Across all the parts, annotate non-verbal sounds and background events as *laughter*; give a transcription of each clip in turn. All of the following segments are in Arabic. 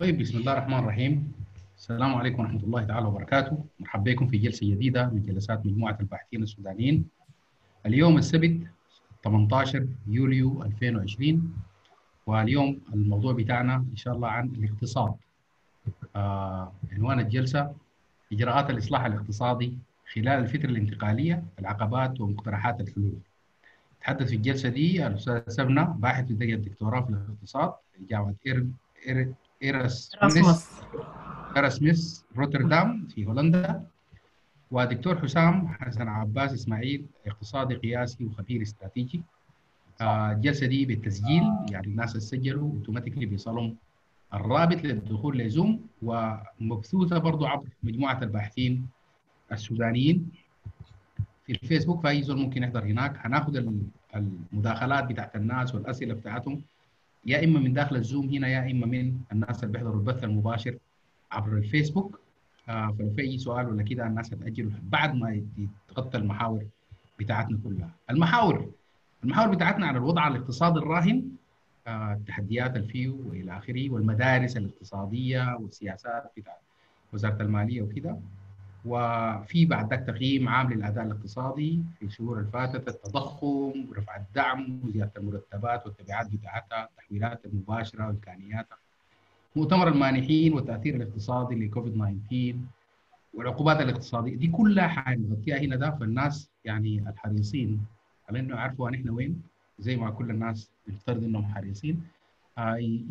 طيب بسم الله الرحمن الرحيم. السلام عليكم ورحمة الله تعالى وبركاته. مرحبا بكم في جلسة جديدة من جلسات مجموعة الباحثين السودانيين. اليوم السبت 18 يوليو 2020 واليوم الموضوع بتاعنا إن شاء الله عن الاقتصاد. آه عنوان الجلسة إجراءات الإصلاح الاقتصادي خلال الفترة الانتقالية العقبات ومقترحات الحلول. تحدث في الجلسة دي الأستاذ سبنا باحث في درجة الدكتوراه في الاقتصاد في جامعة إير... إير... إيراسموس إيراسموس روتردام في هولندا ودكتور حسام حسن عباس إسماعيل اقتصادي قياسي وخبير استراتيجي. الجلسة دي بالتسجيل يعني الناس اللي سجلوا automatically بيصلهم الرابط للدخول لزووم ومبثوثة برضو عبر مجموعة الباحثين السودانيين. في الفيسبوك فأي زول ممكن يحضر هناك. هناخذ المداخلات بتاعت الناس والأسئلة بتاعتهم. يا إما من داخل الزوم هنا يا إما من الناس اللي بيحضروا البث المباشر عبر الفيسبوك. آه فلو في أي سؤال ولا كده الناس هتأجله بعد ما تغطى المحاور بتاعتنا كلها. المحاور المحاور بتاعتنا على الوضع الاقتصادي الراهن آه التحديات اللي فيه وإلى آخره والمدارس الاقتصادية والسياسات بتاعت وزارة المالية وكده. وفي بعد ذاك تقييم عام للأداء الاقتصادي في الشهور اللي فاتت التضخم ورفع الدعم وزياده المرتبات والتبعات بتاعتها التحويلات المباشره وإمكانياتها. مؤتمر المانحين والتاثير الاقتصادي لكوفيد 19 والعقوبات الاقتصادية. دي كلها حنغطيها هنا ده فالناس يعني الحريصين. على انه يعرفوا نحن وين. زي ما كل الناس بنفترض إنهم حريصين.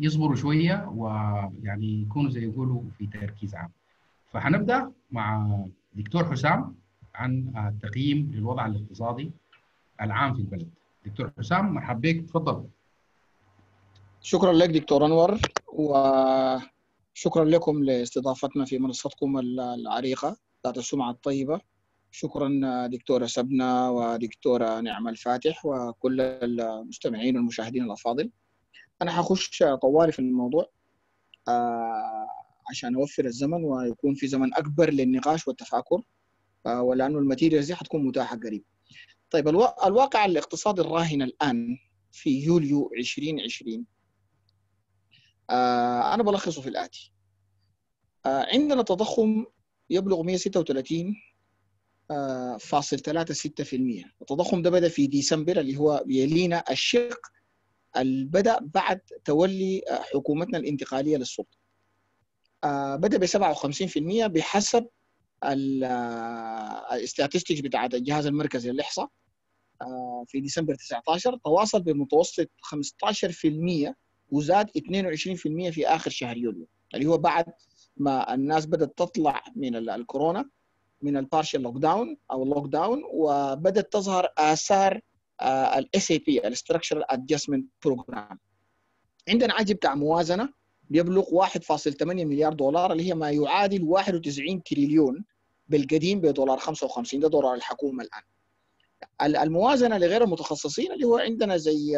يصبروا شوية ويعني يكونوا زي يقولوا في تركيز عام. فهنبدأ مع دكتور حسام عن التقييم للوضع الاقتصادي العام في البلد. دكتور حسام مرحبا بك. تفضل. شكرا لك دكتور أنور وشكرا لكم لاستضافتنا في منصتكم العريقة ذات السمعة الطيبة. شكرا دكتوره سبنا ودكتوره نعمه الفاتح وكل المستمعين والمشاهدين الأفاضل. أنا حخش طوالي في الموضوع. عشان اوفر الزمن ويكون في زمن أكبر للنقاش والتفاكر ولأنه ال materials دي حتكون متاحة قريب. طيب الوا... الواقع الاقتصادي الراهن الآن في يوليو 2020 آه أنا بلخصه في الآتي. آه عندنا تضخم يبلغ 136 آه فاصل 36% التضخم ده بدأ في ديسمبر اللي هو يلينا الشق اللي بدا بعد تولي حكومتنا الانتقالية للسلطة. آه بدأ ب 57% بحسب ال statistics بتاعت الجهاز المركزي للإحصاء آه في ديسمبر 19 تواصل بمتوسط 15% وزاد 22% في آخر شهر يوليو. اللي هو بعد ما الناس بدأت تطلع من الكورونا من ال partial lockdown أو ال lockdown وبدأت تظهر آثار ال SAP ال structural adjustment program عندنا عجب بتاع موازنة. بيبلغ 1.8 مليار دولار اللي هي ما يعادل 91 تريليون بالقديم بدولار 55 ده دولار الحكومة الآن. الموازنة لغير المتخصصين اللي هو عندنا زي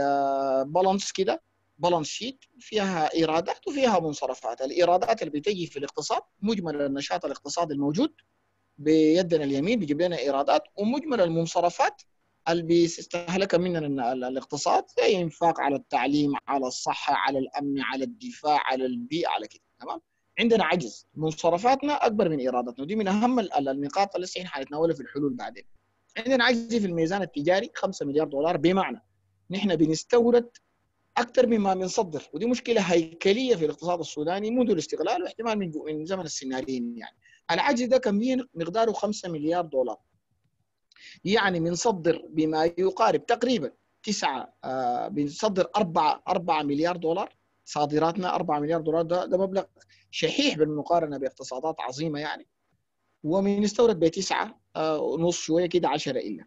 بالانس كده بالانس شيت فيها إيرادات وفيها منصرفات، الإيرادات اللي بتجي في الاقتصاد مجمل النشاط الاقتصادي الموجود بيدنا اليمين بيجيب لنا إيرادات ومجمل المنصرفات اللي بيستهلكها مننا الاقتصاد زي انفاق على التعليم على الصحة على الأمن على الدفاع على البيئة على كده تمام؟ عندنا عجز. منصرفاتنا أكبر من إيراداتنا ودي من أهم النقاط اللي لسه حنتناولها في الحلول بعدين. عندنا عجز في الميزان التجاري 5 مليار دولار بمعنى نحن بنستورد أكثر مما بنصدر ودي مشكلة هيكلية في الاقتصاد السوداني منذ الاستقلال واحتمال من من زمن السنارين يعني. العجز ده كميا مقداره 5 مليار دولار. يعني بنصدر بما يقارب تقريبا تسعة آه بنصدر أربعة أربعة مليار دولار. صادراتنا أربعة مليار دولار ده, ده مبلغ شحيح بالمقارنة باقتصادات عظيمة يعني. وبنستورد بتسعة آه نص شوية كده 10 إلا.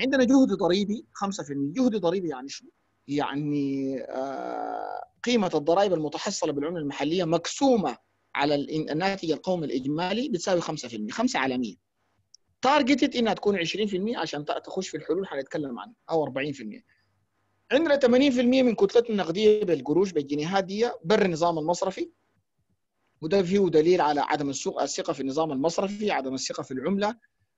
عندنا جهد ضريبي 5% جهد ضريبي يعني شو؟ يعني آه قيمة الضرائب المتحصلة بالعملة المحلية مقسومة على الناتج القومي الإجمالي بتساوي 5% 5 على 100 تارجتد إنها تكون 20% عشان تخش في الحلول حنتكلم عنها أو 40% عندنا 80% من كتلتنا النقدية بالقروش بالجنيهات دي بر النظام المصرفي. وده فيه دليل على عدم السوق الثقة في النظام المصرفي عدم الثقة في العملة.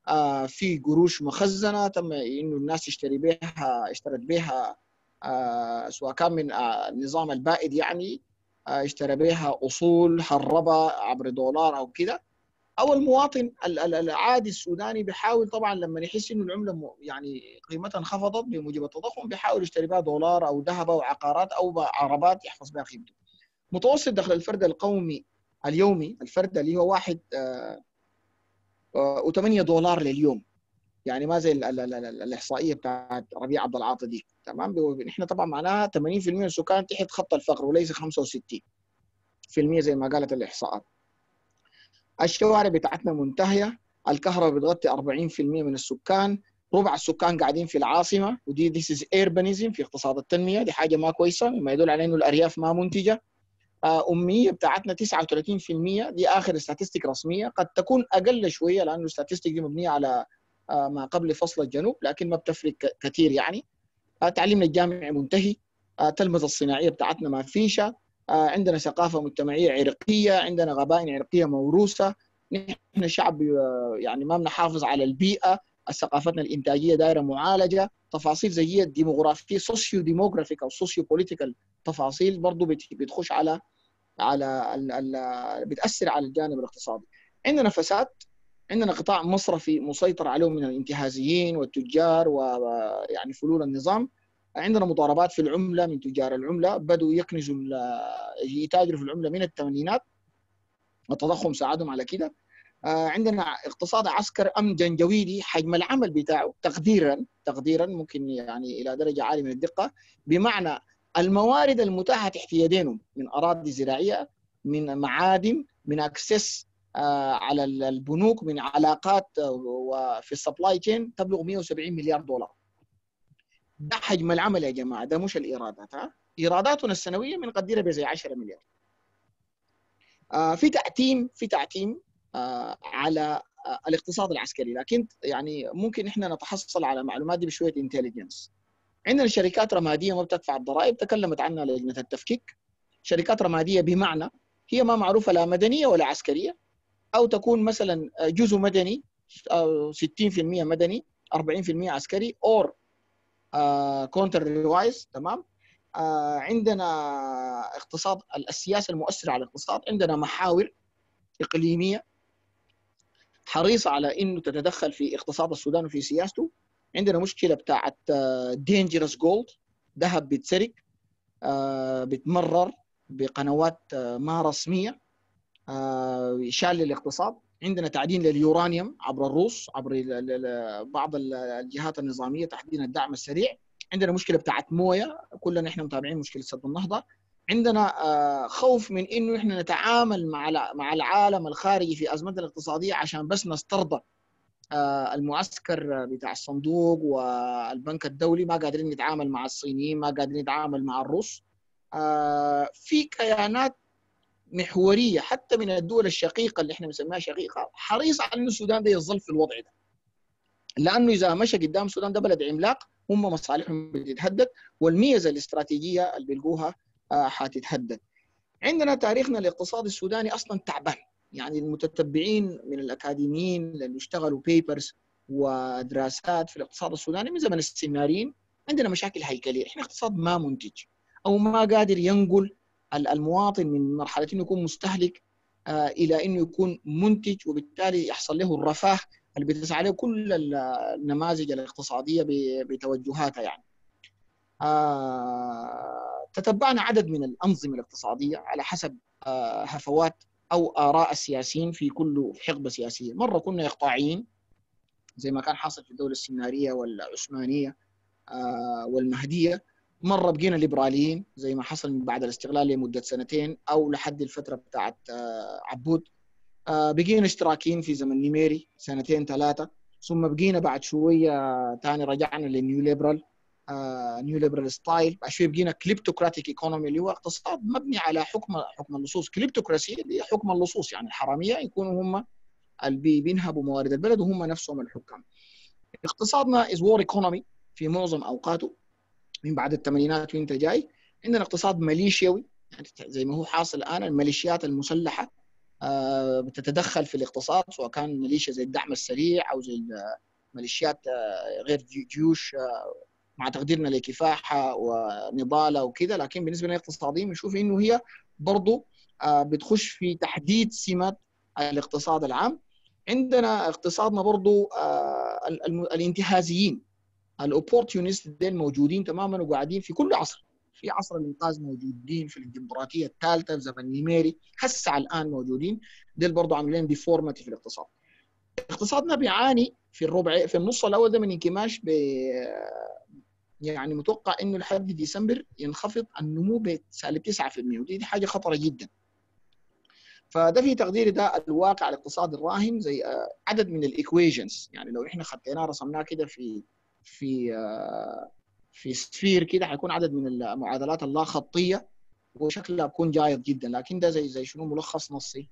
آه في قروش مخزنة تم إنه الناس تشتري بها اشترت بها آه سواء كان من آه النظام البائد يعني اشترى بها أصول هربها عبر دولار أو كده. أو المواطن العادي السوداني بيحاول طبعا لما يحس إنه العملة يعني قيمتها انخفضت بموجب التضخم بيحاول يشتري بها دولار أو ذهب أو عقارات أو عربات يحفظ بها قيمته. متوسط دخل الفرد القومي اليومي الفرد اللي هو واحد و8 دولار لليوم. يعني ما زي ال ال ال ال الإحصائية بتاعت ربيع عبد العاطي دي. تمام؟ نحن طبعا معناها 80% من السكان تحت خط الفقر وليس 65% زي ما قالت الإحصاءات. الشوارع بتاعتنا منتهية الكهرباء بتغطي 40% من السكان ربع السكان قاعدين في العاصمة ودي this is urbanism في اقتصاد التنمية دي حاجة ما كويسة ما يدل على إنه الأرياف ما منتجة. أمية بتاعتنا 39% دي آخر statistic رسمية قد تكون أقل شوية لأنه ال statistic دي مبنية على ما قبل فصل الجنوب لكن ما بتفرق كثير يعني. تعليمنا الجامعي منتهي. التلمذة الصناعية بتاعتنا ما فيشة عندنا ثقافة مجتمعية عرقية عندنا غبائن عرقية موروثة. نحن شعب يعني ما بنحافظ على البيئة ثقافتنا الإنتاجية دائرة معالجة. تفاصيل زي الديموغرافية socio-demographic أو socio-political تفاصيل برضه بتخش على على ال بتأثر على الجانب الاقتصادي. عندنا فساد عندنا قطاع مصرفي مسيطر عليه من الانتهازيين والتجار ويعني فلول النظام. عندنا مضاربات في العملة من تجار العملة بدوا يكنزوا يتاجروا في العملة من الثمانينات. التضخم ساعدهم على كده. عندنا اقتصاد عسكر امن جنجويدي حجم العمل بتاعه تقديرا تقديرا ممكن يعني إلى درجة عالية من الدقة. بمعنى الموارد المتاحة تحت يدينهم من أراضي زراعية من معادن من access على البنوك من علاقات وفي ال supply chain تبلغ 170 مليار دولار. ده حجم العمل يا جماعة ده مش الإيرادات ها؟ إيراداتنا السنوية بنقدرها بزي 10 مليار. في تعتيم في تعتيم على الاقتصاد العسكري. لكن يعني ممكن إحنا نتحصل على معلومات دي بشوية انتليجنس عندنا شركات رمادية ما بتدفع الضرائب تكلمت عنها لجنة التفكيك. شركات رمادية بمعنى هي ما معروفة لا مدنية ولا عسكرية أو تكون مثلا جزء مدني 60% مدني 40% عسكري or contrariwise تمام؟ آه عندنا اقتصاد السياسة المؤثرة على الاقتصاد عندنا محاور إقليمية حريصة على إنه تتدخل في اقتصاد السودان وفي سياسته. عندنا مشكلة بتاعت dangerous gold ذهب بيتسرق بتمرر بقنوات ما رسمية شال للاقتصاد. عندنا تعدين لليورانيوم عبر الروس عبر بعض الجهات النظامية تحديدا الدعم السريع. عندنا مشكلة بتاعت مويه كلنا إحنا متابعين مشكلة سد النهضة. عندنا خوف من إنه إحنا نتعامل مع مع العالم الخارجي في أزمتنا الاقتصادية عشان بس نسترضى المعسكر بتاع الصندوق والبنك الدولي ما قادرين نتعامل مع الصينيين ما قادرين نتعامل مع الروس. في كيانات محورية حتى من الدول الشقيقة اللي إحنا بنسميها شقيقة. حريصه على إنه السودان ده يظل في الوضع ده. لأنه إذا مشى قدام السودان ده بلد عملاق هم مصالحهم بتتهدد والميزة الاستراتيجية اللي بيلقوها حتتهدد. عندنا تاريخنا الاقتصادي السوداني أصلا تعبان. يعني المتتبعين من الأكاديميين اللي اشتغلوا بيبرز ودراسات في الاقتصاد السوداني من زمن السيناريين عندنا مشاكل هيكلية. إحنا اقتصاد ما منتج أو ما قادر ينقل المواطن من مرحلة إنه يكون مستهلك إلى إنه يكون منتج وبالتالي يحصل له الرفاه اللي بتسعى له كل النماذج الاقتصادية بتوجهاتها يعني. تتبعنا عدد من الأنظمة الاقتصادية على حسب هفوات أو آراء السياسيين في كل حقبة سياسية، مرة كنا اقطاعيين زي ما كان حاصل في الدولة السنارية والعثمانية والمهدية، مره بقينا ليبراليين زي ما حصل من بعد الاستقلال لمدة سنتين أو لحد الفترة بتاعت عبود. بقينا اشتراكيين في زمن نيميري سنتين ثلاثة. ثم بقينا بعد شوية ثاني رجعنا لل neo liberal neo liberal style. بعد شوية بقينا kleptocratic economy اللي هو اقتصاد مبني على حكم حكم اللصوص. kleptocracy اللي هي حكم اللصوص يعني الحرامية يكونوا هم اللي بينهبوا موارد البلد وهم نفسهم الحكام. اقتصادنا as war economy في معظم أوقاته. من بعد الثمانينات وانت جاي عندنا اقتصاد ميليشيوي يعني زي ما هو حاصل الآن الميليشيات المسلحة آه بتتدخل في الاقتصاد سواء كان ميليشيا زي الدعم السريع أو زي ميليشيات آه غير جيوش آه مع تقديرنا لكفاحها ونضالها وكذا. لكن بالنسبة لنا بنشوف إنه هي برضو بتخش في تحديد سمات الاقتصاد العام. عندنا اقتصادنا برضو الانتهازيين. ال opportunist ديل موجودين تماما وقاعدين في كل عصر. في عصر الإنقاذ موجودين في الديمقراطيه الثالثة في زمن نيميري هسه الآن موجودين. ديل برضه عاملين deformity في الاقتصاد. اقتصادنا بيعاني في الربع في النص الأول ده من انكماش ب يعني متوقع إنه لحد ديسمبر ينخفض النمو بسالب 9% ودي دي حاجة خطرة جدا. فده في تقديري ده الواقع الاقتصادي الراهن زي عدد من ال equations يعني لو إحنا خدناه رسمناه كده في في في sphere كده حيكون عدد من المعادلات اللا خطيه وشكلها بكون جايد جدا. لكن ده زي زي شنو؟ ملخص نصي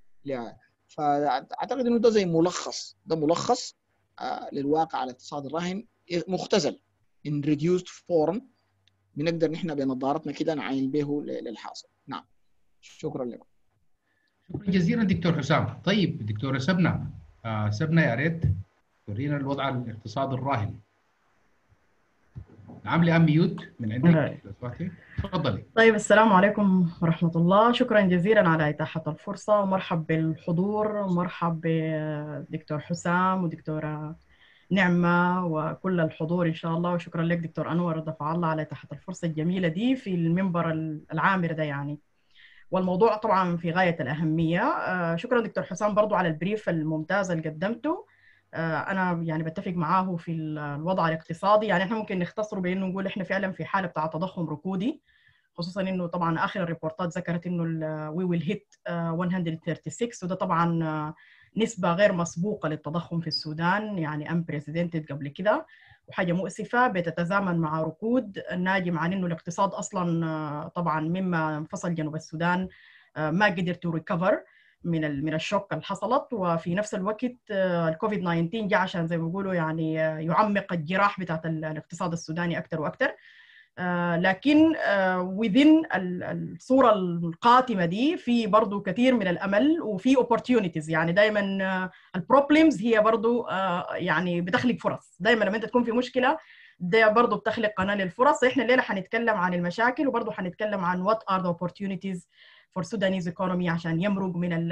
فأعتقد إنه ده زي ملخص ده ملخص للواقع الاقتصادي الراهن مختزل. In reduced form. بنقدر نحن بنظارتنا كده نعاين به للحاصل. نعم. شكرا لكم شكرا جزيلا دكتور حسام. طيب دكتورة سبنا آه سبنا يا ريت تورينا الوضع الاقتصادي الراهن. عامله ام ميوت من عندك تفضلي طيب السلام عليكم ورحمة الله. شكرا جزيلا على إتاحة الفرصة ومرحب بالحضور ومرحب بدكتور حسام ودكتورة نعمة وكل الحضور إن شاء الله. وشكرا لك دكتور أنور دفع الله على إتاحة الفرصة الجميلة دي في المنبر العامر ده يعني. والموضوع طبعا في غاية الأهمية. شكرا دكتور حسام برضو على البريف الممتاز اللي قدمته. أنا يعني بتفق معاه في الوضع الاقتصادي. يعني إحنا ممكن نختصره بإنه نقول إحنا فعلا في حالة بتاع تضخم ركودي خصوصا إنه طبعا آخر الريبورتات ذكرت إنه we will hit 136 وده طبعا نسبة غير مسبوقة للتضخم في السودان يعني unprecedented قبل كده وحاجة مؤسفة بتتزامن مع ركود ناجم عن إنه الاقتصاد أصلا طبعا مما انفصل جنوب السودان ما قدر to recover من من ال shock اللي حصلت وفي نفس الوقت الكوفيد 19 جاء عشان زي ما بيقولوا يعني يعمق الجراح بتاعت الاقتصاد السوداني أكثر وأكثر لكن within الصورة القاتمة دي في برضه كثير من الأمل وفي opportunities. يعني دائما ال problems هي برضه يعني بتخلق فرص. دائما لما أنت تكون في مشكلة ده برضه بتخلق قناة للفرص. إحنا الليلة حنتكلم عن المشاكل وبرضه حنتكلم عن what are the opportunities for Sudanese economy عشان يمرق من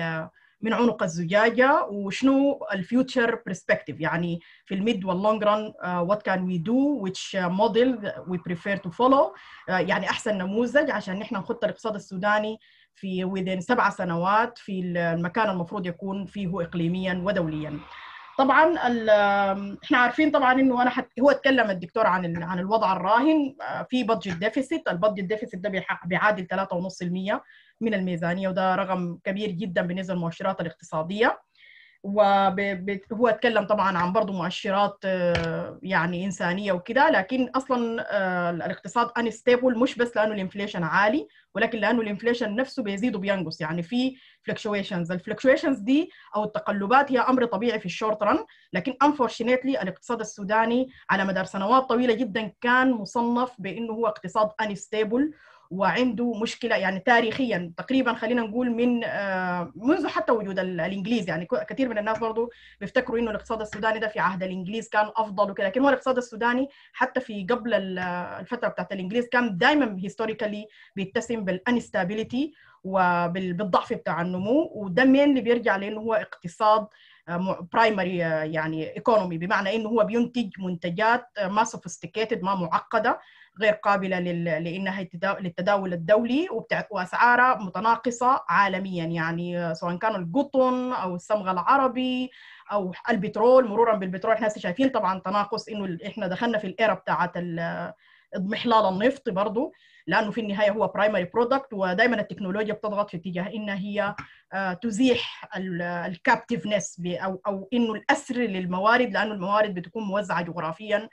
من عنق الزجاجة وشنو ال future perspective يعني في ال mid وال long run what can we do which model we prefer to follow يعني أحسن نموذج عشان نحن نخط الاقتصاد السوداني في within سبع سنوات في المكان المفروض يكون فيه اقليميا ودوليا. طبعا إحنا عارفين طبعا إنه أنا حت... هو اتكلم الدكتور عن عن الوضع الراهن. في budget deficit ال budget deficit ده بيعادل 3.5% من الميزانية وده رقم كبير جدا بالنسبة للمؤشرات الاقتصادية. وهو اتكلم طبعا عن برضه مؤشرات يعني إنسانية وكده لكن أصلا الاقتصاد unstable مش بس لأنه ال inflation عالي ولكن لأنه ال inflation نفسه بيزيد وبينقص يعني في fluctuations ال fluctuations دي أو التقلبات هي أمر طبيعي في ال short run لكن unfortunately الاقتصاد السوداني على مدار سنوات طويلة جدا كان مصنف بأنه هو اقتصاد unstable وعنده مشكلة يعني تاريخيا. تقريبا خلينا نقول من منذ حتى وجود الإنجليز. يعني كثير من الناس برضو بيفتكروا إنه الاقتصاد السوداني ده في عهد الإنجليز كان أفضل وكذا لكن هو الاقتصاد السوداني حتى في قبل الفترة بتاعت الإنجليز كان دائما historically بيتسم بال instability وبالضعف بتاع النمو. وده mainly بيرجع لإنه هو اقتصاد primary يعني economy بمعنى إنه هو بينتج منتجات ما sophisticated ما معقدة. غير قابلة لإنها للتداول الدولي وأسعارها متناقصة عالميا. يعني سواء كان القطن أو الصمغ العربي أو البترول مرورا بالبترول إحنا شايفين طبعا تناقص إنه إحنا دخلنا في ال era بتاعت إضمحلال النفط برضه لأنه في النهاية هو primary product ودائما التكنولوجيا بتضغط في اتجاه انها هي تزيح ال captiveness أو أو إنه الأسر للموارد لأنه الموارد بتكون موزعة جغرافيا.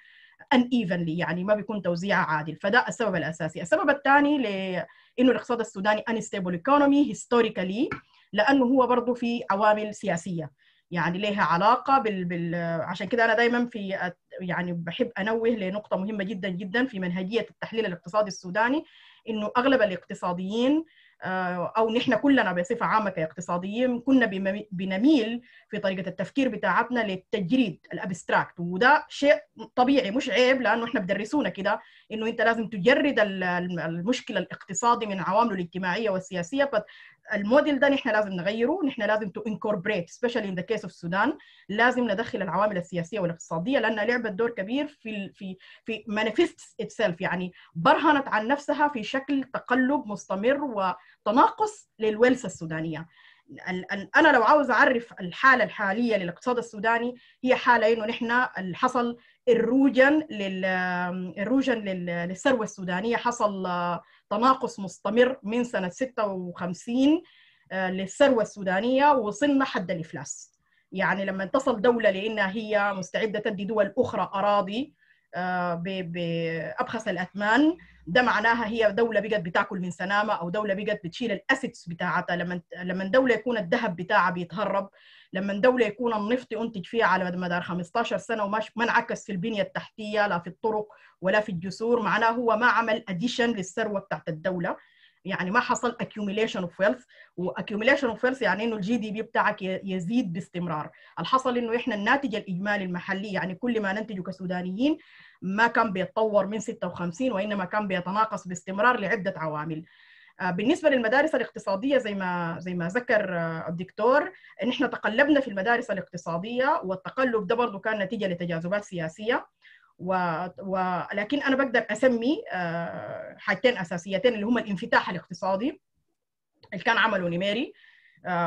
Unevenly يعني ما بيكون توزيعها عادل. فده السبب الأساسي. السبب الثاني لأنه الاقتصاد السوداني unstable economy historically لأنه هو برضه في عوامل سياسية. يعني لها علاقة بال, بال... عشان كده أنا دايما في يعني بحب أنوه لنقطة مهمة جدا جدا في منهجية التحليل الاقتصادي السوداني إنه أغلب الاقتصاديين أو نحن كلنا بصفة عامة كاقتصاديين كنا بنميل في طريقة التفكير بتاعتنا للتجريد ال abstract. وده شيء طبيعي مش عيب لأنه إحنا بدرسونا كده إنه أنت لازم تجرد المشكلة الاقتصادي من عوامله الاجتماعية والسياسية. الموديل ده نحن لازم نغيره نحن لازم to incorporate specially in the case of السودان لازم ندخل العوامل السياسية والاقتصادية لانها لعبت دور كبير في في في manifest itself يعني برهنت عن نفسها في شكل تقلب مستمر وتناقص لل wealth السودانية. أنا لو عاوز أعرف الحالة الحالية للاقتصاد السوداني هي حالة إنه نحن حصل اروجا لل اروجا للثروة السودانية حصل تناقص مستمر من سنة 56 للثروة السودانية وصلنا حد الإفلاس. يعني لما تصل دولة لإنها هي مستعدة تدي دول أخرى أراضي بأبخس الأثمان ده معناها هي دولة بقت بتاكل من سنامة أو دولة بقت بتشيل الأسيتس بتاعتها. لما لما دوله يكون الذهب بتاعها بيتهرب لما دوله يكون النفط ينتج فيها على مدار 15 سنة وما ما انعكس في البنية التحتية لا في الطرق ولا في الجسور معناه هو ما عمل addition للثروة بتاعت الدولة. يعني ما حصل accumulation of wealth و accumulation of wealth يعني إنه ال GDP بتاعك يزيد باستمرار. الحصل إنه إحنا الناتج الإجمالي المحلي يعني كل ما ننتجه كسودانيين ما كان بيتطور من 56 وإنما كان بيتناقص باستمرار لعدة عوامل. بالنسبة للمدارس الاقتصادية زي ما زي ما ذكر الدكتور إن إحنا تقلبنا في المدارس الاقتصادية والتقلب ده برضه كان نتيجة لتجاذبات سياسية. و... ولكن أنا بقدر أسمي حاجتين أساسيتين اللي هم الانفتاح الاقتصادي اللي كان عمله نيميري.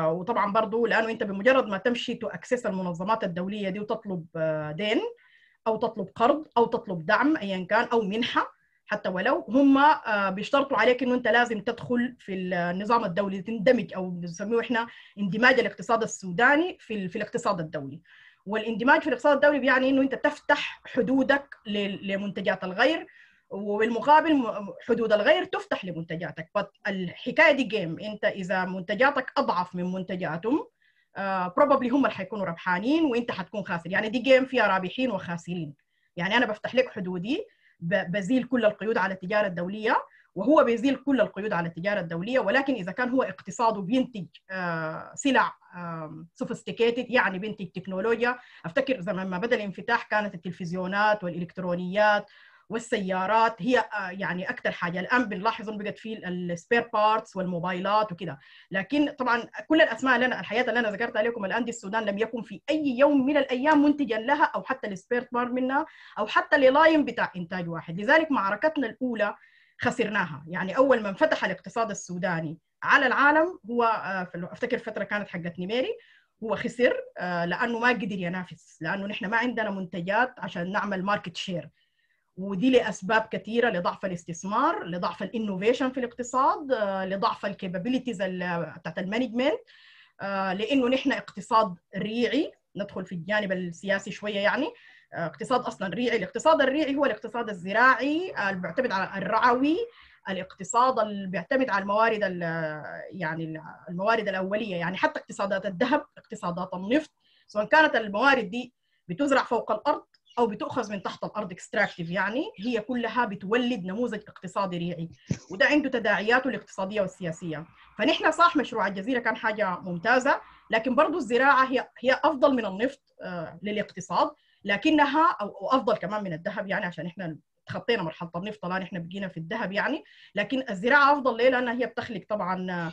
وطبعا برضه لأنه أنت بمجرد ما تمشي to access المنظمات الدولية دي وتطلب دين أو تطلب قرض أو تطلب دعم ايا كان أو منحة حتى ولو هم بيشترطوا عليك إنه أنت لازم تدخل في النظام الدولي تندمج أو بنسميه إحنا اندماج الاقتصاد السوداني في, في الاقتصاد الدولي. والاندماج في الاقتصاد الدولي بيعني إنه أنت تفتح حدودك لمنتجات الغير وبالمقابل حدود الغير تفتح لمنتجاتك. الحكاية دي game أنت إذا منتجاتك أضعف من منتجاتهم probably هم اللي حيكونوا ربحانين وأنت حتكون خاسر. يعني دي game فيها رابحين وخاسرين. يعني أنا بفتح لك حدودي بزيل كل القيود على التجارة الدولية وهو بيزيل كل القيود على التجارة الدولية ولكن إذا كان هو اقتصاده بينتج سلع sophisticated يعني بينتج تكنولوجيا أفتكر زمان ما بدأ الانفتاح كانت التلفزيونات والإلكترونيات والسيارات. هي يعني أكثر حاجة. الآن بنلاحظ إنه بقت في ال spare parts والموبايلات وكده. لكن طبعا كل الأسماء اللي أنا الحياة اللي أنا ذكرتها لكم الآن دي السودان لم يكن في أي يوم من الأيام منتجا لها أو حتى ال spare part منها أو حتى لل line بتاع إنتاج واحد. لذلك معركتنا الأولى خسرناها. يعني أول ما انفتح الاقتصاد السوداني على العالم هو أفتكر فترة كانت حقت نيميري. هو خسر لأنه ما قدر ينافس لأنه نحن ما عندنا منتجات عشان نعمل market share ودي لأسباب كثيرة لضعف الاستثمار لضعف ال innovation في الاقتصاد لضعف ال capabilities بتاعت ال management لإنه نحن اقتصاد ريعي. ندخل في الجانب السياسي شوية يعني. اقتصاد أصلا ريعي الاقتصاد الريعي هو الاقتصاد الزراعي اللي بيعتمد على الرعوي الاقتصاد اللي بيعتمد على الموارد يعني الموارد الأولية. يعني حتى اقتصادات الذهب اقتصادات النفط سواء كانت الموارد دي بتزرع فوق الأرض أو بتؤخذ من تحت الأرض اكستراكتيف يعني هي كلها بتولد نموذج اقتصادي ريعي. وده عنده تداعياته الاقتصادية والسياسية. فنحن صح مشروع الجزيرة كان حاجة ممتازة لكن برضه الزراعة هي هي أفضل من النفط للاقتصاد. لكنها أو أفضل كمان من الذهب يعني عشان إحنا تخطينا مرحلة النفط الان إحنا بقينا في الذهب يعني. لكن الزراعة أفضل ليه؟ لأنها هي بتخلق طبعا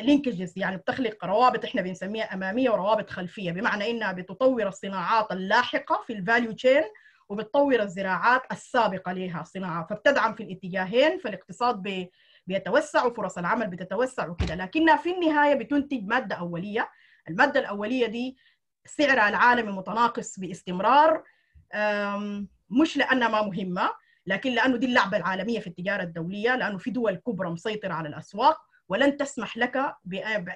linkages يعني بتخلق روابط إحنا بنسميها أمامية وروابط خلفية بمعنى إنها بتطور الصناعات اللاحقة في ال value chain وبتطور الزراعات السابقة لها الصناعه فبتدعم في الاتجاهين فالاقتصاد بي بيتوسع وفرص العمل بتتوسع وكده. لكنها في النهاية بتنتج مادة أولية. المادة الأولية دي سعرها العالمي متناقص باستمرار مش لأنها ما مهمة لكن لأنه دي اللعبة العالمية في التجارة الدولية لأنه في دول كبرى مسيطرة على الأسواق ولن تسمح لك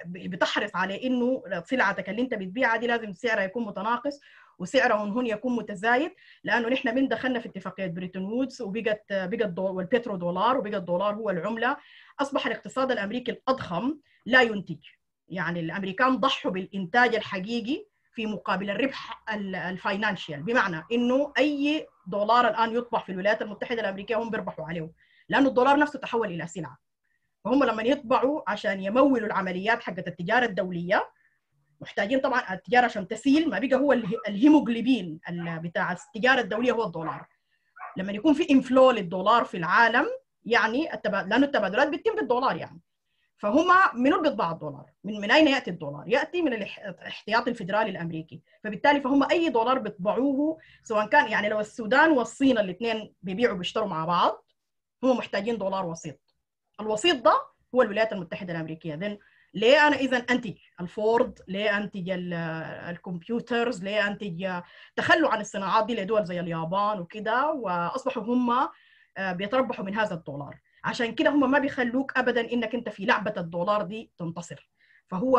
بتحرص على إنه سلعتك اللي أنت بتبيعها دي لازم سعرها يكون متناقص وسعرها هون يكون متزايد لأنه نحن من دخلنا في اتفاقية بريتون وودز وبقت بقت والبترو دولار وبقى الدولار هو العملة. أصبح الاقتصاد الأمريكي الأضخم لا ينتج. يعني الأمريكان ضحوا بالإنتاج الحقيقي في مقابل الربح الفاينانشال. بمعنى إنه أي دولار الآن يطبع في الولايات المتحدة الأمريكية هم بيربحوا عليه لأنه الدولار نفسه تحول إلى سلعه فهم لما يطبعوا عشان يمولوا العمليات حقت التجارة الدولية محتاجين طبعا التجارة عشان تسيل ما بقى هو الهيموجلوبين بتاع التجارة الدولية هو الدولار. لما يكون في انفلو للدولار في العالم يعني التبادل لأنه التبادلات بتتم بالدولار يعني. فهم من بيطبع الدولار؟ من من أين يأتي الدولار؟ يأتي من الاحتياطي الفدرالي الأمريكي، فبالتالي فهم أي دولار بيطبعوه سواء كان يعني لو السودان والصين الاثنين بيبيعوا وبيشتروا مع بعض هم محتاجين دولار وسيط. الوسيط ده هو الولايات المتحدة الأمريكية، ذن ليه أنا اذا أنتج الفورد؟ ليه أنتج الكمبيوترز؟ ليه أنتج تخلوا عن الصناعات دي لدول زي اليابان وكده وأصبحوا هم بيتربحوا من هذا الدولار. عشان كده هم ما بيخلوك ابدا إنك أنت في لعبة الدولار دي تنتصر. فهو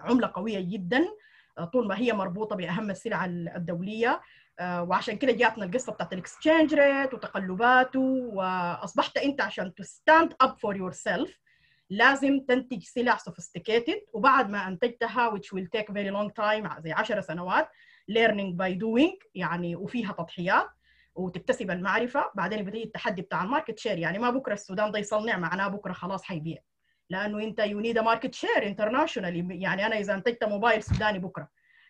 عملة قوية جدا طول ما هي مربوطة بأهم السلع الدولية وعشان كده جاتنا القصة بتاعت ال exchange rate وتقلباته وأصبحت أنت عشان to stand up for yourself لازم تنتج سلع sophisticated وبعد ما أنتجتها which will take very long time زي 10 سنوات learning by doing يعني وفيها تضحيات. وتكتسب المعرفة بعدين بيجي التحدي بتاع ال market share يعني ما بكرة السودان ده يصنع معناه بكرة خلاص حيبيع. لأنه أنت you need market share internationally يعني أنا إذا أنتجت موبايل سوداني بكرة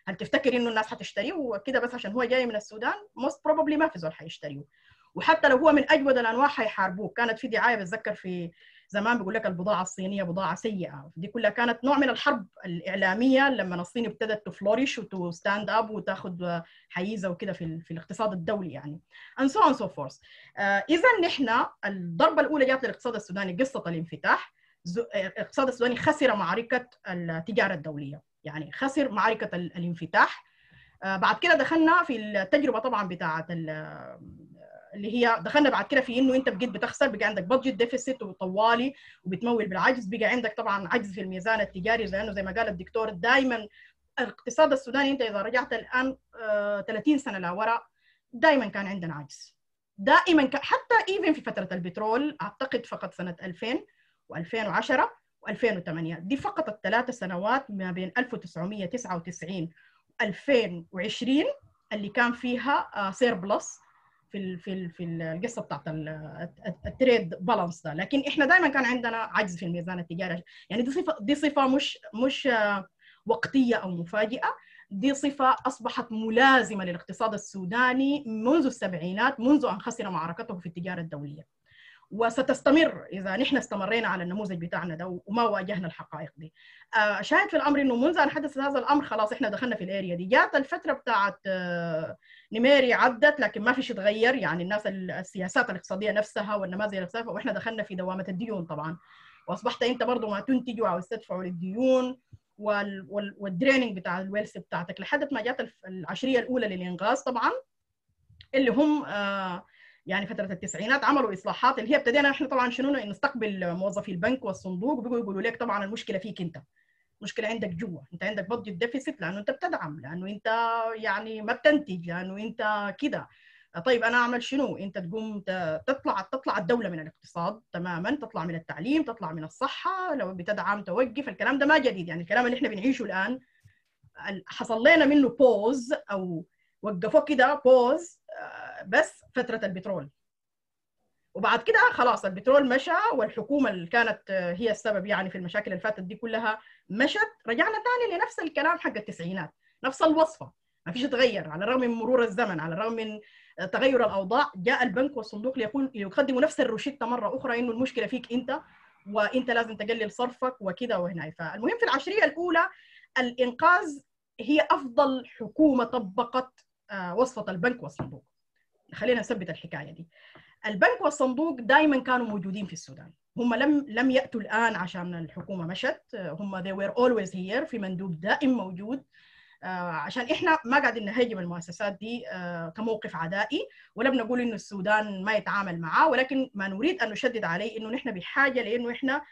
هل تفتكر إنه الناس حتشتريه وكده بس عشان هو جاي من السودان؟ most probably ما في زول حيشتريه. وحتى لو هو من أجود الأنواع حيحاربوه كانت في دعاية بتذكر في زمان بيقول لك البضاعة الصينية بضاعة سيئة. دي كلها كانت نوع من الحرب الإعلامية لما الصين ابتدت ت flourish و to stand up وتاخذ حيزه وكده في, في الاقتصاد الدولي يعني. And so on so forth. آه اذا نحن الضربة الأولى جات للاقتصاد السوداني قصة الانفتاح. الاقتصاد السوداني خسر معركة التجارة الدولية. يعني خسر معركة الانفتاح. آه بعد كده دخلنا في التجربة طبعا بتاعة اللي هي دخلنا بعد كده في إنه أنت بقيت بتخسر بقى عندك budget deficit وطوالي وبتمول بالعجز بقى عندك طبعا عجز في الميزان التجاري لأنه زي ما قال الدكتور دائما الاقتصاد السوداني أنت إذا رجعت الآن آه 30 سنة لورا دائما كان عندنا عجز دائما. حتى even في فترة البترول أعتقد فقط سنة 2000 و2010 و2008 دي فقط الثلاث سنوات ما بين 1999 و2020 اللي كان فيها surplus في ال في ال في القصة بتاعت ال trade balance ده. لكن إحنا دائما كان عندنا عجز في الميزان التجاري. يعني دي صفة دي صفة مش مش وقتية أو مفاجئة. دي صفة أصبحت ملازمة للاقتصاد السوداني منذ السبعينات منذ أن خسر معركته في التجارة الدولية. وستستمر إذا نحن استمرينا على النموذج بتاعنا ده وما واجهنا الحقائق دي. آه شاهد في الأمر إنه منذ أن حدث هذا الأمر خلاص إحنا دخلنا في ال area دي، جات الفترة بتاعت آه نميري عدت لكن ما في شيء تغير يعني الناس السياسات الاقتصادية نفسها والنماذج الاقتصاديه وإحنا دخلنا في دوامة الديون طبعا. وأصبحت أنت برضه ما تنتج أو تدفع للديون وال وال وال draining بتاع ال wealth بتاعتك لحد ما جات العشرية الأولى للإنقاذ طبعا اللي هم آه يعني فترة التسعينات عملوا إصلاحات اللي هي ابتدينا إحنا طبعا شنو؟ نستقبل موظفي البنك والصندوق. وبيجوا يقولوا لك طبعا المشكلة فيك أنت. المشكلة عندك جوا. أنت عندك budget deficit لأنه أنت بتدعم لأنه أنت يعني ما بتنتج لأنه أنت كده. طيب أنا أعمل شنو؟ أنت تقوم تطلع تطلع الدولة من الاقتصاد تماما تطلع من التعليم تطلع من الصحة. لو بتدعم توقف. الكلام ده ما جديد. يعني الكلام اللي إحنا بنعيشه الآن حصل لنا منه بوز أو وقفوه كده بوز بس فترة البترول. وبعد كده خلاص البترول مشى والحكومة اللي كانت هي السبب يعني في المشاكل اللي فاتت دي كلها مشت. رجعنا ثاني لنفس الكلام حق التسعينات نفس الوصفة. ما فيش تغير على الرغم من مرور الزمن على الرغم من تغير الأوضاع جاء البنك والصندوق ليقول يقدموا نفس الروشتة مرة أخرى إنه المشكلة فيك أنت وأنت لازم تقلل صرفك وكذا وهنا. فالمهم في العشرية الأولى الإنقاذ هي أفضل حكومة طبقت وصفة البنك والصندوق. خلينا نثبت الحكاية دي. البنك والصندوق دائما كانوا موجودين في السودان. هم لم لم يأتوا الآن عشان الحكومة مشت. هم they were always here في مندوب دائم موجود. عشان إحنا ما قاعدين نهاجم المؤسسات دي كموقف عدائي. ولا بنقول إنه السودان ما يتعامل معاه ولكن ما نريد أن نشدد عليه إنه نحن بحاجة لإنه إحنا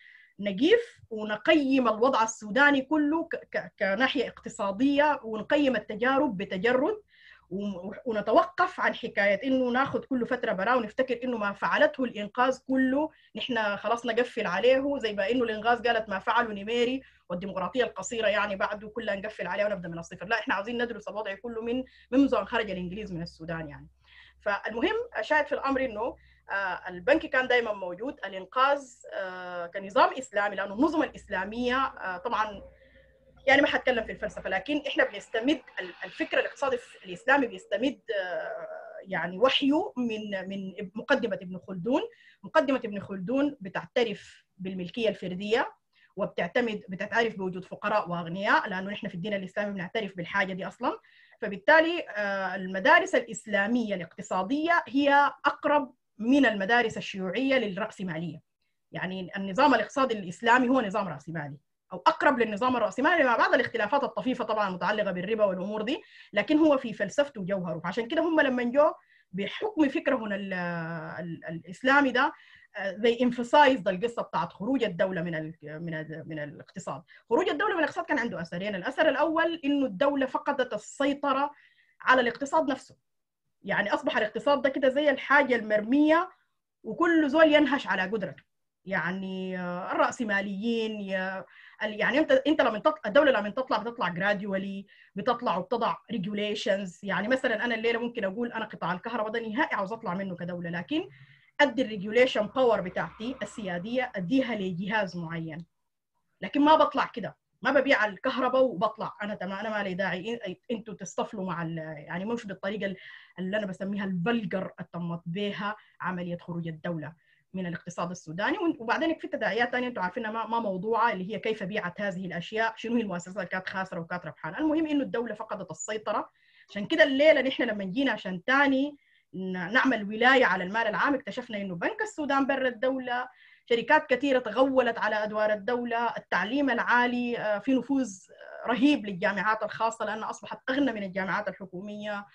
نقيف ونقيم الوضع السوداني كله كناحية اقتصادية ونقيم التجارب بتجرد. ونتوقف عن حكايه إنه ناخذ كل فترة براه ونفتكر إنه ما فعلته الإنقاذ كله نحن خلاص نقفل عليه زي ما إنه الإنقاذ قالت ما فعله نيميري والديمقراطية القصيرة يعني بعده كلها نقفل عليها ونبدأ من الصفر. لا إحنا عاوزين ندرس الوضع كله من منذ ان خرج الإنجليز من السودان يعني. فالمهم شاهد في الأمر إنه البنك كان دائما موجود. الإنقاذ كنظام إسلامي لأنه النظم الإسلامية طبعا يعني ما حتكلم في الفلسفة لكن إحنا بنستمد الفكر الاقتصادي الاسلامي بيستمد يعني وحيه من من مقدمة ابن خلدون. مقدمة ابن خلدون بتعترف بالملكية الفردية وبتعتمد بتعترف بوجود فقراء وأغنياء لأنه نحن في الدين الإسلامي بنعترف بالحاجة دي أصلا. فبالتالي المدارس الإسلامية الاقتصادية هي أقرب من المدارس الشيوعية للرأسمالية. يعني النظام الاقتصادي الإسلامي هو نظام رأسمالي. أو أقرب للنظام الراسمالي مع بعض الاختلافات الطفيفة طبعا المتعلقة بالربا والأمور دي لكن هو في فلسفته وجوهره فعشان كده هم لما جو بحكم فكرهم ال ال الإسلامي ده they emphasized القصة بتاعت خروج الدولة من ال من ال من الاقتصاد، خروج الدولة من الاقتصاد كان عنده أثرين، الأثر الأول إنه الدولة فقدت السيطرة على الاقتصاد نفسه. يعني أصبح الاقتصاد ده كده زي الحاجة المرمية وكل زول ينهش على قدرته. يعني الرأسماليين يعني أنت أنت لما الدولة لما تطلع بتطلع جراديولي بتطلع وبتضع regulations يعني مثلا أنا الليلة ممكن أقول أنا قطاع الكهرباء ده نهائي عاوز أطلع منه كدولة لكن أدي ال regulation power بتاعتي السيادية أديها لجهاز معين. لكن ما بطلع كده. ما ببيع الكهرباء وبطلع. أنا تمام أنا ما لي داعي أنتوا تصطفلوا مع يعني مش بالطريقة اللي أنا بسميها ال vulgar التمت بها عملية خروج الدولة. من الاقتصاد السوداني وبعدين في تداعيات ثانية أنتم عارفين ما موضوعه اللي هي كيف بيعت هذه الأشياء شنو هي المؤسسات اللي كانت خاسرة وكانت ربحانة. المهم إنه الدولة فقدت السيطرة. عشان كده الليلة نحن لما جينا عشان ثاني نعمل ولاية على المال العام اكتشفنا إنه بنك السودان برا الدولة شركات كثيرة تغولت على أدوار الدولة التعليم العالي في نفوذ رهيب للجامعات الخاصة لأنها أصبحت أغنى من الجامعات الحكومية.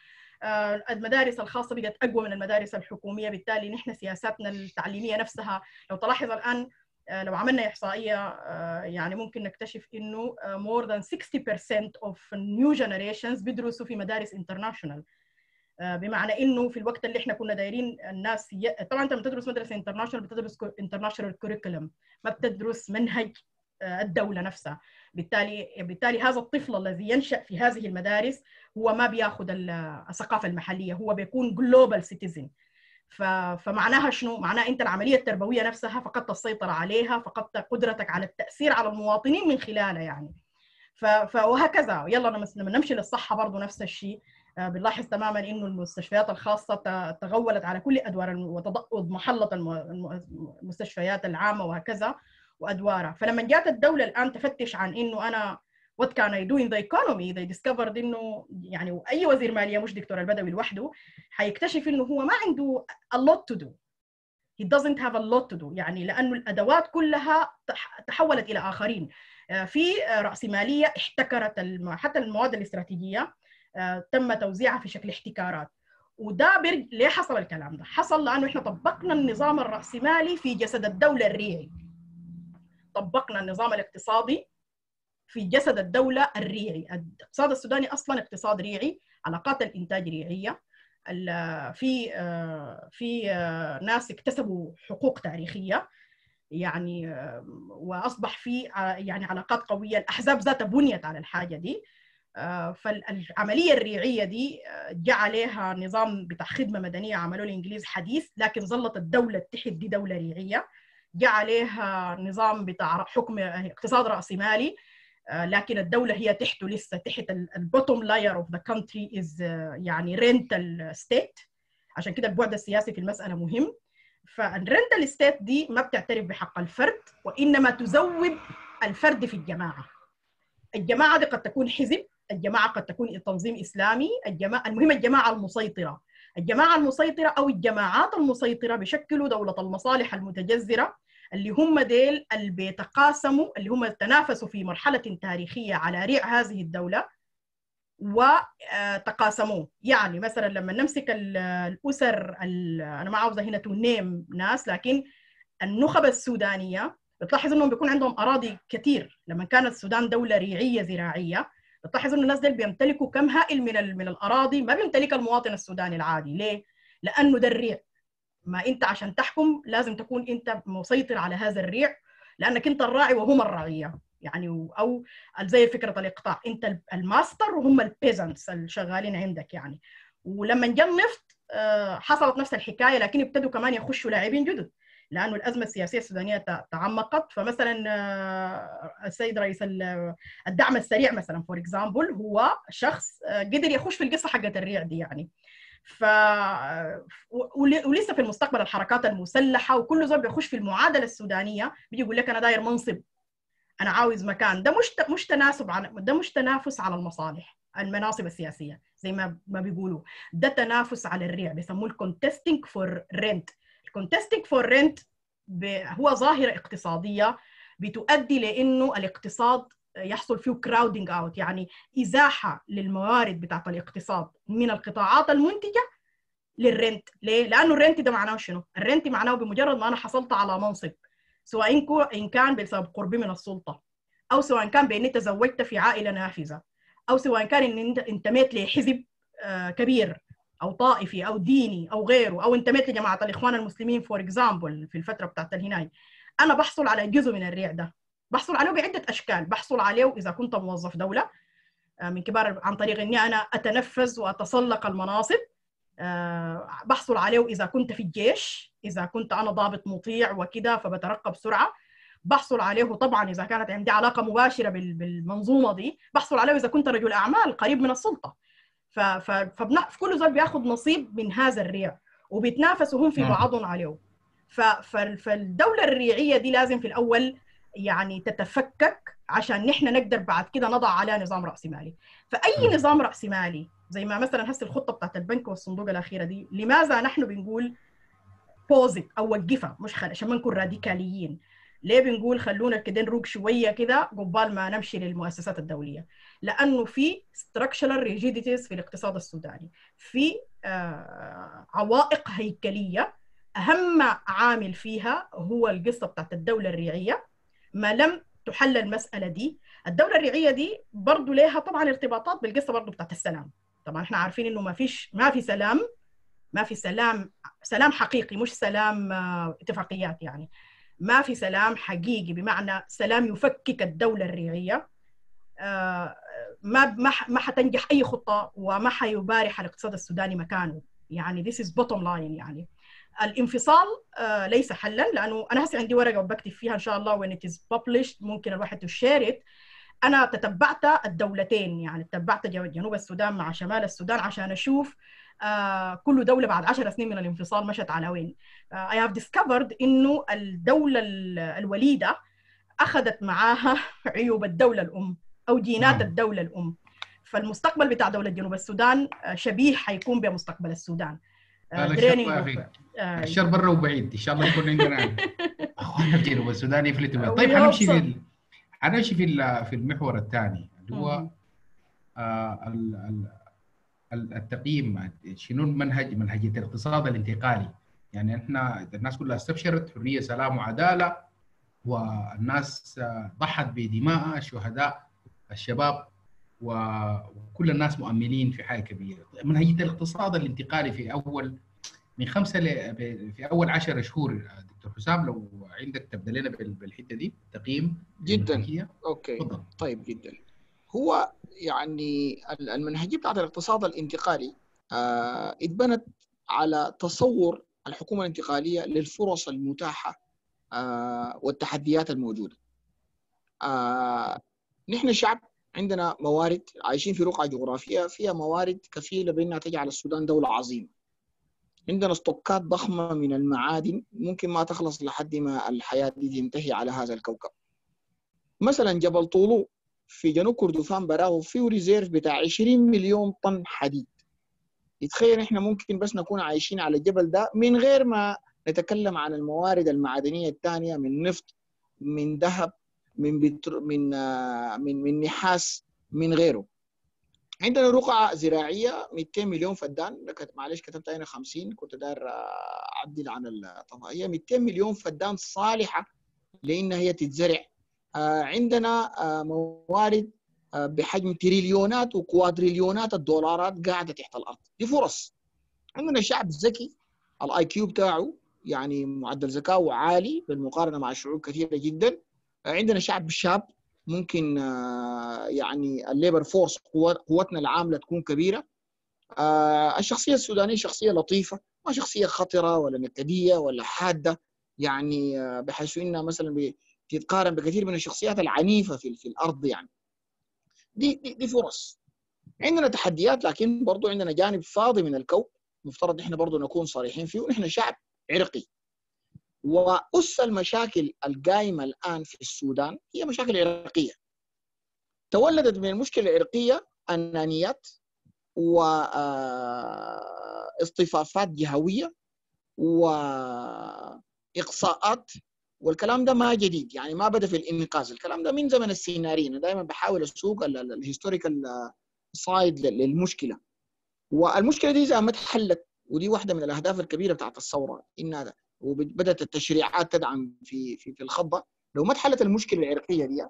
المدارس الخاصة بقت أقوى من المدارس الحكومية بالتالي نحن سياساتنا التعليمية نفسها لو تلاحظ الآن لو عملنا إحصائية يعني ممكن نكتشف إنه more than 60% of new generations بيدرسوا في مدارس international. بمعنى إنه في الوقت اللي إحنا كنا دايرين الناس ي... طبعا أنت لما تدرس مدرسة international بتدرس international curriculum ما بتدرس منهج الدولة نفسها. بالتالي بالتالي هذا الطفل الذي ينشأ في هذه المدارس هو ما بياخذ الثقافة المحلية هو بيكون global citizen فمعناها شنو؟ معناها أنت العملية التربوية نفسها فقدت السيطرة عليها، فقدت قدرتك على التأثير على المواطنين من خلالها يعني. وهكذا يلا لما نمشي للصحة برضه نفس الشيء بنلاحظ تماما إنه المستشفيات الخاصة تغولت على كل أدوار وتضأض محله المستشفيات العامة وهكذا وادوارها فلما جات الدولة الآن تفتش عن إنه أنا what can I do in the economy? They discovered إنه يعني أي وزير مالية مش دكتور البدوي لوحده حيكتشف إنه هو ما عنده a lot to do. He doesn't have a lot to do. يعني لأنه الأدوات كلها تحولت إلى آخرين. في رأسمالية احتكرت. حتى المواد الاستراتيجية تم توزيعها في شكل احتكارات. وده برج... ليه حصل الكلام ده؟ حصل لأنه إحنا طبقنا النظام الرأسمالي في جسد الدولة الريعي. طبقنا النظام الاقتصادي في جسد الدولة الريعي. الاقتصاد السوداني أصلا اقتصاد ريعي علاقات الإنتاج ريعية. في في ناس اكتسبوا حقوق تاريخية. يعني وأصبح في يعني علاقات قوية. الأحزاب ذاتها بنيت على الحاجة دي. فالعملية الريعية دي جاء عليها نظام بتاع خدمة مدنية عملوه الانجليز حديث لكن ظلت الدولة تحت دي دولة ريعية. جاء عليها نظام بتاع حكم اقتصاد راسمالي لكن الدولة هي تحته لسه تحت ال bottom layer of the country is يعني rental state عشان كده البعد السياسي في المسألة مهم. فال rental state دي ما بتعترف بحق الفرد وإنما تذوب الفرد في الجماعة. الجماعة دي قد تكون حزب الجماعة قد تكون تنظيم إسلامي الجماعة المهم الجماعة المسيطرة. الجماعة المسيطرة أو الجماعات المسيطرة بشكلوا دولة المصالح المتجذرة اللي هم ديل اللي بيتقاسموا اللي هم تنافسوا في مرحلة تاريخية على ريع هذه الدولة وتقاسموه يعني مثلا لما نمسك الأسر أنا ما عاوزة هنا تنيم ناس لكن النخب السودانية بتلاحظ إنهم بيكون عندهم أراضي كثير لما كانت السودان دولة ريعية زراعية بتلاحظ انه الناس دول بيمتلكوا كم هائل من من الأراضي ما بيمتلكها المواطن السوداني العادي. ليه؟ لأنه ده الريع. ما أنت عشان تحكم لازم تكون أنت مسيطر على هذا الريع لأنك أنت الراعي وهم الرعية. يعني أو زي فكرة الإقطاع. أنت الماستر وهم ال peasants الشغالين عندك يعني. ولما جاء النفط حصلت نفس الحكاية لكن ابتدوا كمان يخشوا لاعبين جدد. لأنه الأزمة السياسية السودانية تعمقت. فمثلا السيد رئيس الدعم السريع مثلا for example هو شخص قدر يخش في القصة حقت الريع دي يعني. ف ولسه في المستقبل الحركات المسلحة وكل زول بيخش في المعادلة السودانية بيجي يقول لك أنا داير منصب. أنا عاوز مكان. ده مش مش تناسب على ده مش تنافس على المصالح المناصب السياسية زي ما ما بيقولوا. ده تنافس على الريع بيسموه ال contesting for rent ال contesting for rent هو ظاهرة اقتصادية بتؤدي لإنه الاقتصاد يحصل فيه crowding out يعني إزاحة للموارد بتاعت الاقتصاد من القطاعات المنتجة لل rent ليه؟ لأنه ال rent ده معناه شنو؟ ال rent معناه بمجرد ما أنا حصلت على منصب سواء إن كان بسبب قربي من السلطة أو سواء كان بإني تزوجت في عائلة نافذة أو سواء كان إن انت إنتميت لحزب كبير أو طائفي أو ديني أو غيره أو انتميت لجماعه الاخوان المسلمين for example في الفترة بتاعت الهناي. أنا بحصل على جزء من الريع ده. بحصل عليه بعدة أشكال. بحصل عليه إذا كنت موظف دولة من كبار عن طريق إني أنا أتنفذ وأتسلق المناصب. بحصل عليه إذا كنت في الجيش إذا كنت أنا ضابط مطيع وكده فبترقب سرعة. بحصل عليه طبعا إذا كانت عندي علاقة مباشرة بالمنظومة دي. بحصل عليه إذا كنت رجل أعمال قريب من السلطة. ففي كل زول بياخذ نصيب من هذا الريع وبيتنافسوا هم في بعضهم عليه فالدولة الريعية دي لازم في الأول يعني تتفكك عشان نحن نقدر بعد كده نضع عليها نظام راسمالي فأي نظام راسمالي زي ما مثلا هسه الخطة بتاعت البنك والصندوق الأخيرة دي لماذا نحن بنقول بوزت أو وقفها مش خل... عشان ما نكون راديكاليين. ليه بنقول خلونا كده نروق شوية كده قبال ما نمشي للمؤسسات الدولية؟ لأنه في structural rigidities في الاقتصاد السوداني. في آه عوائق هيكلية أهم عامل فيها هو القصة بتاعت الدولة الريعية ما لم تحل المسألة دي. الدولة الريعية دي برضه لها طبعا ارتباطات بالقصة برضه بتاعت السلام. طبعا إحنا عارفين إنه ما فيش ما في سلام ما في سلام سلام حقيقي مش سلام اتفاقيات يعني. ما في سلام حقيقي بمعنى سلام يفكك الدولة الريعية. ما ما ما حتنجح أي خطة وما حيبارح الاقتصاد السوداني مكانه. يعني this is bottom line يعني. الانفصال ليس حلا لأنه أنا هسه عندي ورقة وبكتب فيها إن شاء الله when it is published ممكن الواحد تشير أنا تتبعت الدولتين يعني تتبعت جنوب السودان مع شمال السودان عشان أشوف آه كل دولة بعد عشر سنين من الانفصال مشت على وين. آه I have discovered إنه الدولة الوليدة أخذت معاها *laughs* عيوب الدولة الأم. أو جينات نعم. الدولة الأم فالمستقبل بتاع دولة جنوب السودان آه شبيه حيكون بمستقبل السودان الشر أخي. آه، الشر برا وبعيد إن شاء الله يكون عندنا *laughs* اخواننا في جنوب السودان يفلتوا طيب حنمشي في حنمشي في في المحور الثاني اللي هو. آه، التقييم شنو المنهج منهجيه الاقتصاد الانتقالي يعني إحنا الناس كلها استبشرت حرية سلام وعدالة والناس آه، ضحت بدماء الشهداء الشباب وكل الناس مؤملين في حاجة كبيرة. منهجيه الاقتصاد الانتقالي في اول من خمسة ل... في أول 10 شهور دكتور حسام لو عندك تبدا لنا بال- بالحتة دي تقييم جدا. المنهجية. أوكي. تفضل. طيب جدا. هو يعني ال- المنهجية بتاعت الاقتصاد الانتقالي آه اتبنت على تصور الحكومة الانتقالية للفرص المتاحة آه والتحديات الموجودة. آه نحن شعب عندنا موارد عايشين في رقعة جغرافية فيها موارد كفيلة بأنها تجعل السودان دولة عظيمة. عندنا stockات ضخمة من المعادن ممكن ما تخلص لحد ما الحياة دي تنتهي على هذا الكوكب. مثلا جبل طولو في جنوب كردفان براه فيه reserve بتاع 20 مليون طن حديد يتخيل إحنا ممكن بس نكون عايشين على الجبل ده من غير ما نتكلم عن الموارد المعدنية الثانية من نفط من ذهب من بتر... من آه، من من نحاس من غيره. عندنا رقعة زراعية 200 مليون فدان. معلش كتبت هنا 50 كنت داير آه، أعدل عن الطبقية. 200 مليون فدان صالحة لأنها هي تتزرع. آه، عندنا موارد بحجم تريليونات وكوادريليونات الدولارات قاعدة تحت الأرض. دي فرص. عندنا شعب ذكي ال IQ بتاعه يعني معدل ذكائه عالي بالمقارنة مع شعوب كثيرة جدا. عندنا شعب شاب ممكن آه، يعني ال labour force قوتنا العاملة تكون كبيرة. آه الشخصية السودانية شخصية لطيفة ما شخصية خطرة ولا نكدية ولا حادة. يعني آه بحيث إنها مثلا تتقارن بكثير من الشخصيات العنيفة في, في الأرض يعني. دي, دي دي فرص. عندنا تحديات لكن برضو عندنا جانب فاضي من الكون مفترض إحنا برضو نكون صريحين فيه ونحن شعب عرقي. وأس المشاكل القائمة الآن في السودان هي مشاكل عرقية. تولدت من المشكلة العرقية أنانيات واصطفافات جهوية وإقصاءات والكلام ده ما جديد يعني ما بدأ في الإنقاذ. الكلام ده من زمن السناريين. أنا دائما بحاول أسوق ال historical side للمشكلة. والمشكلة دي إذا ما اتحلت ودي واحدة من الأهداف الكبيرة بتاعت الثورة انها وبدأت التشريعات تدعم في في في الخطه لو ما اتحلت المشكلة العرقية دي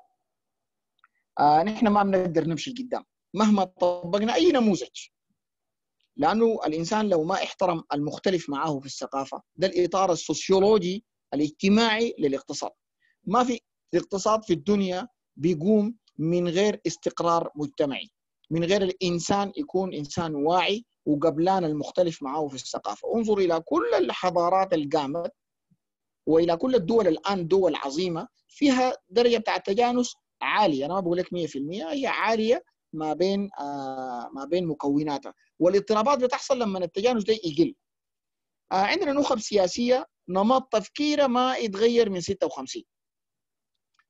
آه نحن ما بنقدر نمشي لقدام. مهما طبقنا أي نموذج. لأنه الإنسان لو ما احترم المختلف معه في الثقافة ده الإطار السوسيولوجي الاجتماعي للاقتصاد. ما في اقتصاد في الدنيا بيقوم من غير استقرار مجتمعي من غير الإنسان يكون إنسان واعي وقبلان المختلف معه في الثقافة. انظر إلى كل الحضارات اللي قامت وإلى كل الدول الآن دول عظيمة فيها درجة بتاع التجانس عالية. أنا ما بقول لك 100% هي عالية ما بين آه ما بين مكوناتها. والاضطرابات بتحصل لما التجانس ده يقل. آه عندنا نخب سياسية نمط تفكيره ما يتغير من 56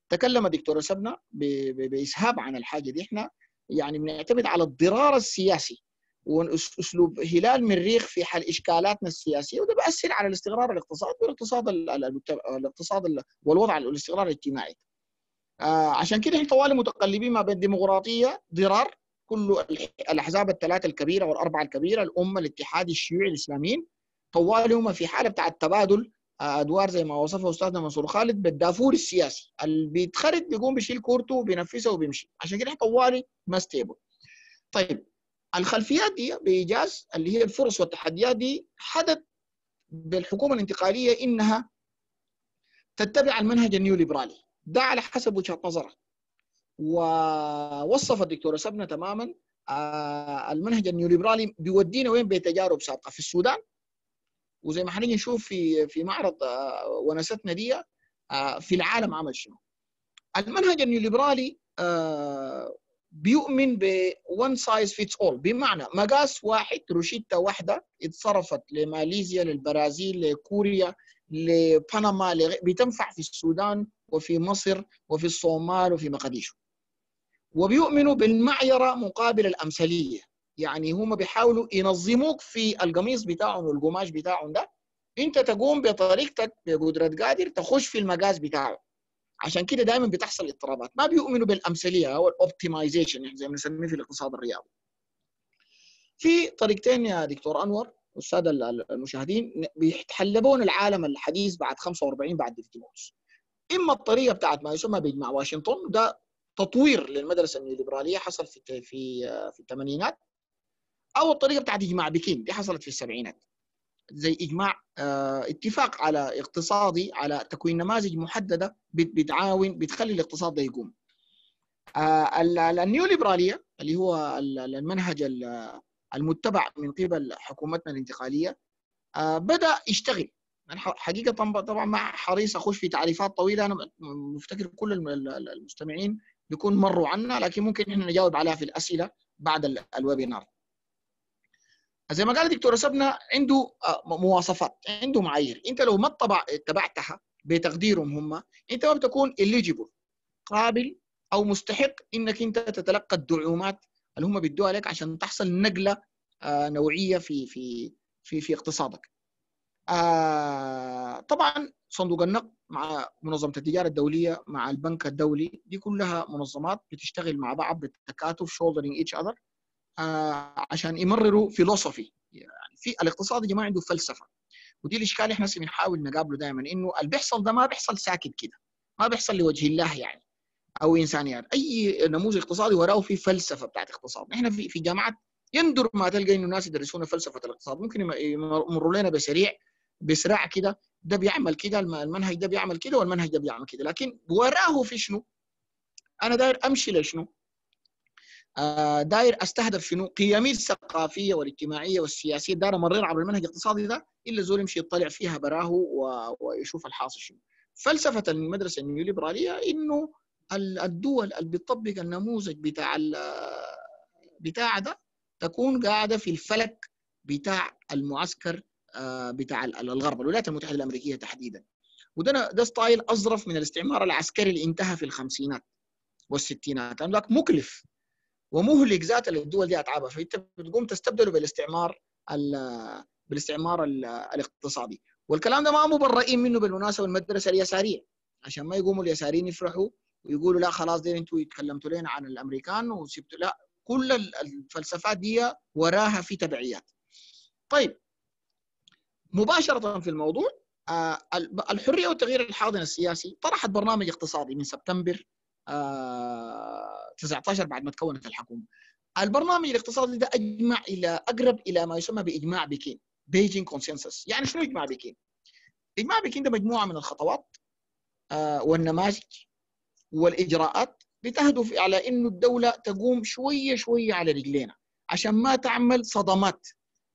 تكلم الدكتور سبنا بإسهاب عن الحاجة دي. إحنا يعني بنعتمد على الضرار السياسي. وأسلوب هلال مريخ في حل إشكالاتنا السياسية وده بيأثر على الاستقرار الاقتصادي والاقتصاد الاقتصاد والوضع الاستقرار الاجتماعي. آه عشان كده إحنا طوالي متقلبين ما بين ديمقراطية ضرار كل الأحزاب الثلاثة الكبيرة والأربعة الكبيرة الأمة الاتحاد الشيوعي الإسلاميين. طوالي هم في حالة بتاع التبادل أدوار زي ما وصفه أستاذنا منصور خالد بالدافور السياسي اللي بيتخرج بيقوم بيشيل كورته وبينفذها وبيمشي. عشان كده طوالي ما stable طيب الخلفيات دي بإيجاز اللي هي الفرص والتحديات دي حدث بالحكومة الانتقالية إنها تتبع المنهج النيوليبرالي. ده على حسب وجهة نظرها ووصف الدكتوره سبنة تماما المنهج النيوليبرالي بيودينا وين؟ بتجارب سابقة. في السودان. وزي ما حنيجي نشوف في في معرض ونستنا دي في العالم عمل شنو. المنهج النيوليبرالي بيؤمن ب one size fits all. بمعنى مقاس واحد روشيتا واحدة اتصرفت لماليزيا للبرازيل لكوريا لبنما لغ... بتنفع في السودان وفي مصر وفي الصومال وفي مقديشو. وبيؤمنوا بالمعيرة مقابل الأمثلية يعني هم بيحاولوا ينظموك في القميص بتاعهم والقماش بتاعهم ده. انت تقوم بطريقتك بقدرة قادر تخش في المقاس بتاعه. عشان كده دائما بتحصل اضطرابات. ما بيؤمنوا بالأمثلية أو ال optimization زي ما بنسميه في الاقتصاد الرياضي. في طريقتين يا دكتور أنور والساده المشاهدين بيتحلبون العالم الحديث بعد 45 بعد ديفيديموس إما الطريقة بتاعت ما يسمى باجماع واشنطن ده تطوير للمدرسة النيوليبرالية حصل في في في الثمانينات أو الطريقة بتاعت إجماع بكين دي حصلت في السبعينات. زي إجماع آه اتفاق على اقتصادي على تكوين نماذج محددة بتعاون بتخلي الاقتصاد ده يقوم. آه النيوليبرالية اللي هو المنهج المتبع من قبل حكومتنا الانتقالية آه بدأ يشتغل. حقيقة طبعا ما حريص أخش في تعريفات طويلة أنا مفتكر كل المستمعين بيكون مروا عنها لكن ممكن إحنا نجاوب عليها في الأسئلة بعد الويبينار. زي ما قال الدكتوره سبنا عنده مواصفات عنده معايير انت لو ما اتبعتها بتقديرهم هم انت ما بتكون eligible قابل أو مستحق إنك انت تتلقى الدعومات اللي هم بيدوها لك عشان تحصل نقلة نوعية في في في في اقتصادك. طبعا صندوق النقد مع منظمة التجارة الدولية مع البنك الدولي دي كلها منظمات بتشتغل مع بعض بالتكاتف shouldering each other آه عشان يمرروا philosophy يعني في الاقتصاد يا جماعة عنده فلسفة. ودي الإشكال إحنا بنحاول نقابله دائما إنه اللي بيحصل ده ما بيحصل ساكت كده. ما بيحصل لوجه الله يعني أو إنسانيات. أي نموذج اقتصادي وراه في فلسفة بتاعت اقتصاد. إحنا في في جامعات يندر ما تلقى إنه الناس يدرسون فلسفة الاقتصاد. ممكن يمروا لنا بسريع بسرعة كده. ده بيعمل كده المنهج ده بيعمل كده والمنهج ده بيعمل كده. لكن وراه في شنو؟ أنا داير أمشي لشنو؟ داير أستهدف شنو؟ قيمي الثقافية والاجتماعية والسياسية داير امرر عبر المنهج الاقتصادي ده إلا زول يمشي يطلع فيها براه ويشوف الحاصل شنو. فلسفة المدرسة النيوليبرالية إنه الدول اللي بتطبق النموذج بتاع بتاع ده تكون قاعدة في الفلك بتاع المعسكر بتاع الغرب الولايات المتحدة الأمريكية تحديدا. وده ده ستايل أظرف من الاستعمار العسكري اللي انتهى في الخمسينات والستينات. لأنه ذاك مكلف. ومهلك ذات للدول دي اتعابها فأنت بتقوم تستبدله بالاستعمار بالاستعمار الاقتصادي. والكلام ده ما مبرئين منه بالمناسبة المدرسة اليسارية. عشان ما يقوموا اليساريين يفرحوا ويقولوا لا خلاص دي أنتوا تكلمتوا لنا عن الأمريكان وسبتوا. لا كل الفلسفات دي وراها في تبعيات. طيب مباشرة في الموضوع الحرية والتغيير الحاضن السياسي طرحت برنامج اقتصادي من سبتمبر 19 بعد ما تكونت الحكومة. البرنامج الاقتصادي ده أجمع إلى أقرب إلى ما يسمى بإجماع بكين بيجين كونسنسس يعني شنو إجماع بكين؟ إجماع بكين ده مجموعة من الخطوات والنماذج والإجراءات بتهدف على إنه الدولة تقوم شوية شوية على رجلينا عشان ما تعمل صدمات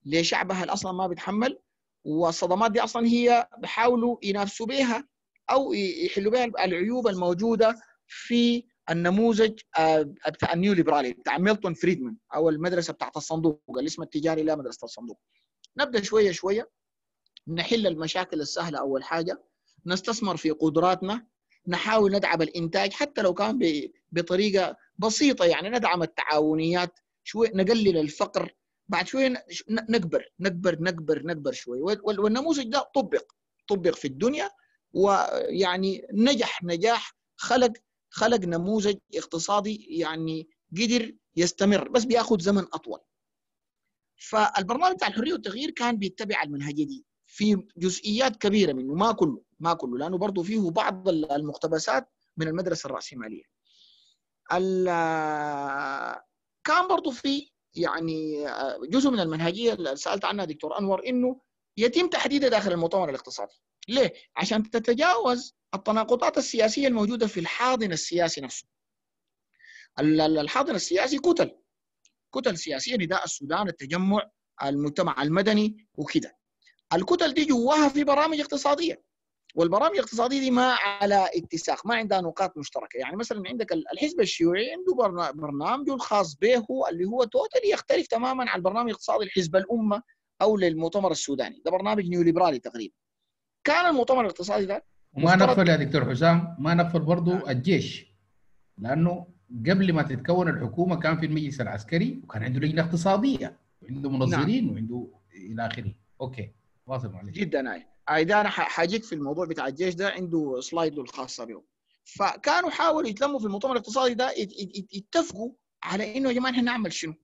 لشعبها اللي أصلا ما بيتحمل. والصدمات دي أصلا هي بيحاولوا ينافسوا بها أو يحلوا بها العيوب الموجودة في النموذج بتاع النيو ليبرالي بتاع ميلتون فريدمان أو المدرسة بتاعت الصندوق الاسم التجاري لا مدرسة الصندوق. نبدأ شوية شوية نحل المشاكل السهلة أول حاجة نستثمر في قدراتنا نحاول ندعم الإنتاج حتى لو كان بطريقة بسيطة يعني ندعم التعاونيات شوي نقلل الفقر بعد شوية نكبر نكبر نكبر نكبر شوي. والنموذج ده طبق طبق في الدنيا ويعني نجح نجاح خلق خلق نموذج اقتصادي يعني قدر يستمر بس بياخذ زمن أطول. فالبرنامج بتاع الحرية والتغيير كان بيتبع المنهجية دي في جزئيات كبيرة منه ما كله ما كله لأنه برضه فيه بعض المقتبسات من المدرسة الرأسمالية. كان برضه في يعني جزء من المنهجية اللي سألت عنها دكتور أنور إنه يتم تحديدها داخل المؤتمر الاقتصادي. ليه؟ عشان تتجاوز التناقضات السياسية الموجودة في الحاضن السياسي نفسه. الحاضن السياسي كتل كتل سياسيه نداء السودان التجمع المجتمع المدني وكده الكتل دي جواها في برامج اقتصادية. والبرامج الاقتصادية دي ما على اتساق ما عندها نقاط مشتركة. يعني مثلا عندك الحزب الشيوعي عنده برنامجه الخاص به اللي هو توتالي يختلف تماما عن البرنامج الاقتصادي لحزب الأمة أو للمؤتمر السوداني. ده برنامج نيو ليبرالي تقريبا. كان المؤتمر الاقتصادي ده وما نغفل يا دكتور حسام ما نغفل برضه الجيش لأنه قبل ما تتكون الحكومة كان في المجلس العسكري وكان عنده لجنة اقتصادية وعنده منظرين نعم. وعنده إلى آخره. okay واصل معلش. جدا أي. أي ده أنا حاجيك في الموضوع بتاع الجيش ده عنده slide الخاصة به فكانوا حاولوا يتلموا في المؤتمر الاقتصادي ده يتفقوا على إنه يا جماعة إحنا نعمل شنو؟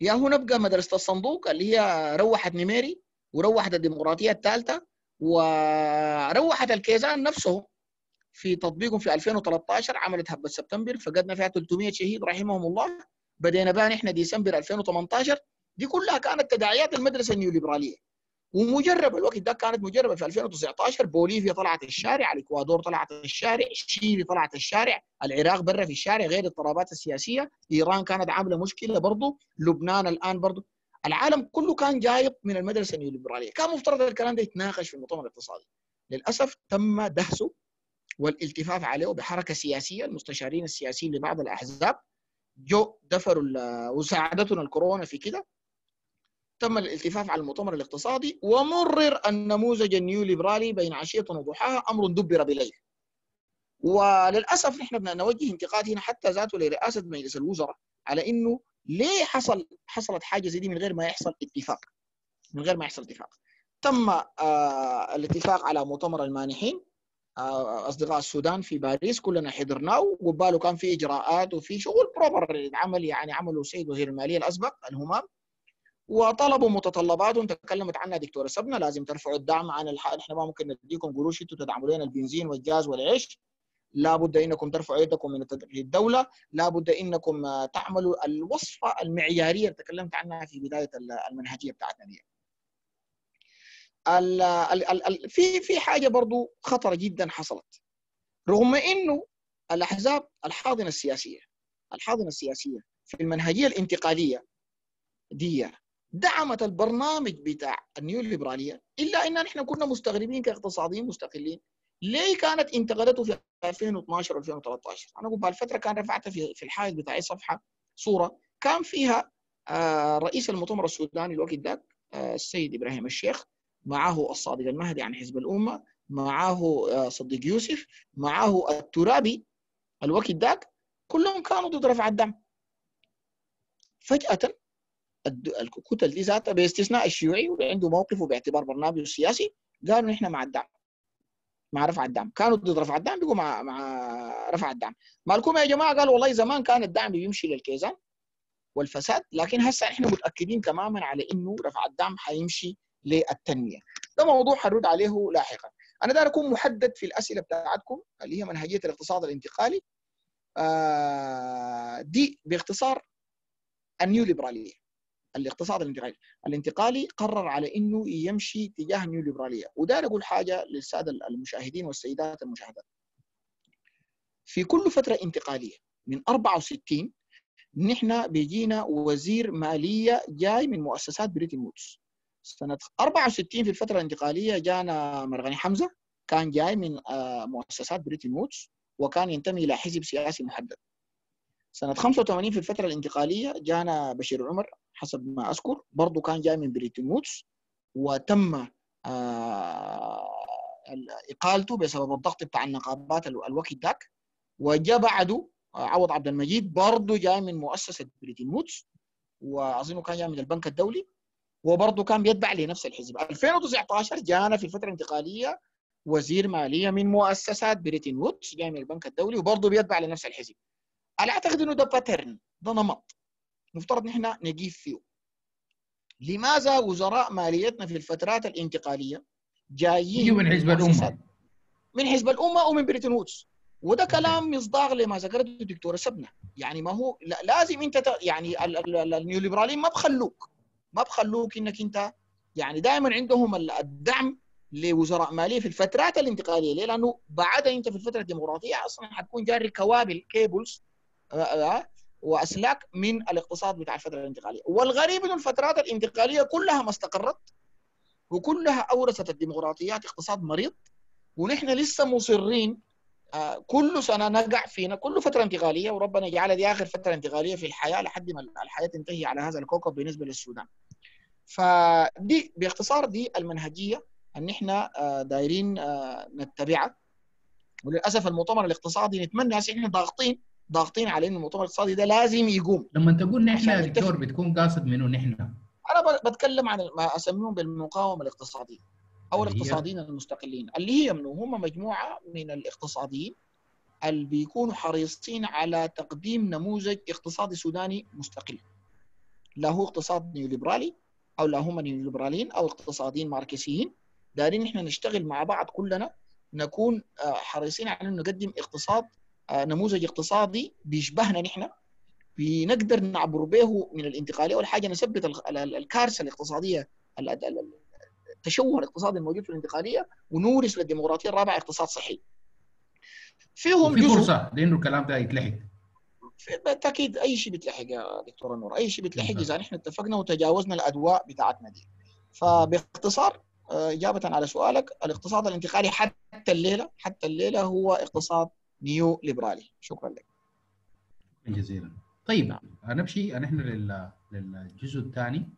يا هو نبقى مدرسة الصندوق اللي هي روحت نميري وروحت الديمقراطية الثالثة وروحت الكيزان نفسه في تطبيقهم في 2013 عملت هبه سبتمبر فقدنا فيها 300 شهيد رحمهم الله. بدينا بقى نحن ديسمبر 2018 دي كلها كانت تداعيات المدرسة النيوليبرالية. ومجربه الوقت ده كانت مجربة في 2019 بوليفيا طلعت الشارع الإكوادور طلعت الشارع شيلي طلعت الشارع العراق برا في الشارع غير الاضطرابات السياسية. إيران كانت عاملة مشكلة برضه لبنان الآن برضه العالم كله كان جايب من المدرسة النيوليبرالية. كان مفترض الكلام ده يتناقش في المؤتمر الاقتصادي. للأسف تم دهسه والالتفاف عليه بحركة سياسية. المستشارين السياسيين لبعض الأحزاب جو دفروا وساعدتنا الكورونا في كده. تم الالتفاف على المؤتمر الاقتصادي. ومرر النموذج النيو ليبرالي بين عشية وضحاها. أمر دبر بليل. وللأسف نحن بدنا نوجه انتقاد هنا حتى ذاته لرئاسة مجلس الوزراء على إنه ليه حصل حصلت حاجة زي دي من غير ما يحصل اتفاق؟ من غير ما يحصل اتفاق. تم آه الاتفاق على مؤتمر المانحين آه أصدقاء السودان في باريس كلنا حضرناه وقباله كان في إجراءات وفي شغل بروبر عمل يعني عمله السيد وزير المالية الأسبق الهمام وطلبوا متطلبات تكلمت عنها دكتورة سبنا لازم ترفعوا الدعم عن الح... إحنا ما ممكن نديكم قروش أنتوا تدعموا لنا البنزين والغاز والعيش. لابد إنكم ترفعوا يدكم من الدولة لابد إنكم تعملوا الوصفه المعيارية اللي تكلمت عنها في بداية المنهجية بتاعتنا دي. ال ال في في حاجة برضو خطرة جدا حصلت. رغم إنه الأحزاب الحاضنة السياسية الحاضنة السياسية في المنهجية الانتقالية دي دعمت البرنامج بتاع النيو ليبراليه إلا إن نحن كنا مستغربين كاقتصاديين مستقلين. ليه كانت انتقدته في 2012 و 2013 أنا قبل فتره كان رفعت في في الحائط بتاعي صفحة صورة كان فيها آه رئيس المؤتمر السوداني الوقت ذاك آه السيد إبراهيم الشيخ معه الصادق المهدي عن حزب الأمة معه آه صديق يوسف معه الترابي الوقت ذاك كلهم كانوا ضد رفع الدعم فجأة الكتل دي ذاتها باستثناء الشيوعي واللي عنده موقف وباعتبار برنامجه السياسي قالوا نحن مع الدعم مع رفع الدعم. كانوا ضد رفع الدعم بيقوا مع مع رفع الدعم. مالكم يا جماعة قالوا والله زمان كان الدعم بيمشي للكيزان والفساد لكن هسه إحنا متأكدين تماما على إنه رفع الدعم حيمشي للتنمية. ده موضوع حنرد عليه لاحقا. أنا داير أكون محدد في الأسئلة بتاعتكم اللي هي منهجية الاقتصاد الانتقالي. آه دي باختصار النيو ليبراليه الاقتصاد الانتقالي. الانتقالي قرر على إنه يمشي تجاه النيو ليبراليه وداير أقول حاجة للسادة المشاهدين والسيدات المشاهدات. في كل فترة انتقالية من 64 نحن بيجينا وزير مالية جاي من مؤسسات بريتن وودز. سنة 64 في الفترة الانتقالية جانا مرغني حمزة كان جاي من مؤسسات بريتن وودز وكان ينتمي إلى حزب سياسي محدد. سنة 85 في الفترة الانتقالية جانا بشير عمر حسب ما أذكر برضو كان جاي من بريتن وودز وتم إقالته بسبب الضغط بتاع النقابات الوقت ذاك. وجاء بعده عوض عبد المجيد برضو جاي من مؤسسة بريتن وودز وأظنه كان جاي من البنك الدولي وبرضه كان بيتبع لنفس الحزب. 2019 جانا في الفترة الانتقالية وزير مالية من مؤسسات بريتن وودز جاي من البنك الدولي وبرضه بيتبع لنفس الحزب. أنا أعتقد إنه ده pattern ده نمط. مفترض نحن نجيب فيه لماذا وزراء ماليتنا في الفترات الانتقالية جايين من حزب الأمة. من حزب الأمة ومن بريتن وودز وده كلام مصداق لما ذكرته الدكتورة سبنة. يعني ما هو لازم أنت يعني النيوليبراليين ما بخلوك. ما بخلوك إنك أنت يعني دائما عندهم الدعم لوزراء مالية في الفترات الانتقالية. ليه؟ لأنه بعدها أنت في الفترة الديمقراطية أصلا حتكون جاري couple couples وأسلاك من الاقتصاد بتاع الفترة الانتقالية والغريب إنه الفترات الانتقالية كلها ما استقرت وكلها أورثت الديمقراطيات اقتصاد مريض ونحن لسه مصرين كل سنة نقع فينا كل فترة انتقالية وربنا يجعلها دي آخر فترة انتقالية في الحياة لحد ما الحياة تنتهي على هذا الكوكب بالنسبة للسودان. فدي باختصار دي المنهجية ان إحنا دايرين نتبعها وللأسف المؤتمر الاقتصادي نتمنى إحنا ضاغطين ضاغطين على انه المؤتمر الاقتصادي ده لازم يقوم. لما تقول نحن يا دكتور بتكون قاصد منه نحن أنا بتكلم عن ما أسميهم بالمقاومة الاقتصادية أو الاقتصاديين المستقلين اللي هي منه هم مجموعة من الاقتصاديين اللي بيكونوا حريصين على تقديم نموذج اقتصادي سوداني مستقل. لا هو اقتصاد نيوليبرالي أو لا هم نيوليبراليين أو اقتصاديين ماركسيين. دارين إحنا نشتغل مع بعض كلنا نكون حريصين على إنه نقدم اقتصاد نموذج اقتصادي بيشبهنا نحن بنقدر نعبر به من الانتقالية أول حاجة نثبت الكارثة الاقتصادية التشوه الاقتصادي الموجود في الانتقالية ونورث للديمقراطية الرابعة اقتصاد صحي. فيهم في فرصة لأنه الكلام ده يتلحق. بالتأكيد أي شيء بيتلحق يا دكتور نور أي شيء بيتلحق إذا نحن اتفقنا وتجاوزنا الأدواء بتاعتنا دي. فباختصار إجابة على سؤالك الاقتصاد الانتقالي حتى الليلة حتى الليلة هو اقتصاد نيو ليبرالي شكرا لك. جزيلا. طيب نمشي نحن للجزء الثاني.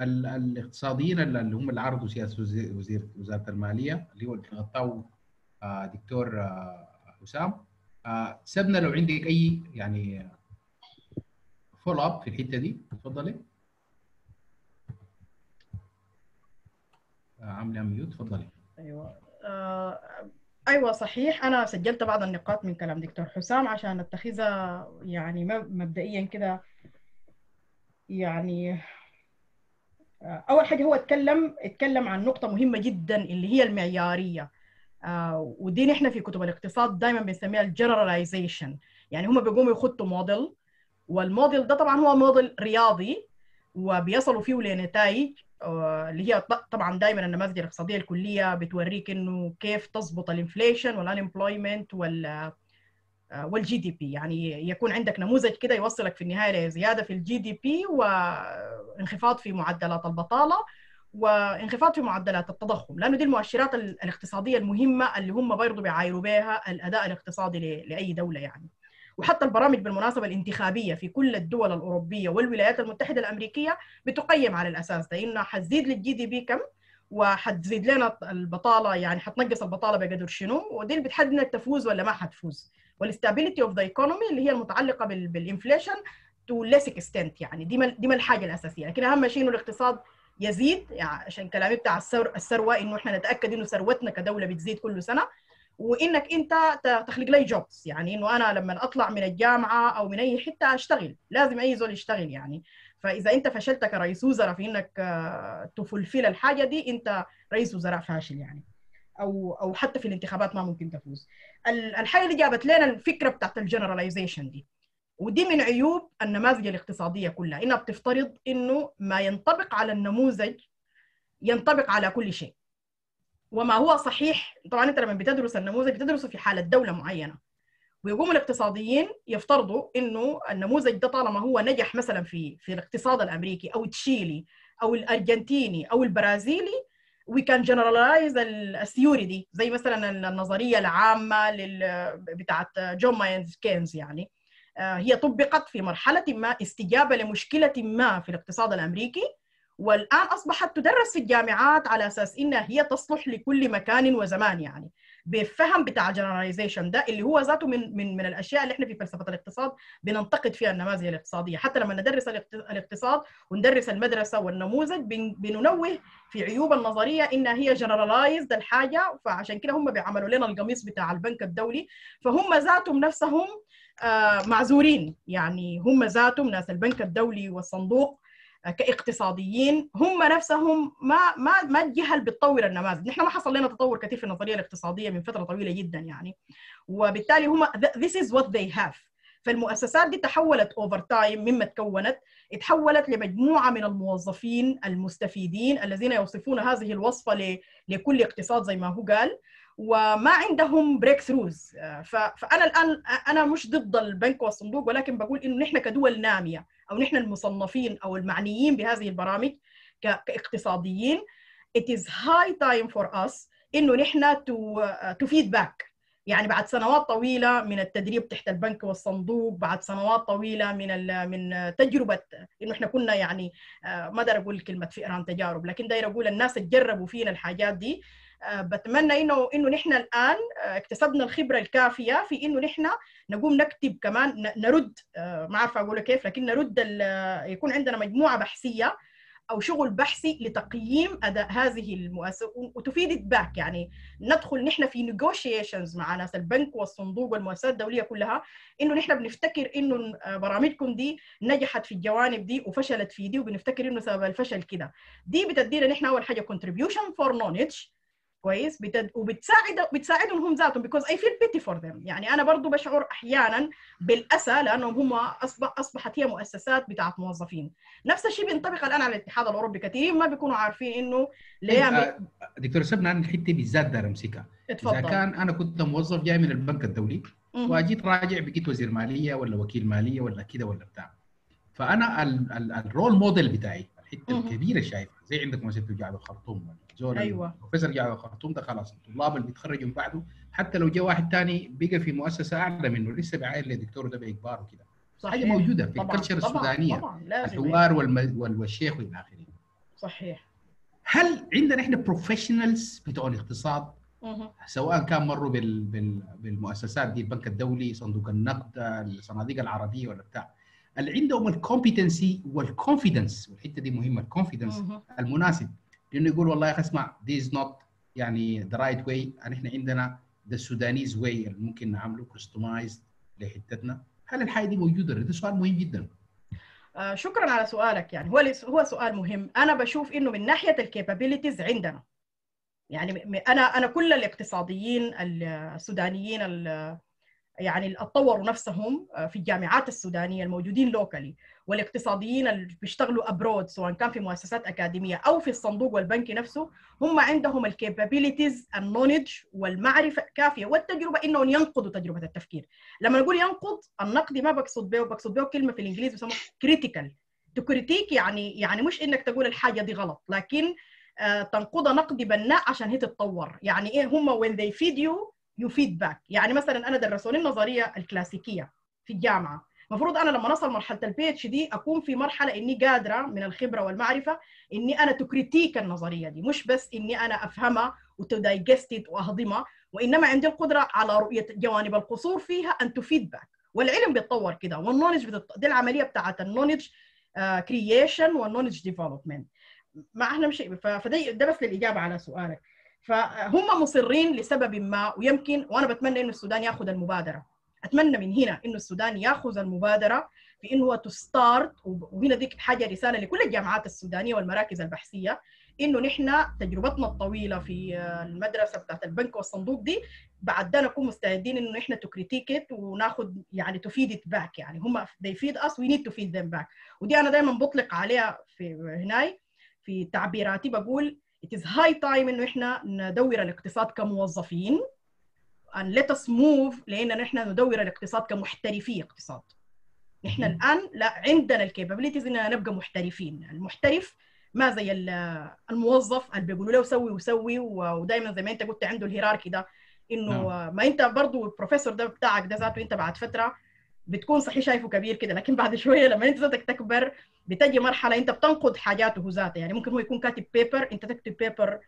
الاقتصاديين اللي هم اللي عرضوا سياسه وزير وزارة المالية اللي هو اللي غطاه دكتور حسام. سبنا لو عندك أي يعني follow up في الحتة دي؟ تفضلي. عامله mute تفضلي. أيوه. آه أيوه صحيح. أنا سجلت بعض النقاط من كلام دكتور حسام عشان أتخذها يعني مبدئيا كده. يعني أول حاجة هو اتكلم اتكلم عن نقطة مهمة جدا اللي هي المعيارية. آه ودي نحن في كتب الاقتصاد دائما بنسميها ال generalization. يعني هم بيقوموا يخطوا model وال model ده طبعا هو موديل رياضي وبيصلوا فيه لنتائج اللي هي طبعا دائما النماذج الاقتصادية الكلية بتوريك إنه كيف تظبط ال inflation وال unemployment وال وال GDP يعني يكون عندك نموذج كده يوصلك في النهاية لزيادة في ال GDP وانخفاض في معدلات البطالة وانخفاض في معدلات التضخم لأنه دي المؤشرات الاقتصادية المهمة اللي هم برضه بيعايروا بها الأداء الاقتصادي لأي دولة يعني. وحتى البرامج بالمناسبة الانتخابية في كل الدول الأوروبية والولايات المتحدة الأمريكية بتقيم على الأساس ده. انها حتزيد لل GDP كم؟ وحتزيد لنا البطالة يعني حتنقص البطالة بقدر شنو؟ ودي اللي بتحدد انك تفوز ولا ما حتفوز. وال stability of the economy اللي هي المتعلقة بال inflation to less extent يعني دي ما دي ما الحاجة الأساسية. لكن أهم شيء إنه الاقتصاد يزيد يعني عشان كلامي بتاع الثروة إنه إحنا نتأكد إنه ثروتنا كدولة بتزيد كل سنة. وإنك أنت تخلق لي jobs يعني إنه أنا لما أطلع من الجامعة أو من أي حتة أشتغل. لازم أي زول يشتغل يعني. فإذا أنت فشلت كرئيس وزراء في إنك ت fulfill الحاجة دي أنت رئيس وزراء فاشل يعني. أو أو حتى في الانتخابات ما ممكن تفوز. الحاجة اللي جابت لنا الفكرة بتاعت ال generalization دي. ودي من عيوب النماذج الاقتصادية كلها. إنها بتفترض إنه ما ينطبق على النموذج ينطبق على كل شيء. وما هو صحيح؟ طبعا أنت لما بتدرس النموذج بتدرسه في حالة دولة معينة. ويقوم الاقتصاديين يفترضوا إنه النموذج ده طالما هو نجح مثلا في في الاقتصاد الأمريكي أو التشيلي أو الأرجنتيني أو البرازيلي we can generalize ال theory دي زي مثلا النظرية العامة لل بتاعت جون Maynard كينز يعني هي طبقت في مرحلة ما استجابة لمشكلة ما في الاقتصاد الأمريكي. والآن أصبحت تدرس في الجامعات على أساس إنها هي تصلح لكل مكان وزمان يعني. بفهم بتاع ال generalization ده اللي هو ذاته من من من الأشياء اللي إحنا في فلسفة الاقتصاد بننتقد فيها النماذج الاقتصادية. حتى لما ندرس الاقتصاد وندرس المدرسة والنموذج بننوه في عيوب النظرية إنها هي generalized الحاجة فعشان كده هم بيعملوا لنا القميص بتاع البنك الدولي. فهم ذاتهم نفسهم معذورين يعني. هم ذاتهم ناس البنك الدولي والصندوق كاقتصاديين هم نفسهم ما ما ما الجهه اللي بتطور النماذج، نحن ما حصل لنا تطور كثير في النظرية الاقتصادية من فترة طويلة جدا يعني. وبالتالي هم this is what they have. فالمؤسسات دي تحولت over time مما تكونت اتحولت لمجموعة من الموظفين المستفيدين الذين يوصفون هذه الوصفة لكل اقتصاد زي ما هو قال. وما عندهم breakthroughs فأنا الآن أنا مش ضد البنك والصندوق ولكن بقول إنه نحن كدول نامية أو نحن المصنفين أو المعنيين بهذه البرامج كاقتصاديين it is high time for us إنه نحن to, to feedback يعني بعد سنوات طويلة من التدريب تحت البنك والصندوق بعد سنوات طويلة من من تجربة إنه إحنا كنا يعني ما أقدر أقول كلمة فئران تجارب لكن داير أقول الناس اللي جربوا فينا الحاجات دي. بتمنى انه إنه نحن الآن اكتسبنا الخبرة الكافية في إنه نحن نقوم نكتب كمان نرد ما عارفة أقول كيف لكن نرد يكون عندنا مجموعة بحثية أو شغل بحثي لتقييم أداء هذه المؤسسة. و to feed back يعني ندخل نحن في negotiations مع ناس البنك والصندوق والمؤسسات الدولية كلها إنه نحن بنفتكر إنه برامجكم دي نجحت في الجوانب دي وفشلت في دي وبنفتكر إنه سبب الفشل كده. دي بتدينا نحن أول حاجة contribution for knowledge. كويس بتد... وبتساعد بتساعدهم هم ذاتهم because I feel pity for them. يعني أنا برضو بشعر أحيانا بالأسى لأنهم هم اصبح أصبحت هي مؤسسات بتاعت موظفين. نفس الشيء بينطبق الآن على الاتحاد الأوروبي. كثيرين ما بيكونوا عارفين إنه ليه دكتور سبنا عن الحته بالذات دار أمسكها. إذا كان أنا كنت موظف جاي من البنك الدولي وأجيت راجع بقيت وزير مالية ولا وكيل مالية ولا كده ولا بتاع. فأنا الرول موديل بتاعي الحته الكبيره شايفها زي عندك مثلا جامعه الخرطوم زول أيوه. بروفيسور جامعه الخرطوم ده خلاص الطلاب اللي بيتخرجوا من بعده حتى لو جاء واحد ثاني بقى في مؤسسة أعلى منه لسه بعاير لدكتور ده باجبار وكده حاجة موجودة في ال culture السودانية طبعا الحوار والم... والشيخ والى آخره. صحيح. هل عندنا إحنا professionals بتوع الاقتصاد. سواء كان مروا بال... بال... بالمؤسسات دي البنك الدولي صندوق النقد الصناديق العربية ولا بتاع. اللي عندهم ال competency وال confidence والحتة دي مهمة ال confidence المناسب. لأنه يقول والله يا أخي اسمع this is not يعني the right way إحنا عندنا the Sudanese way اللي ممكن نعمله customize لحتتنا. هل الحاجة دي موجودة؟ ده سؤال مهم جدا. آه شكرا على سؤالك. يعني هو هو سؤال مهم. أنا بشوف إنه من ناحية ال capabilities عندنا. يعني أنا أنا كل الاقتصاديين السودانيين يعني اتطوروا نفسهم في الجامعات السودانية الموجودين locally والاقتصاديين اللي بيشتغلوا abroad سواء كان في مؤسسات أكاديمية أو في الصندوق والبنكي نفسه هم عندهم ال capabilities ال knowledge والمعرفة كافية والتجربة إنهم ينقضوا تجربة التفكير. لما نقول ينقض النقد ما بقصد به بقصد به كلمة في الإنجليزي بيسموها critical to critique يعني يعني مش إنك تقول الحاجة دي غلط لكن آه تنقضها نقد بناء عشان هي تتطور. يعني إيه؟ هم when they feed you feed back يعني مثلا أنا درسوني النظرية الكلاسيكية في الجامعة. المفروض أنا لما اصل مرحلة ال PhD أكون في مرحلة إني قادرة من الخبرة والمعرفة إني أنا to critique النظرية دي مش بس إني أنا أفهمها و to digest it واهضمها وإنما عندي القدرة على رؤية جوانب القصور فيها and to feed back والعلم بيتطور كده وال knowledge بتط... دي العملية بتاعت ال knowledge creation وال knowledge development ما إحنا مش فده ده بس للإجابة على سؤالك. فهم مصرين لسبب ما ويمكن وأنا بتمنى إنه السودان ياخذ المبادرة. أتمنى من هنا إنه السودان ياخذ المبادرة في إنه to start وهنا ديك حاجة رسالة لكل الجامعات السودانية والمراكز البحثية إنه نحن تجربتنا الطويلة في المدرسة بتاعت البنك والصندوق دي بعد ده نكون مستعدين إنه نحن to critique it وناخذ يعني to feed back يعني هم they feed us we need to feed them back. ودي أنا دائما بطلق عليها في هناي في تعبيراتي بقول it is high time إنه إحنا ندور الاقتصاد كموظفين. And let us move لأن نحن ندور الاقتصاد كمحترفي اقتصاد. نحن الآن لا عندنا ال capabilities إننا نبقى محترفين. المحترف ما زي الموظف اللي بيقولوا له سوي وسوي ودائما زي ما أنت قلت عنده ال hierarchy ده. إنه ما أنت برضه البروفيسور ده بتاعك ده ذاته أنت بعد فترة بتكون صحيح شايفه كبير كده لكن بعد شوية لما انت ذاتك تكبر بتجي مرحلة انت بتنقد حاجاته ذاته. يعني ممكن هو يكون كاتب paper انت تكتب paper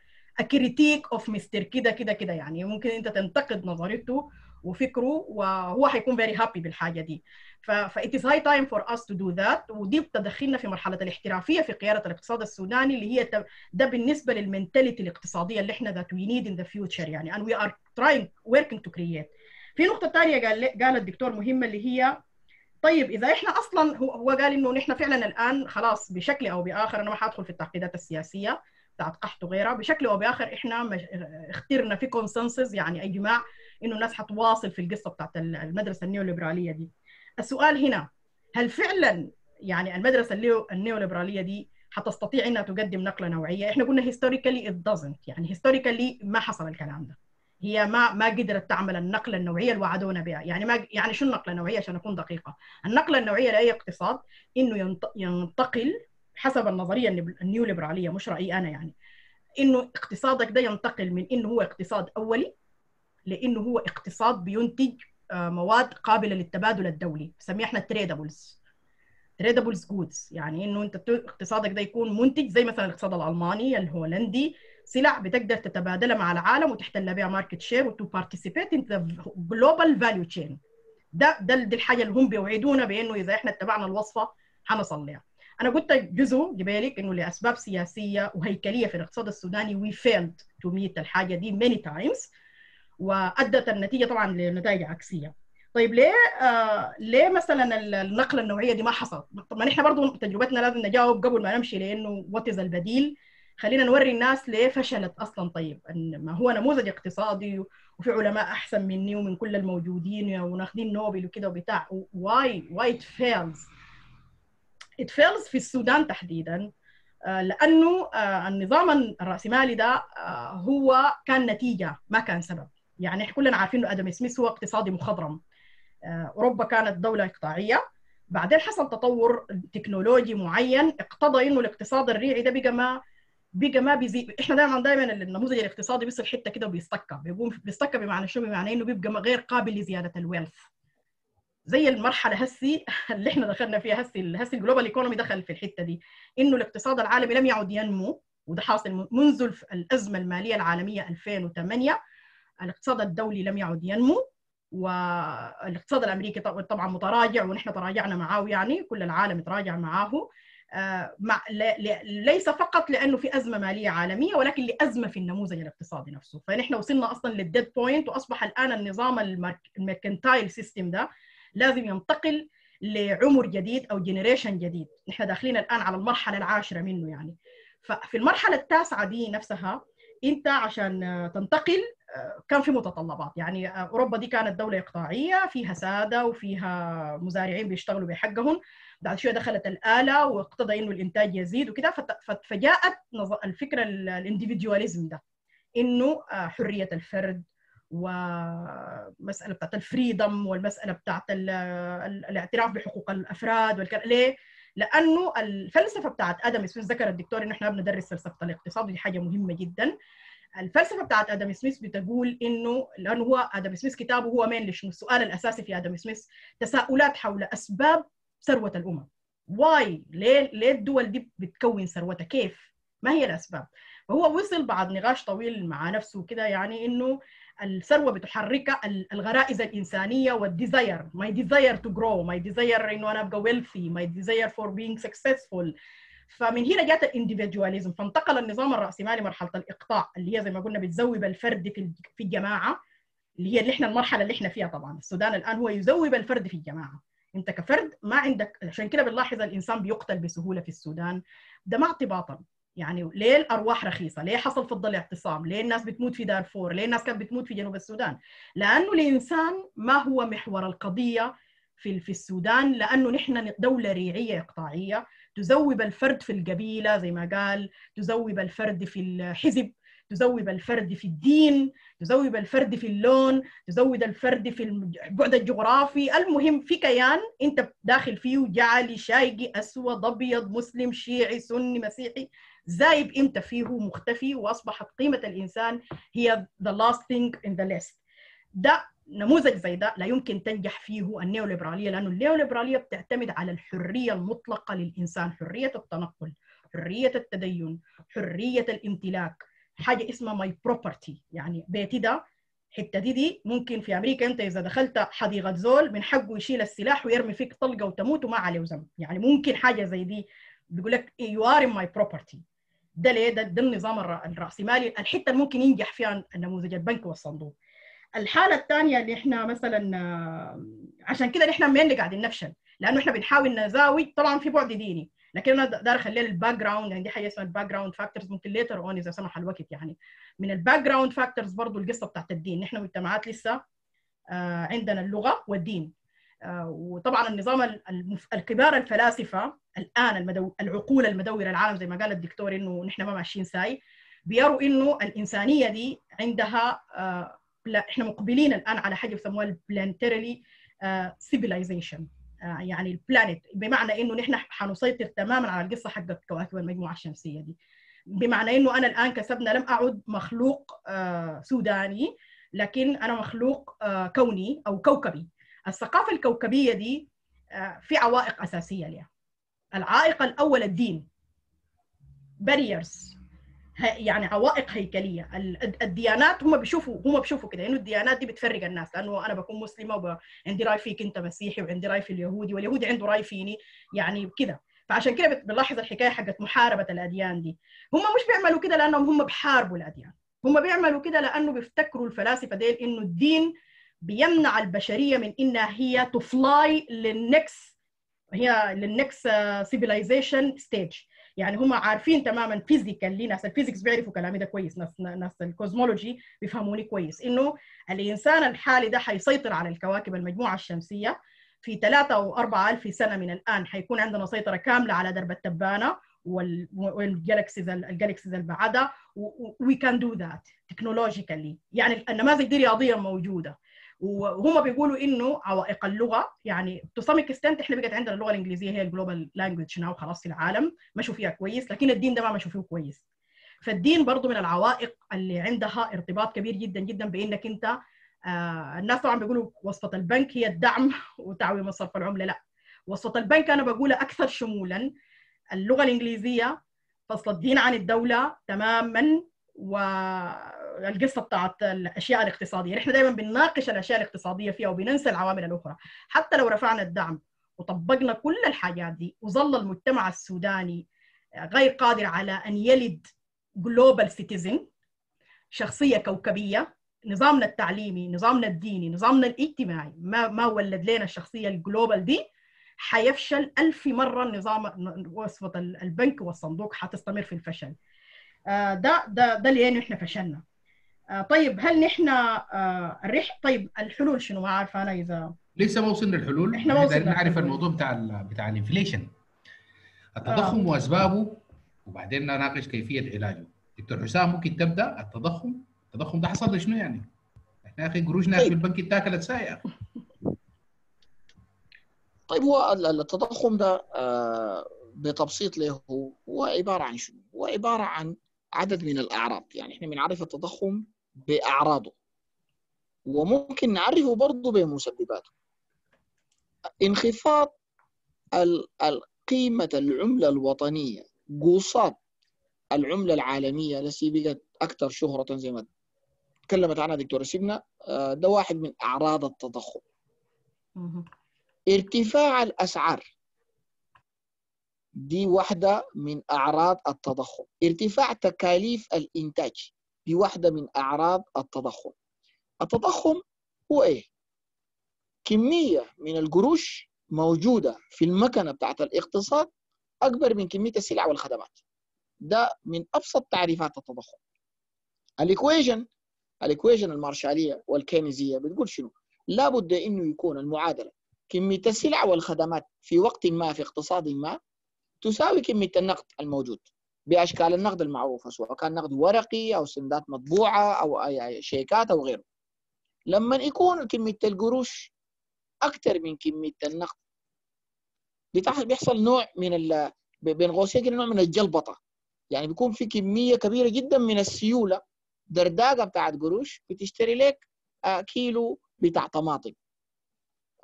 critique of Mr. كده كده كده. يعني ممكن انت تنتقد نظريته وفكره وهو حيكون very happy بالحاجة دي. ف it is high time for us to do that. ودي بتدخلنا في مرحلة الاحترافية في قيادة الاقتصاد السوداني اللي هي ده بالنسبة لل mentality الاقتصادية اللي إحنا that we need in the future. يعني and we are trying working to create. في نقطة ثانية قال قال الدكتور مهمة اللي هي طيب إذا إحنا أصلا هو قال إنه نحن فعلا الآن خلاص بشكل أو بآخر أنا ما حادخل في التعقيدات السياسية بتاعت قحط وغيرها بشكل أو بآخر إحنا اخترنا في consensus يعني اجماع إنه الناس حتواصل في القصة بتاعت المدرسة النيوليبرالية دي. السؤال هنا هل فعلا يعني المدرسة النيوليبرالية دي حتستطيع إنها تقدم نقلة نوعية؟ إحنا قلنا historically it doesn't يعني historically ما حصل الكلام ده. هي ما ما قدرت تعمل النقله النوعية اللي وعدونا بها. يعني ما يعني شو النقلة النوعية عشان أكون دقيقة؟ النقلة النوعية لأي اقتصاد إنه ينتقل حسب النظرية النيوليبرالية مش رأيي أنا يعني. إنه اقتصادك ده ينتقل من إنه هو اقتصاد أولي لإنه هو اقتصاد بينتج مواد قابلة للتبادل الدولي. بنسميها إحنا tradables tradables goods يعني إنه أنت اقتصادك ده يكون منتج زي مثلا الاقتصاد الألماني الهولندي سلع بتقدر تتبادلها مع العالم وتحتل بها market share و to participate in the global value chain ده ده دي الحاجة اللي هم بيوعدونا بإنه إذا إحنا اتبعنا الوصفة حنصل لها أنا قلت جزء قبالك إنه لأسباب سياسية وهيكلية في الاقتصاد السوداني we failed to meet الحاجة دي many times وأدت النتيجة طبعا لنتائج عكسية. طيب ليه؟ آه ليه مثلا النقلة النوعية دي ما حصلت؟ ما نحن برضه تجربتنا لازم نجاوب قبل ما نمشي لإنه what is البديل؟ خلينا نوري الناس ليه فشلت أصلا. طيب ما هو نموذج اقتصادي وفي علماء أحسن مني ومن كل الموجودين وواخدين نوبل وكده وبتاع why why it fails it fails في السودان تحديدا لأنه النظام الرأسمالي ده هو كان نتيجة ما كان سبب. يعني إحنا كلنا عارفين إنه آدم سميث هو اقتصادي مخضرم. أوروبا كانت دولة إقطاعية. بعدين حصل تطور تكنولوجي معين اقتضى إنه الاقتصاد الريعي ده بقى ما بقى ما بيزيد. إحنا دائما دائما النموذج الاقتصادي بيصل حتة كده وبي stuck بيقوم بي stuck بمعنى شو بمعنى إنه بيبقى غير قابل لزيادة ال wealth زي المرحلة هسي *laughs* اللي إحنا دخلنا فيها هسي هسي ال global economy دخل في الحتة دي. إنه الاقتصاد العالمي لم يعد ينمو وده حاصل منذ الأزمة المالية العالمية 2008 الاقتصاد الدولي لم يعد ينمو والاقتصاد الأمريكي طبعا متراجع ونحن تراجعنا معاه يعني كل العالم تراجع معاه. مع ليس فقط لأنه في أزمة مالية عالمية ولكن لأزمة في النموذج الاقتصادي نفسه. فنحن وصلنا أصلا لل dead point وأصبح الآن النظام ال mercantile system ده لازم ينتقل لعمر جديد أو generation جديد. نحن داخلين الآن على المرحلة العاشرة منه يعني. ففي المرحلة التاسعة دي نفسها أنت عشان تنتقل كان في متطلبات. يعني أوروبا دي كانت دولة إقطاعية فيها سادة وفيها مزارعين بيشتغلوا بحقهم. بعد شوية دخلت اله واقتضى إنه الإنتاج يزيد وكده فجاءت الفكرة الانديفيدواليزم ده إنه حرية الفرد ومساله بتاعت الفريدم والمسألة بتاعت الاعتراف بحقوق الأفراد والكلام ليه؟ لأنه الفلسفة بتاعت آدم سميث ذكر الدكتور إنه إحنا بندرس فلسفة الاقتصاد ودي حاجة مهمة جدا الفلسفة بتاعت آدم سميث بتقول إنه لأنه هو آدم سميث كتابه هو مين شنو السؤال الأساسي في آدم سميث تساؤلات حول أسباب ثروة الأمم. why? ليه؟ ليه الدول دي بتكون ثروتها؟ كيف؟ ما هي الأسباب؟ فهو وصل بعد نقاش طويل مع نفسه كده يعني إنه الثروة بتحركها الغرائز الإنسانية وال desire my desire to grow my desire إنه أنا أبقى wealthy my desire for being successful فمن هنا جات ال individualism فانتقل النظام الرأسمالي مرحلة الإقطاع اللي هي زي ما قلنا بتذوب الفرد في في الجماعة اللي هي اللي إحنا المرحلة اللي إحنا فيها طبعا. السودان الآن هو يذوب الفرد في الجماعة. انت كفرد ما عندك عشان كده بنلاحظ الإنسان بيقتل بسهولة في السودان ده ما اعتباطا يعني ليه الأرواح رخيصة؟ ليه حصل فض الاعتصام؟ ليه الناس بتموت في دارفور؟ ليه الناس كانت بتموت في جنوب السودان؟ لأنه الإنسان ما هو محور القضية في في السودان لأنه نحن دولة ريعية إقطاعية تذوب الفرد في القبيلة زي ما قال، تذوب الفرد في الحزب، تذوب الفرد في الدين، تذوب الفرد في اللون، تزود الفرد في البعد الجغرافي، المهم في كيان انت داخل فيه جعلي شايقي أسود أبيض مسلم شيعي سني مسيحي. زايب إمتى فيه مختفي وأصبحت قيمة الإنسان هي the last thing in the list. ده نموذج زي ده لا يمكن تنجح فيه النيوليبرالية لأنه النيوليبرالية بتعتمد على الحرية المطلقة للإنسان حرية التنقل حرية التدين حرية الامتلاك. حاجة اسمها my property يعني بيتي ده الحته دي دي ممكن في أمريكا أنت إذا دخلت حديقة زول من حقه يشيل السلاح ويرمي فيك طلقة وتموت وما عليه ذنب يعني ممكن حاجة زي دي. بيقول لك you are my property ده ليه؟ ده, ده النظام الرأسمالي. الحتة اللي ممكن ينجح فيها النموذج البنك والصندوق. الحالة الثانية اللي إحنا مثلا عشان كده مين اللي قاعدين نفشل. لأنه إحنا بنحاول نزاوي. طبعا في بعد ديني. لكن أنا داير اخلي ال background عندي حاجة اسمها ال background factors ممكن later on إذا سمح الوقت يعني. من ال background factors برضه القصة بتاعت الدين. نحن مجتمعات لسه عندنا اللغة والدين. وطبعا النظام الكبار الفلاسفة الآن المدو... العقول المدورة العالم زي ما قال الدكتور إنه نحن ما ماشيين ساي بيروا إنه الإنسانية دي عندها إحنا مقبلين الآن على حاجة بيسموها ال planetary civilization يعني ال planet بمعنى إنه نحن حنسيطر تماما على القصة حقت كواكب المجموعة الشمسية دي. بمعنى إنه أنا الآن كسبنا لم أعد مخلوق سوداني لكن أنا مخلوق كوني أو كوكبي. الثقافة الكوكبية دي في عوائق أساسية لها. العائق الأول الدين. barriers يعني عوائق هيكلية. الديانات هم بيشوفوا هم بيشوفوا كده انه الديانات دي بتفرق الناس لأنه أنا بكون مسلمة وعندي رأي فيك أنت مسيحي وعندي رأي في اليهودي واليهودي عنده رأي فيني يعني كده. فعشان كده بنلاحظ الحكاية حقت محاربة الأديان دي. هم مش بيعملوا كده لأنهم هم بحاربوا الأديان. هم بيعملوا كده لأنه بيفتكروا الفلاسفة ديل إنه الدين بيمنع البشرية من إنها هي ت fly لل next هي لل next civilization stage يعني هم عارفين تماما physical ناس ال physics بيعرفوا كلامي ده كويس ناس ناس ال cosmology بيفهموني كويس. إنه الإنسان الحالي ده حيسيطر على الكواكب المجموعة الشمسية في ثلاثة أو أربعة ألف سنة من الآن. حيكون عندنا سيطرة كاملة على درب التبانة وال galaxies ال galaxies اللي بعدها we can do that technologically يعني النماذج دي رياضيا موجودة. وهم بيقولوا إنه عوائق اللغة يعني to some extent إحنا بقت عندنا اللغة الإنجليزية هي ال global language now خلاص في العالم مشوا فيها كويس لكن الدين ده ما مشوا فيه كويس. فالدين برضه من العوائق اللي عندها ارتباط كبير جدا جدا بإنك أنت آه الناس طبعا بيقولوا وسطه البنك هي الدعم *laughs* وتعويم صرف العمله لا وسطه البنك أنا بقولها أكثر شمولا اللغة الإنجليزية فصل الدين عن الدولة تماما والقصة بتاعت الأشياء الاقتصادية. نحن دائما بنناقش الأشياء الاقتصادية فيها وبننسى العوامل الأخرى. حتى لو رفعنا الدعم وطبقنا كل الحاجات دي وظل المجتمع السوداني غير قادر على أن يلد global citizen شخصية كوكبية نظامنا التعليمي نظامنا الديني نظامنا الاجتماعي ما ما ولد لنا الشخصية ال global دي حيفشل ألف مرة النظام وصفة البنك والصندوق حتستمر في الفشل. آه، ده ده ده اللي إحنا فشلنا. طيب هل نحن آه، الرح طيب الحلول شنو؟ ما عارفة أنا إذا لسه ما وصلنا الحلول إحنا ما وصلنا نعرف. الموضوع بتاع ال بتاع ال inflation التضخم وأسبابه وبعدين نناقش كيفية علاجه. دكتور حسام ممكن تبدأ؟ التضخم؟ التضخم ده حصل لشنو يعني؟ إحنا يا أخي قروشنا في طيب. البنك اتاكلت سايع طيب هو ال- ال- التضخم ده آه، بتبسيط له هو هو عبارة عن شنو؟ هو عبارة عن عدد من الأعراض. يعني إحنا بنعرف التضخم بأعراضه. وممكن نعرفه برضه بمسبباته. انخفاض ال- ال- قيمة العملة الوطنية. قصاد العملة العالمية. التي بقت أكثر شهرة زي ما تكلمت عنها دكتورة سيبنا آه، ده واحد من أعراض التضخم. ارتفاع الأسعار. دي واحدة من أعراض التضخم. ارتفاع تكاليف الإنتاج. دي واحدة من أعراض التضخم. التضخم هو إيه؟ كمية من القروش موجودة في المكنة بتاعت الاقتصاد أكبر من كمية السلع والخدمات. ده من أبسط تعريفات التضخم. الإكويجن الإكويجن المارشالية والكينيزية بتقول شنو؟ لابد إنه يكون المعادلة. كمية السلع والخدمات في وقت ما في اقتصاد ما تساوي كمية النقد الموجود. بأشكال النقد المعروفة سواء كان نقد ورقي أو سندات مطبوعة أو أي شيكات أو غيره. لما يكون كمية القروش أكثر من كمية النقد بيحصل نوع من بين قوسين نوع من الجلبطة. يعني بيكون في كمية كبيرة جدا من السيولة درداقة بتاعت قروش بتشتري لك آه، كيلو بتاع طماطم.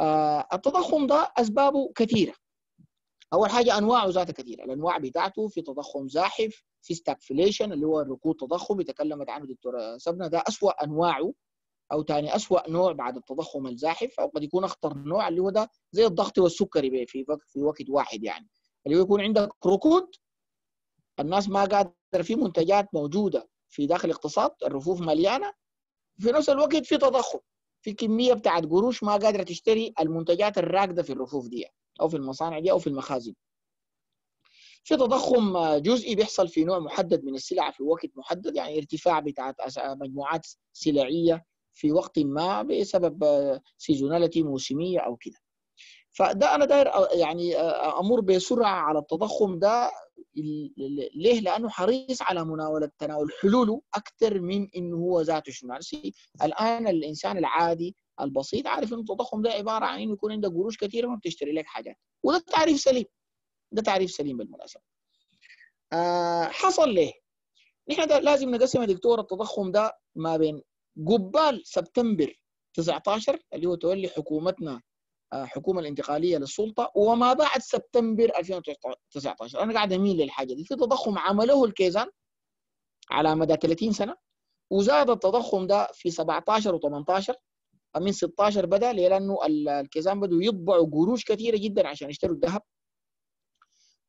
آه، التضخم ده أسبابه كثيرة. أول حاجة أنواعه ذاتها كثيرة. الأنواع بتاعته في تضخم زاحف في ستاكفليشن اللي هو ركود تضخم تكلمت عنه دكتوره سبنا ده أسوأ أنواعه أو ثاني أسوأ نوع بعد التضخم الزاحف أو قد يكون أخطر نوع اللي هو ده زي الضغط والسكري في في وقت واحد يعني. اللي هو يكون عندك ركود الناس ما قادرة في منتجات موجودة في داخل الاقتصاد الرفوف مليانة في نفس الوقت في تضخم في كمية بتاعت قروش ما قادرة تشتري المنتجات الراكده في الرفوف دي. أو في المصانع دي أو في المخازن. في تضخم جزئي بيحصل في نوع محدد من السلع في وقت محدد يعني ارتفاع بتاعت مجموعات سلعية في وقت ما بسبب سيزوناليتي موسمية أو كده. فده أنا داير يعني أمر بسرعة على التضخم ده ليه؟ لأنه حريص على مناولة تناول حلوله أكثر من إنه هو ذاته شنو؟ يعني الآن الإنسان العادي البسيط عارف انه التضخم ده عبارة عن إنه يكون عندك قروش كثيره ما بتشتري لك حاجات وده تعريف سليم. ده تعريف سليم بالمناسبة. آه حصل ليه؟ نحن لازم نقسم يا دكتور التضخم ده ما بين قبال سبتمبر 19 اللي هو تولي حكومتنا آه، حكومة الانتقالية للسلطة وما بعد سبتمبر 2019 أنا قاعد أميل للحاجة دي. في تضخم عمله الكيزان على مدى 30 سنة وزاد التضخم ده في 17 و18 من 16 بدا ليه؟ لأنه ال- الكيزان بدوا يطبعوا قروش كثيرة جدا عشان يشتروا الذهب.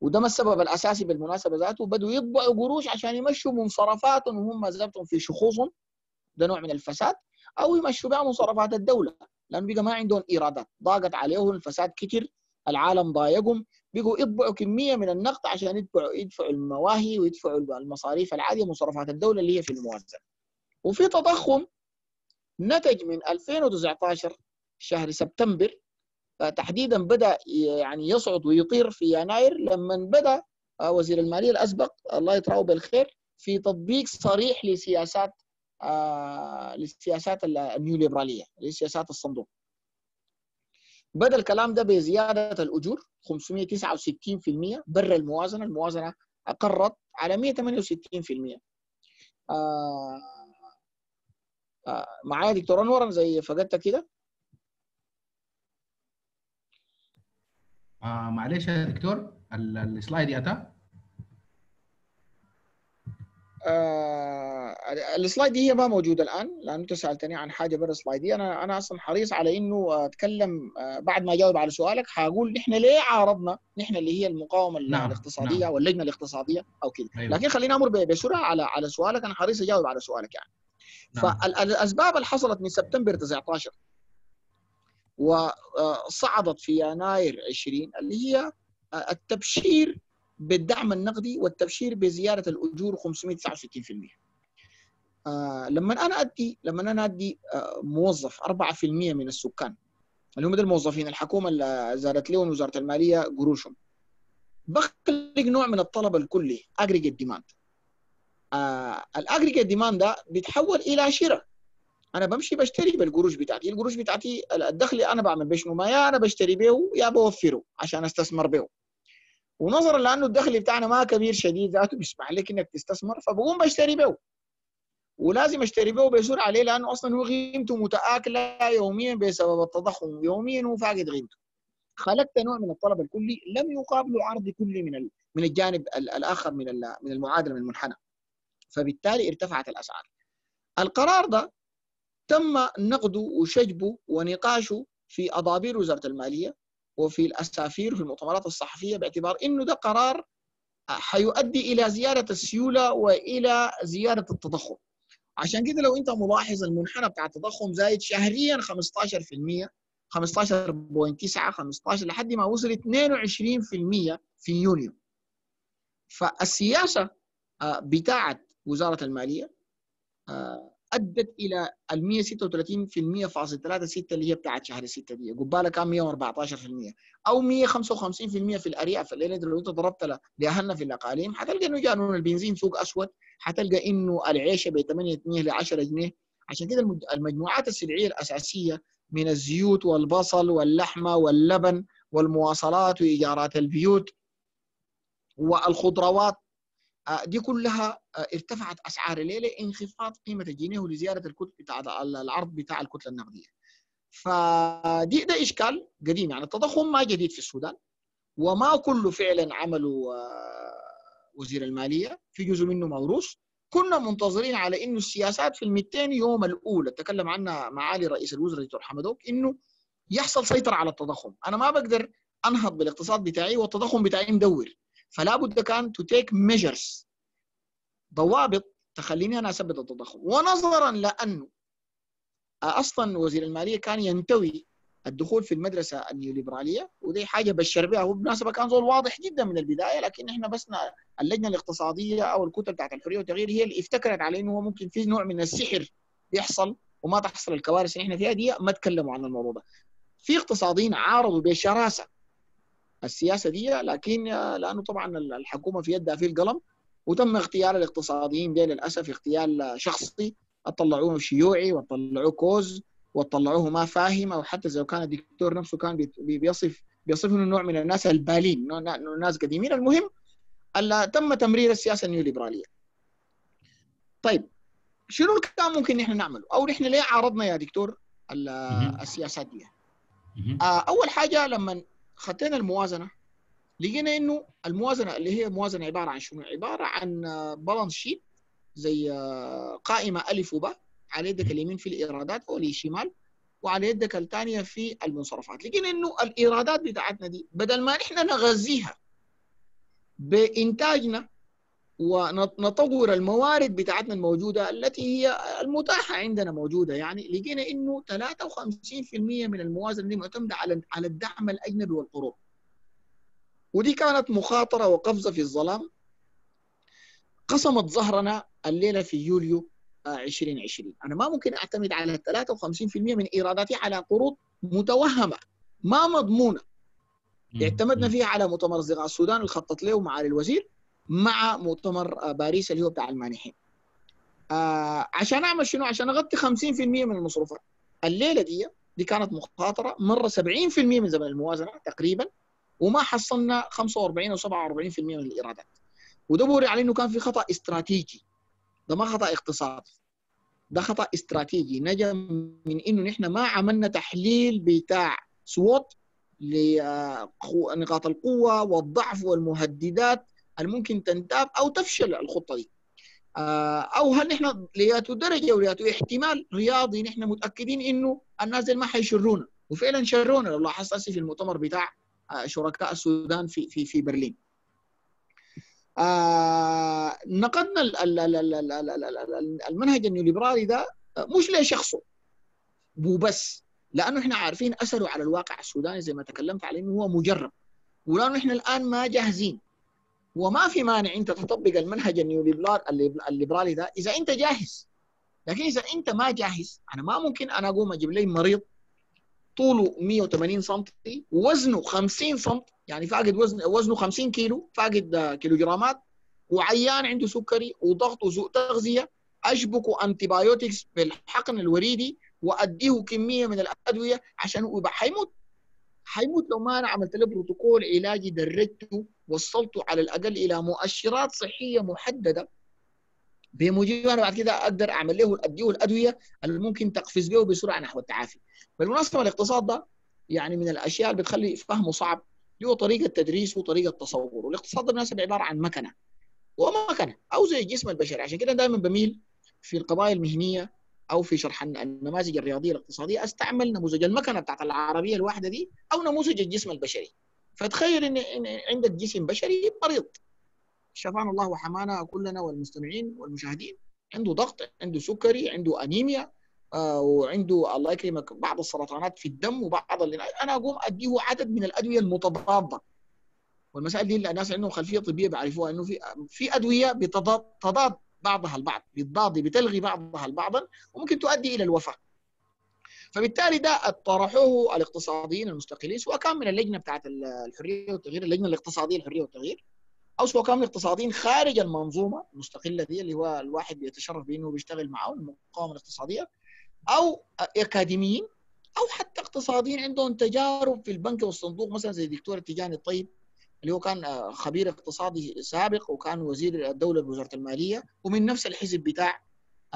وده ما السبب الأساسي بالمناسبة ذاته. بدوا يطبعوا قروش عشان يمشوا منصرفاتهم وهم ذاتهم في شخوصهم. ده نوع من الفساد. أو يمشوا بها مصرفات الدولة لأنه بقى ما عندهم إيرادات. ضاقت عليهم الفساد كتير العالم ضايقهم. بقوا يطبعوا كمية من النقد عشان يدفعوا يدفعوا المواهي ويدفعوا المصاريف العاديه مصرفات الدولة اللي هي في الموازنة. وفي تضخم نتج من 2019 شهر سبتمبر آه، تحديدا بدا يعني يصعد ويطير في يناير لما بدأ آه، وزير المالية الأسبق الله يتراو بالخير في تطبيق صريح لسياسات آه، للسياسات ال- النيوليبرالية لسياسات الصندوق. بدأ الكلام ده بزيادة الأجور 569% بر الموازنة الموازنة أقرت على 168% آه آه معايا دكتور أنور أنا زي فقدتك كده. آه معلش يا دكتور ال- ال slide ياتا آه ال slide دي هي ما موجودة الآن لأنه أنت سألتني عن حاجة برا ال slide دي. أنا أنا أصلا حريص على إنه أتكلم آه بعد ما أجاوب على سؤالك حاقول نحن ليه عارضنا؟ نحن اللي هي المقاومة نعم، الاقتصادية نعم. واللجنه الاقتصادية أو كده. أيوة. لكن خلينا أمر بسرعة على على سؤالك. أنا حريص أجاوب على سؤالك يعني. نعم. فالأسباب اللي حصلت من سبتمبر 19 وصعدت في يناير 20 اللي هي التبشير بالدعم النقدي والتبشير بزيادة الأجور 569% آه لما أنا أدي لما أنا أدي آه موظف 4% من السكان اللي هم الموظفين الحكومة اللي زادت لهم وزارة المالية قروشهم بخلق نوع من الطلب الكلي aggregate demand ال aggregate demand ده بيتحول إلى شراء. أنا بمشي بشتري بالقروش بتاعتي. القروش بتاعتي الدخل أنا بعمل بشنو ما يا أنا بشتري به يا بوفره عشان أستثمر به ونظرا لأنه الدخل بتاعنا ما كبير شديد ذاته بيسمح لك إنك تستثمر فبقوم بشتري به ولازم أشتري به بسرعة عليه لأنه أصلا هو قيمته متآكلة يوميا بسبب التضخم يوميا هو فاقد قيمته. خلقت نوع من الطلب الكلي لم يقابله عرض كلي من من الجانب الآخر من من المعادلة من المنحنى. فبالتالي ارتفعت الأسعار. القرار ده تم نقده وشجبه ونقاشه في أضابير وزارة المالية وفي الأسافير وفي المؤتمرات الصحفية باعتبار إنه ده قرار حيؤدي إلى زيادة السيولة وإلى زيادة التضخم. عشان كده لو أنت ملاحظ المنحنى بتاع التضخم زايد شهريا 15% 15.9 15 لحد ما وصل 22% في يونيو. فالسياسة بتاعت وزارة المالية أدت إلى ال 136.36 اللي هي بتاعت شهر 6 دي. قبالها كان 114% أو 155% في الأرياف الليلة لو أنت ضربت لأهلنا في الأقاليم حتلقى إنه قانون البنزين سوق أسود حتلقى إنه العيشة ب 8 جنيه ل 10 جنيه. عشان كده المجموعات السلعية الأساسية من الزيوت والبصل واللحمة واللبن والمواصلات وإيجارات البيوت والخضروات دي كلها ارتفعت أسعار الليلة انخفاض قيمة الجنيه ولزياده الكتله بتاع العرض بتاع الكتلة النقدية. فدي ده إشكال قديم يعني التضخم ما جديد في السودان وما كله فعلا عمله وزير المالية في جزء منه موروث. كنا منتظرين على إنه السياسات في ال 200 يوم الأولى تكلم عنها معالي رئيس الوزراء دكتور حمدوك إنه يحصل سيطرة على التضخم، أنا ما بقدر أنهض بالاقتصاد بتاعي والتضخم بتاعي مدور. فلا بد كان to take measures ضوابط تخليني أنا أثبت التضخم. ونظرا لأنه أصلا وزير المالية كان ينتوي الدخول في المدرسة النيوليبرالية ودي حاجة بشر بها. هو بالمناسبة كان زول واضح جدا من البداية لكن إحنا بس اللجنة الاقتصادية أو الكتل بتاعت الحرية والتغيير هي اللي افتكرت على إنه ممكن في نوع من السحر يحصل وما تحصل الكوارث اللي إحنا فيها دي. ما تكلموا عن الموضوع ده. في اقتصاديين عارضوا بشراسة. السياسة دي لكن لأنه طبعا الحكومة في يدها في القلم وتم اغتيال الاقتصاديين دي للأسف اغتيال شخصي طلعوه شيوعي وطلعوه كوز وطلعوه ما فاهم أو حتى إذا كان الدكتور نفسه كان بيصف بيصف إنه نوع من الناس البالين ناس قديمين المهم تم تمرير السياسة النيوليبرالية. طيب شنو اللي كان ممكن نحن نعمله؟ أو نحن ليه عارضنا يا دكتور السياسات دي؟ أول حاجة لما خطينا الموازنة لقينا إنه الموازنة اللي هي موازنة عبارة عن شنو؟ عبارة عن بالانس شيت زي قائمة ألف وباء على يدك اليمين في الإيرادات أو الشمال وعلى يدك الثانية في المنصرفات، لقينا إنه الإيرادات بتاعتنا دي بدل ما نحن نغذيها بإنتاجنا ونطور الموارد بتاعتنا الموجودة التي هي المتاحة عندنا موجودة. يعني لقينا إنه 53% من الموازنة دي معتمدة على على الدعم الأجنبي والقروض. ودي كانت مخاطرة وقفزة في الظلام. قسمت ظهرنا الليلة في يوليو 2020 أنا ما ممكن أعتمد على 53% من إيراداتي على قروض متوهمة ما مضمونة. اعتمدنا فيها على مؤتمر السودان اللي خطط له معالي الوزير. مع مؤتمر باريس اللي هو بتاع المانحين. آه عشان أعمل شنو؟ عشان أغطي 50% من المصروفات. الليلة دي دي كانت مخاطرة. مره 70% من زمن الموازنة تقريبا وما حصلنا 45 أو 47% من الإيرادات. وده بوري على إنه كان في خطأ استراتيجي. ده ما خطأ اقتصادي. ده خطأ استراتيجي. نجا من إنه نحن ما عملنا تحليل بتاع سووت لنقاط القوة والضعف والمهددات الممكن تنتاب أو تفشل الخطة دي؟ أو هل نحن لياتوا درجة ولياتوا احتمال رياضي نحن متأكدين إنه الناس دي ما حيشرونا؟ وفعلا شرونا لو لاحظت في المؤتمر بتاع شركاء السودان في في في برلين. آه نقدنا المنهج النيوليبرالي ده مش لشخصه وبس لأنه إحنا عارفين أثره على الواقع السوداني زي ما تكلمت عليه إنه هو مجرب. ولأنه إحنا الآن ما جاهزين. وما في مانع انت تطبق المنهج الليبرالي ده إذا انت جاهز. لكن إذا انت ما جاهز أنا ما ممكن أنا أقوم أجيب لي مريض طوله 180 سم ووزنه 50 سم يعني فاقد وزن وزنه 50 كيلو فاقد كيلوغرامات وعيان عنده سكري وضغط وسوء تغذية أشبكه antibiotics بالحقن الوريدي وأديه كمية من الأدوية عشان يبقى حيموت. حيموت لو ما أنا عملت له بروتوكول علاجي درجته وصلته على الأقل إلى مؤشرات صحية محددة. بموجب أنا بعد كده أقدر أعمل له أديه الأدوية اللي ممكن تقفز به بسرعة نحو التعافي. بالمناسبة الاقتصاد ده يعني من الأشياء اللي بتخلي فهمه صعب له طريقة تدريس وطريقة تصور. والاقتصاد ده بالمناسبة عبارة عن مكنة. ومكنه أو زي الجسم البشري. عشان كده دائما بميل في القضايا المهنية أو في شرح النماذج الرياضية الاقتصادية أستعمل نموذج المكنة بتاعت العربية الواحدة دي أو نموذج الجسم البشري. فتخيل ان عندك جسم بشري مريض. شفانا الله وحمانا كلنا والمستمعين والمشاهدين. عنده ضغط عنده سكري عنده أنيميا آه وعنده الله يكرمك بعض السرطانات في الدم وبعض اللي أنا أقوم أديه عدد من الأدوية المتضادة. والمسائل دي الناس عندهم خلفية طبية بيعرفوها إنه في في أدوية بتضاد تضاد بعضها البعض بتضاد بتلغي بعضها البعضا وممكن تؤدي إلى الوفاة. فبالتالي ده طرحوه الاقتصاديين المستقلين سواء كان من اللجنة بتاعت الحرية والتغيير اللجنة الاقتصادية الحرية والتغيير أو سواء كان من الاقتصاديين خارج المنظومة المستقلة دي اللي هو الواحد بيتشرف بانه بيشتغل معه المقاومة الاقتصادية أو أكاديميين أو حتى اقتصاديين عندهم تجارب في البنك والصندوق مثلا زي الدكتور التجاني الطيب اللي هو كان خبير اقتصادي سابق وكان وزير الدولة بوزارة المالية ومن نفس الحزب بتاع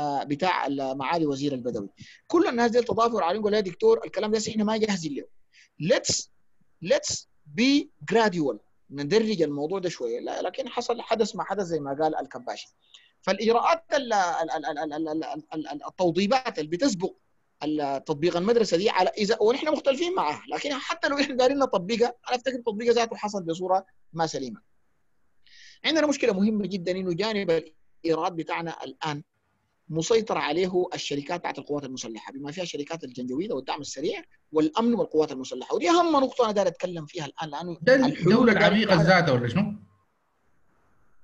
بتاع معالي وزير البدوي. كل الناس دي تضافر عليهم قالوا يا دكتور الكلام ده إحنا ما جاهزين له let's let's be gradual ندرج الموضوع ده شوية. لكن حصل حدث ما حدث زي ما قال الكباشي. فالإجراءات التوضيبات اللي بتسبق تطبيق المدرسة دي على إذا ونحن مختلفين معها لكن حتى لو إحنا دارين نطبقها أنا أفتكر تطبيقها ذاته حصل بصورة ما سليمة. عندنا مشكلة مهمة جدا إنه جانب الإيراد بتاعنا الآن مسيطر عليه الشركات بتاعت القوات المسلحة بما فيها شركات الجنجويده والدعم السريع والأمن والقوات المسلحة ودي أهم نقطة أنا داير أتكلم فيها الآن لأنه الدولة العميقه ذاتها ولا شنو؟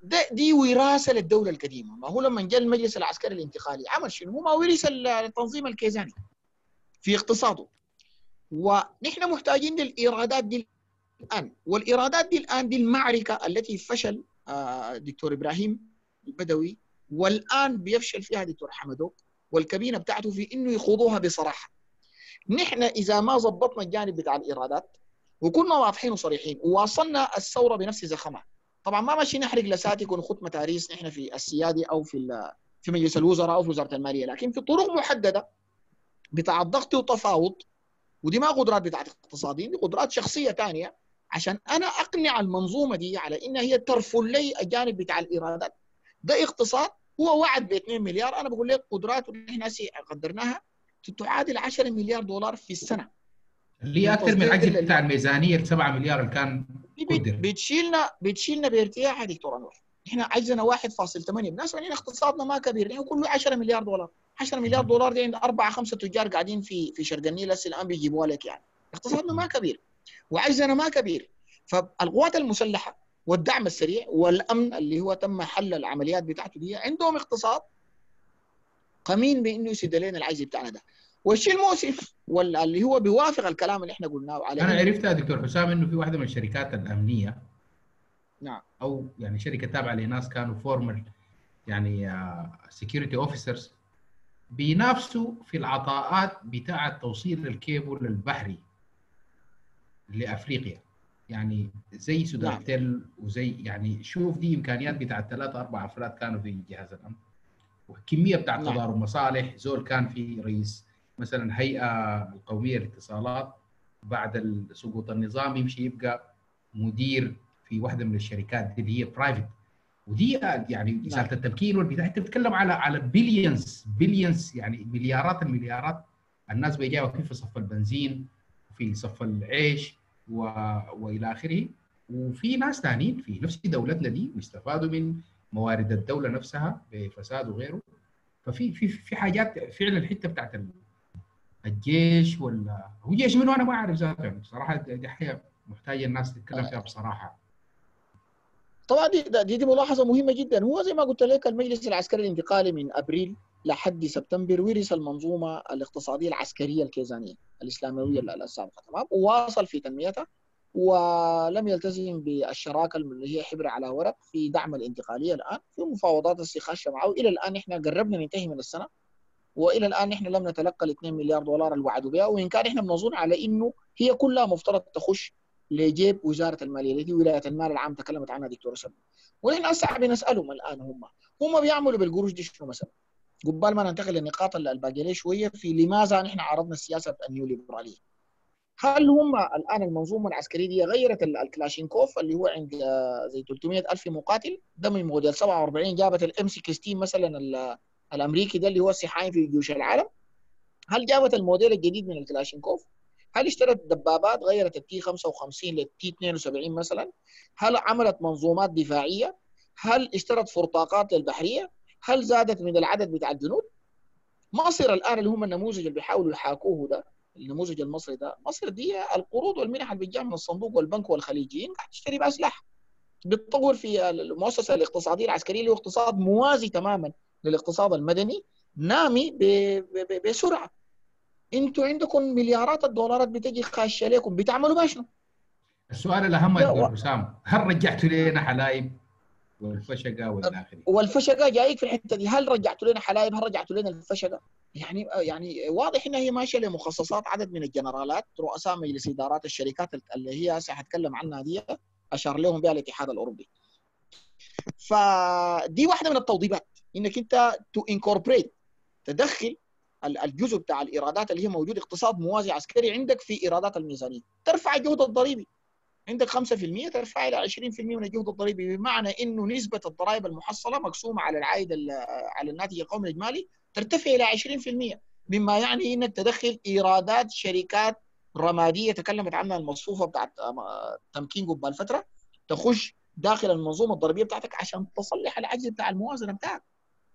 ده دي وراثة للدولة القديمة ما هو لما جاء المجلس العسكري الانتقالي عمل شنو؟ هو ما ورث التنظيم الكيزاني في اقتصاده ونحن محتاجين للإيرادات دي الآن والإيرادات دي الآن دي المعركة التي فشل دكتور إبراهيم البدوي والآن بيفشل فيها دكتور حمدوك والكابينة بتاعته في إنه يخوضوها بصراحة. نحن إذا ما ضبطنا الجانب بتاع الإيرادات وكنا واضحين وصريحين وواصلنا الثورة بنفس زخمها. طبعا ما ماشي نحرق لساتك ونخط متاريس نحن في السيادي أو في في مجلس الوزراء أو في وزارة المالية. لكن في طرق محددة بتاع ضغط وتفاوض ودي ما قدرات بتاعت اقتصاديين دي قدرات شخصية ثانية عشان أنا أقنع المنظومة دي على انها هي ترفل لي الجانب بتاع الإيرادات. ده اقتصاد هو وعد ب 2 مليار. أنا بقول لك قدراته اللي إحنا قدرناها تعادل 10 مليار دولار في السنة. اللي أكثر من العجز بتاع الميزانية ال 7 مليار اللي كان قدر. بتشيلنا بتشيلنا بارتياح يا دكتور أنور. إحنا عجزنا 1.8 بالنسبة لنا اقتصادنا ما كبير. يعني كله 10 مليار دولار. 10 مليار دولار دي عند أربعة خمسة تجار قاعدين في في شرق النيل. هسه الآن بيجيبوها لك يعني. اقتصادنا ما كبير. وعجزنا ما كبير. فالقوات المسلحة والدعم السريع والأمن اللي هو تم حل العمليات بتاعته دي عندهم اقتصاد قمين بإنه يسد لنا العجز بتاعنا ده. والشيء المؤسف واللي هو بيوافق الكلام اللي إحنا قلناه عليه. أنا عرفت يا دكتور حسام إنه في واحدة من الشركات الأمنية. نعم. أو يعني شركة تابعة لناس كانوا former يعني security officers بينافسوا في العطاءات بتاعه توصيل الكيبل البحري لأفريقيا. يعني زي سوداكتيل وزي يعني شوف دي إمكانيات بتاعت ثلاثة أربع أفراد كانوا في جهاز الأمن. وكمية بتاعت تضارب مصالح. زول كان في رئيس مثلا هيئة القومية للاتصالات بعد سقوط النظام يمشي يبقى مدير في واحدة من الشركات دي اللي هي private ودي يعني رسالة التمكين والبتاع أنت بتتكلم على على billions billions يعني مليارات المليارات. الناس بيجي واقفين في صف البنزين في صف العيش و... وإلى آخره. وفي ناس ثانيين في نفس دولتنا دي ويستفادوا من موارد الدولة نفسها بفساد وغيره. ففي في في حاجات فعلا الحته بتاعت الجيش ولا هو جيش منه أنا ما أعرف ذاته يعني بصراحة دي حاجة محتاجة الناس تتكلم فيها بصراحة. طبعا دي, دي, دي ملاحظة مهمة جدا. هو زي ما قلت لك المجلس العسكري الانتقالي من أبريل لحد سبتمبر ورث المنظومة الاقتصادية العسكرية الكيزانية الاسلامويه السابقة تمام؟ وواصل في تنميتها ولم يلتزم بالشراكة اللي هي حبر على ورق في دعم الانتقالية الآن في مفاوضات استخاشة معه. إلى الآن إحنا قربنا ننتهي من السنة. وإلى الآن إحنا لم نتلقى ال 2 مليار دولار اللي وعدوا بها وإن كان إحنا بنظن على إنه هي كلها مفترض تخش لجيب وزارة المالية التي ولاية المال العام تكلمت عنها دكتور سلمى. ونحن هسه بنسالهم الآن هم. هم بيعملوا بالقروش دي شنو مثلا؟ قبال ما ننتقل للنقاط الباقيه شوية في لماذا نحن عرضنا السياسة النيو ليبراليه هل هم الآن المنظومة العسكرية دي غيرت الكلاشينكوف اللي هو عند زي 300 ألف مقاتل؟ ده من موديل 47 جابت ال M 16 مثلا الأمريكي ده اللي هو السائد في جيوش العالم هل جابت الموديل الجديد من الكلاشينكوف؟ هل اشترت دبابات غيرت ال T 55 لل T 72 مثلا؟ هل عملت منظومات دفاعية؟ هل اشترت فرقاطات للبحرية؟ هل زادت من العدد بتاع الجنود؟ مصر الآن اللي هم النموذج اللي بيحاولوا يحاكوه ده النموذج المصري ده. مصر دي القروض والمنح اللي بتجي من الصندوق والبنك والخليجيين قاعد تشتري بأسلحة. بتطور في المؤسسة الاقتصادية العسكرية اللي هو اقتصاد موازي تماما. للاقتصاد المدني نامي بسرعة أنتوا عندكم مليارات الدولارات بتجي خاشه لكم بتعملوا بها شنو؟ السؤال الأهم يا دكتور حسام هل رجعتوا لنا حلايب والفشقة والى اخره؟ والفشقة جايك في الحتة دي هل رجعتوا لنا حلايب؟ هل رجعتوا لنا الفشقة؟ يعني يعني واضح إنها هي ماشية لمخصصات عدد من الجنرالات رؤساء مجلس إدارات الشركات اللي هي هسه حتكلم عنها دي أشار لهم بها الاتحاد الأوروبي. فدي واحدة من التوضيبات إنك أنت to incorporate تدخل الجزء بتاع الإيرادات اللي هي موجود اقتصاد موازي عسكري عندك في إيرادات الميزانية. ترفع الجهد الضريبي. عندك 5% ترفع إلى 20% من الجهد الضريبي. بمعنى إنه نسبة الضرائب المحصلة مقسومة على العائد على الناتج القومي الإجمالي ترتفع إلى 20% مما يعني إنك تدخل إيرادات شركات رمادية تكلمت عنها المصفوفة بتاعت تمكين قبال فترة. تخش داخل المنظومة الضريبية بتاعتك عشان تصلح العجز بتاع الموازنة بتاعك.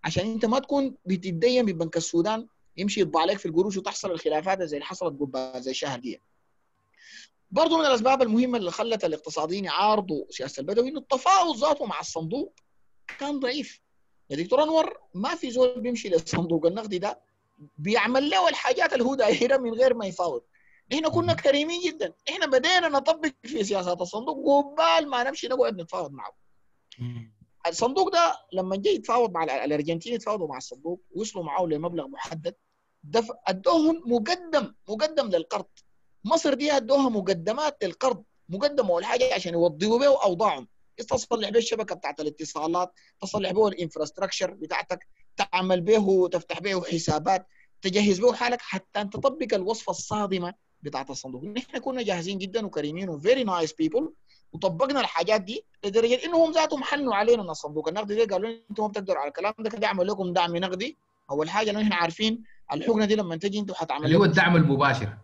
عشان انت ما تكون بتتدين ببنك السودان يمشي يطبع عليك في القروش وتحصل الخلافات زي اللي حصلت قبال زي الشهر دي. برضه من الأسباب المهمة اللي خلت الاقتصاديين يعارضوا سياسة البدوي إنه التفاوض ذاته مع الصندوق كان ضعيف. يا دكتور أنور ما في زول بيمشي للصندوق النقدي ده بيعمل له الحاجات اللي هو دايرها من غير ما يفاوض. إحنا كنا كريمين جدا. إحنا بدينا نطبق في سياسات الصندوق قبال ما نمشي نقعد نتفاوض معه. الصندوق ده لما جاي يتفاوض مع الأرجنتين يتفاوضوا مع الصندوق وصلوا معه لمبلغ محدد دفع أدوهم مقدم مقدم للقرض. مصر دي أدوها مقدمات للقرض مقدمة والحاجة عشان يوضبوا به اوضاعهم تصلح به الشبكة بتاعت الاتصالات تصلح به ال infrastructure بتاعتك تعمل به تفتح به حسابات تجهز به حالك حتى تطبق الوصفة الصادمة بتاعت الصندوق. نحن كنا جاهزين جدا وكريمين و very nice people وطبقنا الحاجات دي لدرجة إنهم ذاتهم حنوا علينا من الصندوق. النقدي دي قالوا أنتم ما بتقدروا على الكلام ده كده اعمل لكم دعم نقدي. أول حاجة إحنا عارفين الحقنة دي لما تجي أنتم حتعمل اللي هو الدعم المباشر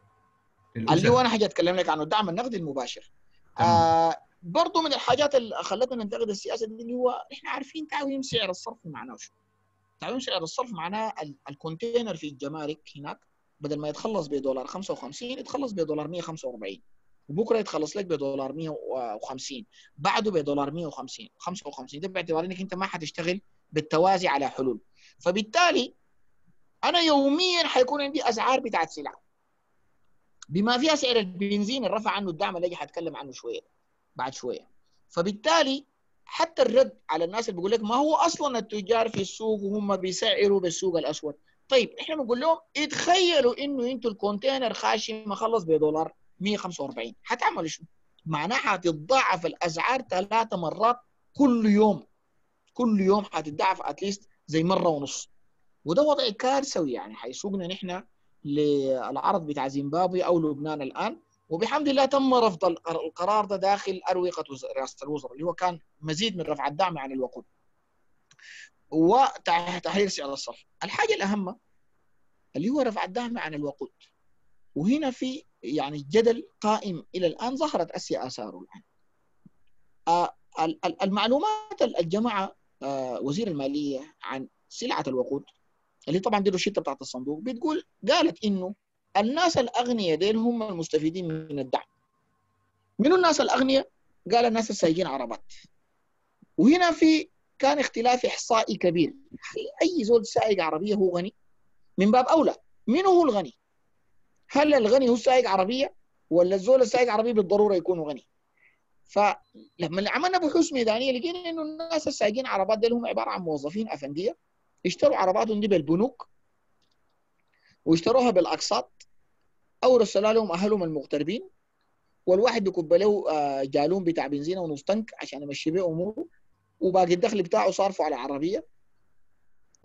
اللي هو أنا حاجة أتكلم لك عنه الدعم النقدي المباشر. آه برضه من الحاجات اللي خلتنا ننتقد السياسة دي اللي هو إحنا عارفين تعويم سعر الصرف معناه شو تعويم سعر الصرف معناه الكونتينر في الجمارك هناك بدل ما يتخلص بدولار 55 يتخلص بدولار 145 وبكرة يتخلص لك بدولار 150 بعده بدولار 150 55 ده باعتبار إنك أنت ما حتشتغل بالتوازي على حلول. فبالتالي أنا يوميا حيكون عندي أسعار بتاعت سلع. بما فيها سعر البنزين الرفع عنه الدعم اللي حاتكلم عنه شوية بعد شوية. فبالتالي حتى الرد على الناس اللي بيقول لك ما هو أصلا التجار في السوق وهم بيسعروا بالسوق الأسود. طيب إحنا بنقول لهم اتخيلوا إنه أنتوا الكونتينر خاشي مخلص بدولار. 145 حتعملوا شو؟ معناها حتتضاعف الأسعار ثلاثة مرات كل يوم. كل يوم حتتضاعف اتليست زي مرة ونص. وده وضع كارثوي يعني. حيسوقنا نحن للعرض بتاع زيمبابوي أو لبنان الآن. وبحمد الله تم رفض القرار ده داخل أروقة رئاسة الوزراء اللي هو كان مزيد من رفع الدعم عن الوقود. وتحرير سعر الصرف. الحاجة الأهم اللي هو رفع الدعم عن الوقود. وهنا في يعني جدل قائم إلى الآن ظهرت اسيا آثاره الآن. آه المعلومات الجماعة آه وزير المالية عن سلعة الوقود اللي طبعا دي الروشته بتاعت الصندوق بتقول قالت إنه الناس الأغنياء ديل هم المستفيدين من الدعم. منو الناس الأغنياء؟ قال الناس السايقين عربات. وهنا في كان اختلاف إحصائي كبير. أي زول سائق عربية هو غني؟ من باب أولى من هو الغني؟ هل الغني هو سائق عربية ولا الزول السائق عربية بالضرورة يكون غني؟ فلما عملنا بحوث ميدانية لقينا إنه الناس السائقين عربات دي هم عبارة عن موظفين أفندية. اشتروا عرباتهم دي بالبنوك واشتروها بالأقساط. أو رسلوا لهم أهلهم المغتربين. والواحد بيكب له جالون بتاع بنزينة ونص تنك عشان يمشي بيه أموره. وباقي الدخل بتاعه صارفه على عربية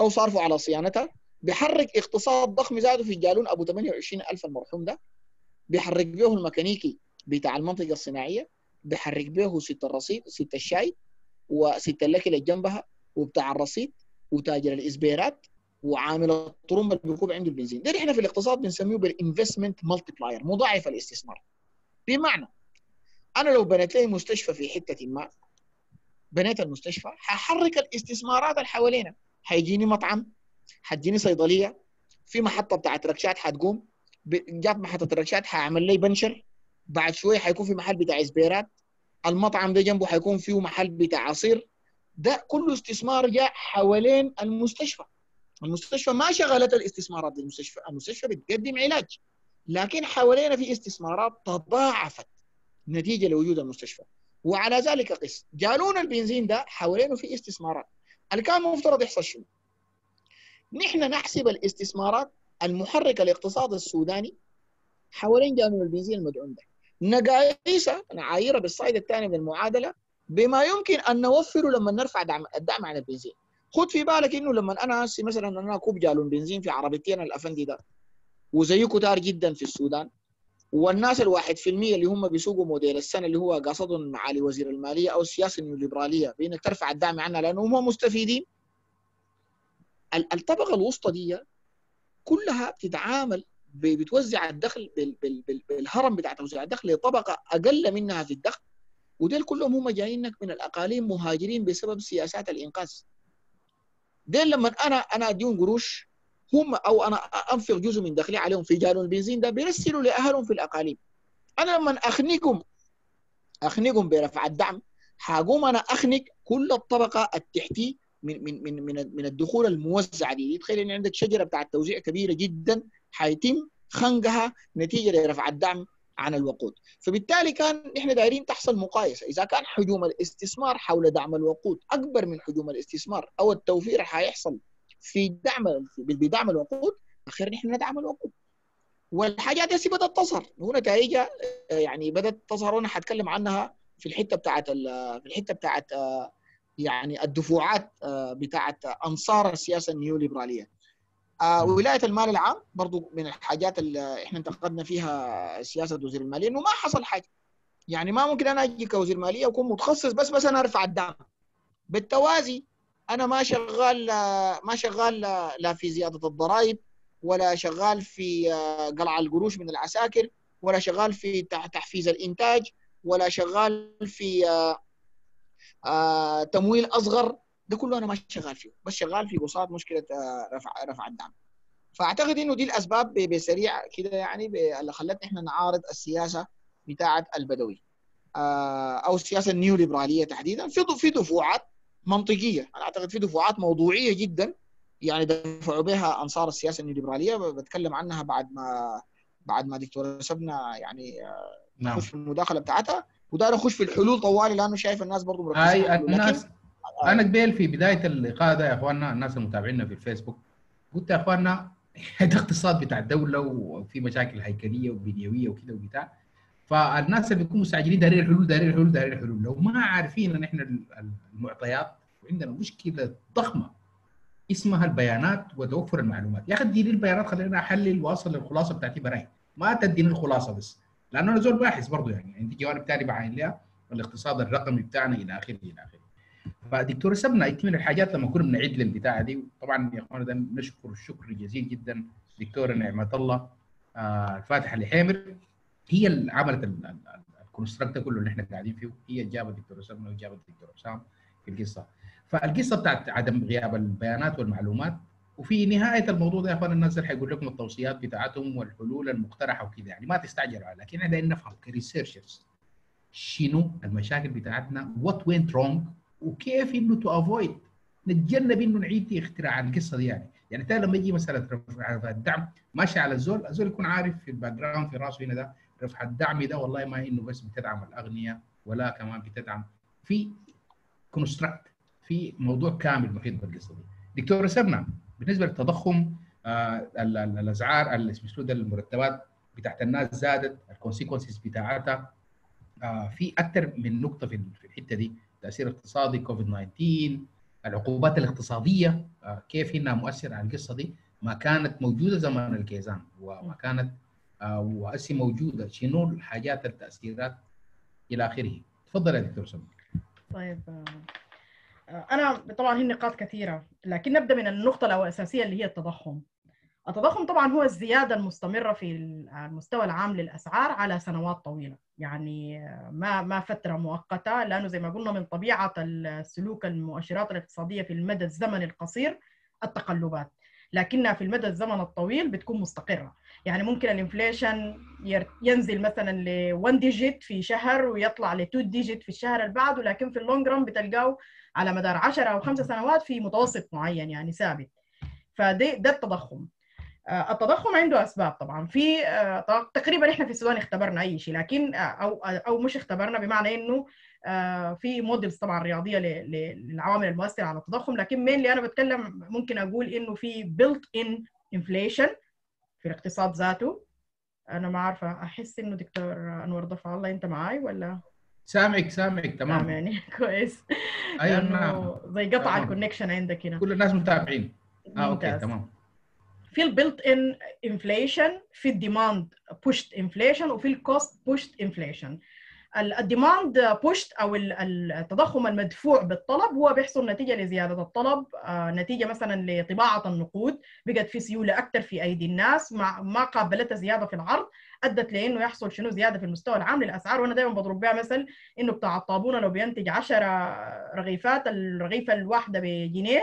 أو صارفه على صيانتها. بيحرك اقتصاد ضخم زاده في الجالون أبو 28000 المرحوم ده. بيحرك به الميكانيكي بتاع المنطقة الصناعية بيحرك به ست الرصيد ست الشاي وست الاكل اللي جنبها وبتاع الرصيد وتاجر الإسبيرات وعامل الطرمبه اللي بيكون عنده البنزين. ده إحنا في الاقتصاد بنسميه بال investment multiplier مضاعف الاستثمار. بمعنى أنا لو بنيت لي مستشفى في حتة ما بنيت المستشفى ححرك الاستثمارات اللي حوالينا. حيجيني مطعم حتجيني صيدلية في محطة بتاعت ركشات حتقوم جات محطة ركشات حأعمل لي بنشر بعد شوية حيكون في محل بتاع إسبيرات المطعم ده جنبه حيكون فيه محل بتاع عصير. ده كله استثمار جاء حوالين المستشفى. المستشفى ما شغلت الاستثمارات للمستشفى المستشفى بتقدم علاج لكن حوالينا في استثمارات تضاعفت نتيجة لوجود المستشفى. وعلى ذلك قس. جالون البنزين ده حوالينه في استثمارات. اللي كان مفترض يحصل شنو؟ نحن نحسب الاستثمارات المحركة للاقتصاد السوداني حوالين جالون البنزين المدعوم ده. نقايسها نعايرها بالصعيد الثاني من المعادلة بما يمكن أن نوفره لما نرفع دعم الدعم عن البنزين. خد في بالك إنه لما أنا هسي مثلا أنا كوب جالون بنزين في عربيتين الافندي ده وزيه كتار جدا في السودان والناس الواحد في المية اللي هم بيسوقوا موديل السنة اللي هو قصدهم معالي وزير المالية أو السياسة الليبرالية بأنك ترفع الدعم عنها لأنهم هم مستفيدين الطبقة الوسطى دي كلها بتتعامل بتوزع الدخل بالهرم بتاع توزيع الدخل لطبقة أقل منها في الدخل وديل كلهم هم جايينك من الأقاليم مهاجرين بسبب سياسات الإنقاذ. ديل لما أنا أنا أديهم قروش هم أو أنا أنفق جزء من دخلي عليهم في جالون البنزين ده بيرسلوا لأهلهم في الأقاليم. أنا لما أخنقهم أخنقهم برفع الدعم حاقوم أنا أخنق كل الطبقة التحتي من من من من, من الدخول الموزعة دي. تخيل إن عندك شجرة بتاعت توزيع كبيرة جدا حيتم خنقها نتيجة لرفع الدعم عن الوقود. فبالتالي كان إحنا دايرين تحصل مقايسه إذا كان حجوم الاستثمار حول دعم الوقود أكبر من حجوم الاستثمار أو التوفير حيحصل في دعم بدعم الوقود أخيرا نحن ندعم الوقود. والحاجات دي بدأت تظهر. هنا نتائجها يعني بدأت تظهر وأنا حأتكلم عنها في الحتة بتاعت في الحتة بتاعت يعني الدفوعات بتاعت أنصار السياسة النيوليبرالية. ولاية المال العام برضو من الحاجات اللي إحنا انتقدنا فيها سياسة وزير المالية إنه ما حصل حاجة. يعني ما ممكن أنا أجي كوزير مالية وأكون متخصص بس بس أنا أرفع الدعم بالتوازي أنا ما شغال ما شغال لا في زيادة الضرائب ولا شغال في قلع القروش من العساكر ولا شغال في تحفيز الإنتاج ولا شغال في تمويل أصغر ده كله أنا ما شغال فيه. بس شغال في قصاد مشكلة رفع رفع الدعم. فأعتقد إنه دي الأسباب بسريع كده يعني اللي خلتنا إحنا نعارض السياسة بتاعه البدوي. أو السياسة النيوليبرالية تحديدا. في في دفوعات منطقية. أنا أعتقد في دفعات موضوعية جدا يعني دفعوا بها أنصار السياسة الليبراليه بتكلم عنها بعد ما بعد ما دكتور سبنا يعني نعم. في المداخلة بتاعتها. ودار اخش في الحلول طوالي لأنه شايف الناس برضه مركزين هاي. الناس أنا قبل في بداية اللقاء ده يا إخواننا الناس المتابعينا في الفيسبوك قلت يا إخواننا *laughs* ده اقتصاد بتاع الدولة وفي مشاكل هيكلية وبنيوية وكده وبتاع. فالناس اللي بيكونوا مستعجلين دارين الحلول دارين الحلول دارين الحلول. لو ما عارفين إن إحنا المعطيات وعندنا مشكلة ضخمة اسمها البيانات وتوفر المعلومات. يا أخي اديني البيانات خلينا أحلل واصل للخلاصه بتاعتي براي. ما تديني الخلاصة بس. لأنه أنا زول باحث برضه يعني. عندي جوانب ثانية بعين لها الاقتصاد الرقمي بتاعنا إلى آخره إلى آخره. فدكتور سبنا من الحاجات لما كنا بنعد للبتاعه دي. طبعا يا اخوانا نشكر الشكر الجزيل جدا دكتورة نعمة الله آه الفاتحة لحامر. هي اللي عملت ال- ال- ال construct كله اللي إحنا قاعدين فيه هي جابت دكتور سبنا وجابت دكتور حسام في القصة. فالقصة بتاعت عدم غياب البيانات والمعلومات وفي نهاية الموضوع ده يا أخوان الناس حيقول لكم التوصيات بتاعتهم والحلول المقترحة وكذا. يعني ما تستعجلوا عليها لكن إحنا نفهم ك researchers شنو المشاكل بتاعتنا what went wrong وكيف إنه to avoid نتجنب إنه نعيد اختراع القصة دي يعني. يعني تاني لما يجي مساله رفع الدعم ماشي على الزول الزول يكون عارف في ال background في راسه هنا ده رفع الدعم ده والله ما إنه بس بتدعم الاغنياء ولا كمان بتدعم في construct في موضوع كامل محيط بالقصة دي. دكتور سبنا بالنسبة للتضخم آه الاسعار المسدود المرتبات بتاعت الناس زادت ال consequences بتاعتها. آه في أكثر من نقطة في الحتة دي تأثير اقتصادي كوفيد 19 العقوبات الاقتصادية. آه كيف انها مؤثره على القصة دي؟ ما كانت موجودة زمان الكيزان وما كانت وهسه موجودة. شنو الحاجات التأثيرات إلى آخره؟ تفضل يا دكتور سمر طيب أنا طبعا هي نقاط كثيرة لكن نبدأ من النقطة الأساسية اللي هي التضخم. التضخم طبعا هو الزيادة المستمرة في المستوى العام للأسعار على سنوات طويلة. يعني ما ما فترة مؤقتة لأنه زي ما قلنا من طبيعة السلوك المؤشرات الاقتصادية في المدى الزمني القصير التقلبات. لكنها في المدى الزمن الطويل بتكون مستقرة. يعني ممكن ال inflation ينزل مثلا ل 1 digit في شهر ويطلع ل 2 digit في الشهر اللي بعده لكن في ال long run بتلقاه على مدار 10 أو 5 سنوات في متوسط معين يعني ثابت. فده ده التضخم. التضخم عنده أسباب طبعا. في تقريبا إحنا في السودان اختبرنا أي شيء لكن أو أو مش اختبرنا بمعنى إنه في models طبعا رياضية للعوامل المؤثرة على التضخم. لكن mainly أنا بتكلم ممكن أقول إنه في built in inflation في الاقتصاد ذاته. أنا ما عارفه أحس إنه دكتور أنور ضفع الله أنت معاي ولا؟ سامعك سامعك تمام. يعني *laughs* كويس. أيوه نعم. زي قطع ال connection عندك هنا. كل الناس متابعين. آه okay تمام. في ال built in inflation في ال demand pushed inflation وفي ال cost pushed inflation ال demand pushed أو التضخم المدفوع بالطلب هو بيحصل نتيجة لزيادة الطلب نتيجة مثلا لطباعة النقود بقت في سيولة أكثر في أيدي الناس ما قابلتها زيادة في العرض أدت لإنه يحصل شنو زيادة في المستوى العام للأسعار وأنا دائما بضرب بها مثل إنه بتاع الطابونه لو بينتج 10 رغيفات الرغيفة الواحدة بجنيه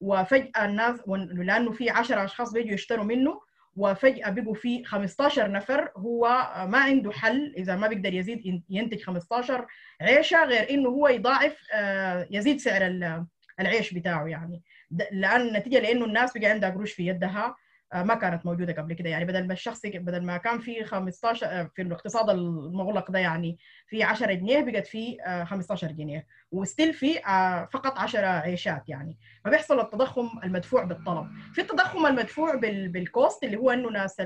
وفجأة الناس لأنه في 10 أشخاص بيجوا يشتروا منه وفجأة بقوا في 15 نفر هو ما عنده حل إذا ما بيقدر يزيد ينتج 15 عيشة غير إنه هو يضاعف يزيد سعر العيش بتاعه يعني. لأن نتيجة لأنه الناس بقى عندها قروش في يدها ما كانت موجودة قبل كده. يعني بدل ما الشخص بدل ما كان في 15 في الاقتصاد المغلق ده يعني في 10 جنيه بقت في 15 جنيه. وستيل في فقط 10 عيشات يعني. فبيحصل التضخم المدفوع بالطلب. في التضخم المدفوع بالكوست اللي هو إنه ناس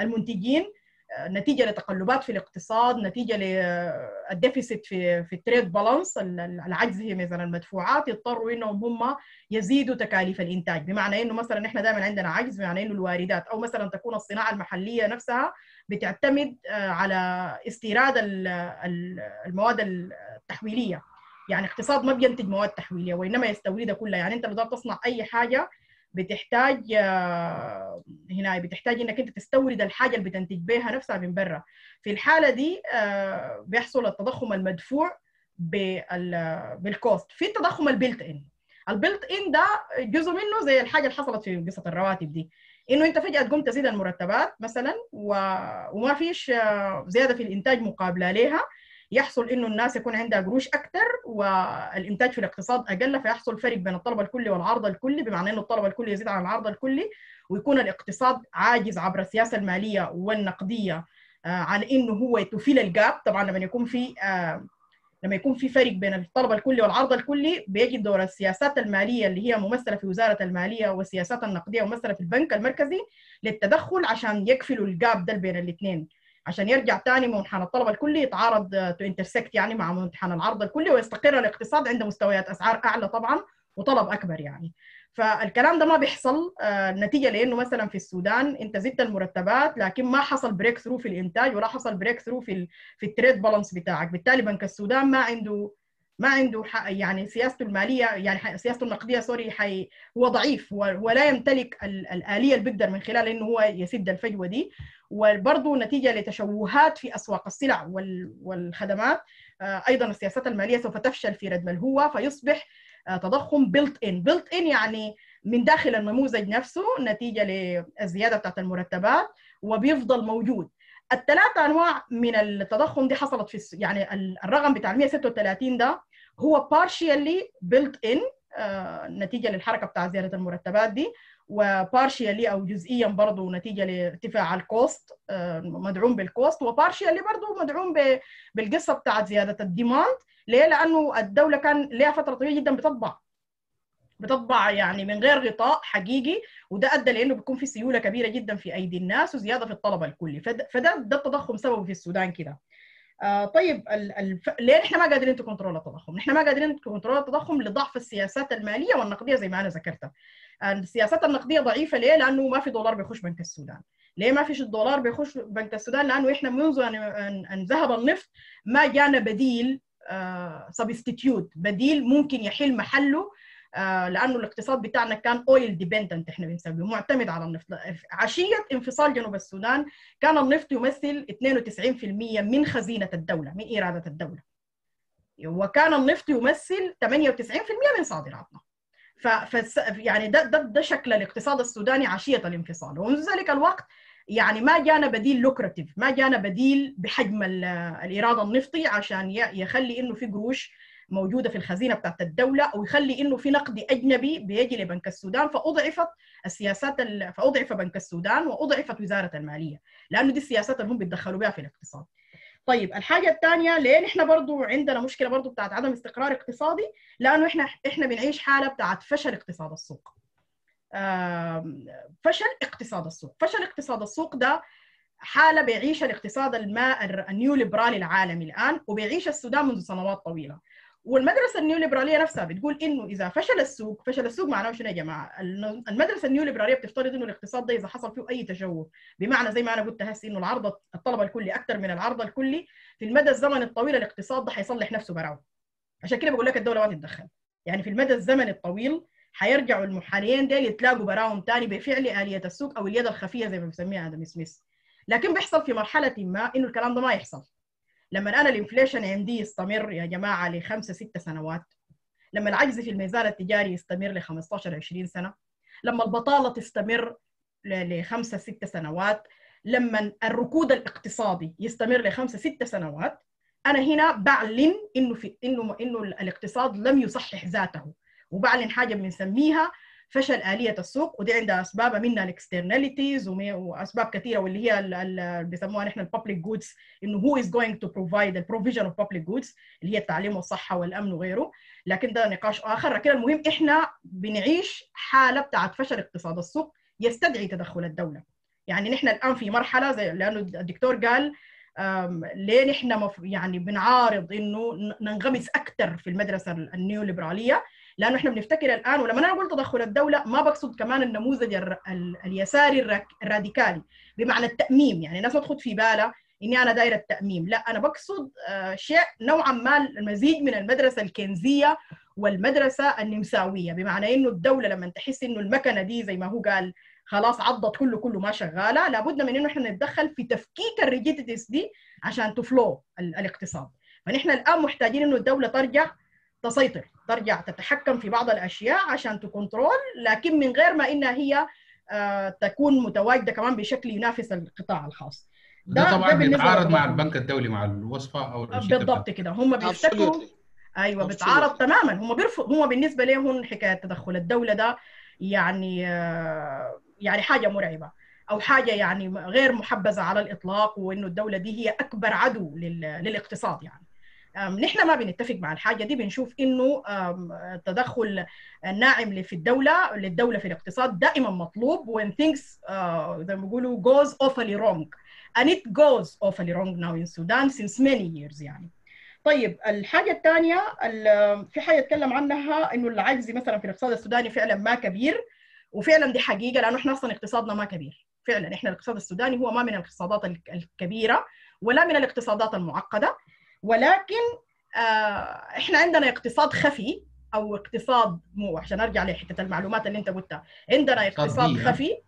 المنتجين نتيجة لتقلبات في الاقتصاد نتيجة لل deficit في في ال trade balance العجز في ميزان المدفوعات يضطروا إنهم هم يزيدوا تكاليف الإنتاج. بمعنى إنه مثلا إحنا دائما عندنا عجز بمعنى إنه الواردات أو مثلا تكون الصناعة المحلية نفسها بتعتمد على استيراد المواد التحويلية. يعني اقتصاد ما بينتج مواد تحويلية وإنما يستوردها كلها. يعني أنت لو تصنع أي حاجة بتحتاج هنا بتحتاج إنك أنت تستورد الحاجة اللي بتنتج بها نفسها من برا. في الحالة دي بيحصل التضخم المدفوع بال cost في التضخم ال built in ال built in ده جزء منه زي الحاجة اللي حصلت في قصة الرواتب دي. إنه أنت فجأة تقوم تزيد المرتبات مثلا و... وما فيش زيادة في الإنتاج مقابله لها يحصل إنه الناس يكون عندها قروش أكثر والإنتاج في الاقتصاد أقل فيحصل فرق بين الطلب الكلي والعرض الكلي بمعنى إنه الطلب الكلي يزيد عن العرض الكلي ويكون الاقتصاد عاجز عبر السياسة المالية والنقدية عن إنه هو ت fill ال gap. طبعا لما يكون في لما يكون في فرق بين الطلب الكلي والعرض الكلي بيجي دور السياسات المالية اللي هي ممثلة في وزارة المالية والسياسات النقدية ممثله في البنك المركزي للتدخل عشان يكفلوا ال gap ده بين الاثنين عشان يرجع تاني منحنى الطلب الكلي يتعارض to intersect يعني مع منحنى العرض الكلي ويستقر الاقتصاد عند مستويات أسعار أعلى طبعا وطلب أكبر يعني. فالكلام ده ما بيحصل آه نتيجة لإنه مثلا في السودان أنت زدت المرتبات لكن ما حصل breakthrough في الإنتاج ولا حصل breakthrough في في ال trade balance بتاعك. بالتالي بنك السودان ما عنده ما عنده يعني سياسته المالية يعني سياسته النقدية sorry هو ضعيف هو, هو لا يمتلك الآلية اللي بيقدر من خلال إنه هو يسد الفجوة دي. وبرضه نتيجة لتشوهات في أسواق السلع والخدمات. أيضا السياسات المالية سوف تفشل في ردم الهوه فيصبح تضخم built in built in يعني من داخل النموذج نفسه نتيجة للزياده بتاعت المرتبات وبيفضل موجود. الثلاثة أنواع من التضخم دي حصلت في يعني الرقم بتاع 136 ده هو partially built in آه، نتيجة للحركة بتاع زيادة المرتبات دي و partially أو جزئيا برضه نتيجة لارتفاع ال cost آه، مدعوم بال cost و partially برضه مدعوم بالقصة بتاعت زيادة ال demand ليه؟ لأنه الدولة كان لها فترة طويلة جدا بتطبع بتطبع يعني من غير غطاء حقيقي وده أدى لأنه بيكون في سيولة كبيرة جدا في أيدي الناس وزيادة في الطلب الكلي فده, ده التضخم سببه في السودان كده آه طيب ال ال ليه إحنا ما قادرين ن control التضخم؟ إحنا ما قادرين ن control التضخم لضعف السياسات المالية والنقدية زي ما أنا ذكرتها. السياسات النقدية ضعيفة ليه؟ لأنه ما في دولار بيخش بنك السودان. ليه ما فيش الدولار بيخش بنك السودان؟ لأنه إحنا منذ ان ان, ذهب النفط ما جانا بديل substitute uh, بديل ممكن يحل محله لأنه الاقتصاد بتاعنا كان oil dependent إحنا بنسميه معتمد على النفط. عشية انفصال جنوب السودان كان النفط يمثل 92% من خزينة الدولة من ايرادات الدولة. وكان النفط يمثل 98% من صادراتنا. ف يعني ده ده ده شكل الاقتصاد السوداني عشية الانفصال. ومنذ ذلك الوقت يعني ما جانا بديل لوكراتيف ما جانا بديل بحجم الإيراد النفطي عشان يخلي إنه في قروش موجودة في الخزينة بتاعت الدولة أو يخلي إنه في نقد أجنبي بيجي لبنك السودان فأضعفت السياسات فأضعف بنك السودان وأضعفت وزارة المالية لأنه دي السياسات اللي هم بيتدخلوا بها في الاقتصاد. طيب الحاجة الثانية ليه نحن برضو عندنا مشكلة برضو بتاعت عدم استقرار اقتصادي؟ لأنه إحنا إحنا بنعيش حالة بتاعت فشل اقتصاد السوق. فشل اقتصاد السوق. فشل اقتصاد السوق ده حالة بيعيشها الاقتصاد الماء النيو ليبرالي العالمي الآن وبيعيش السودان منذ سنوات طويلة. والمدرسة النيو ليبراليه نفسها بتقول إنه إذا فشل السوق فشل السوق معناه شنو يا جماعة؟ المدرسة النيو ليبراليه بتفترض إنه الاقتصاد ده إذا حصل فيه أي تشوه بمعنى زي ما أنا قلت هسه إنه العرض الطلب الكلي أكثر من العرض الكلي في المدى الزمني الطويل الاقتصاد ده حيصلح نفسه براو. عشان كده بقول لك الدولة ما تتدخل. يعني في المدى الزمني الطويل حيرجعوا المحاميين ديل يتلاقوا براهم تاني بفعل آلية السوق أو اليد الخفية زي ما بيسميها آدم سميث. لكن بيحصل في مرحلة ما إنه الكلام ده ما يحصل. لما أنا الإنفليشن عندي يستمر يا جماعة لخمسة ستة سنوات لما العجز في الميزان التجاري يستمر ل 15 20 سنة لما البطالة تستمر لخمسة ستة سنوات لما الركود الاقتصادي يستمر لخمسة ستة سنوات أنا هنا بعلن إنه في إنه إنه الاقتصاد لم يصحح ذاته وبعلن حاجة بنسميها فشل آلية السوق ودي عندها أسباب منها ال externalities وأسباب كثيرة واللي هي اللي بيسموها نحن ال public goods إنه هو going to provide the provision of public goods اللي هي التعليم والصحة والأمن وغيره. لكن ده نقاش آخر. لكن المهم إحنا بنعيش حالة بتاعت فشل اقتصاد السوق يستدعي تدخل الدولة. يعني نحن الآن في مرحلة زي لأنه الدكتور قال ليه نحن يعني بنعارض إنه ننغمس أكثر في المدرسة النيو ليبراليه لأنه إحنا بنفتكر الآن ولما أنا أقول تدخل الدولة ما بقصد كمان النموذج اليساري الراديكالي بمعنى التأميم. يعني الناس ما تاخذ في بالها إني أنا دايرة التاميم لا أنا بقصد شيء نوعا ما المزيج من المدرسة الكنزية والمدرسة النمساوية. بمعنى إنه الدولة لما تحس إنه المكنة دي زي ما هو قال خلاص عضت كله كله ما شغالة لابد من إنه إحنا نتدخل في تفكيك ال rigidities دي عشان ت flow الاقتصاد. فنحن الآن محتاجين إنه الدولة ترجع تسيطر. ترجع تتحكم في بعض الأشياء عشان ت control لكن من غير ما إنها هي آه تكون متواجدة كمان بشكل ينافس القطاع الخاص. ده, ده طبعا بيتعارض مع البنك الدولي مع الوصفة أو بالضبط كده. هم بيفتكروا أيوه بيتعارض تماما. هم بيرفض هم بالنسبة لهم حكاية تدخل الدولة ده يعني آه يعني حاجة مرعبة أو حاجة يعني غير محبذة على الإطلاق وإنه الدولة دي هي أكبر عدو للاقتصاد يعني. نحن ما بنتفق مع الحاجة دي بنشوف إنه التدخل الناعم في الدولة للدولة في الاقتصاد دائما مطلوب when things uh, زي ما بيقولوا goes awfully wrong. And it goes awfully wrong now in Sudan since many years يعني. طيب الحاجة الثانية في حاجة أتكلم عنها إنه العجز مثلا في الاقتصاد السوداني فعلا ما كبير. وفعلا دي حقيقة لأنه إحنا أصلا اقتصادنا ما كبير. فعلا إحنا الاقتصاد السوداني هو ما من الاقتصادات الكبيرة ولا من الاقتصادات المعقدة. ولكن آه إحنا عندنا اقتصاد خفي أو اقتصاد مو عشان أرجع لحتة المعلومات اللي أنت قلتها. عندنا اقتصاد خفي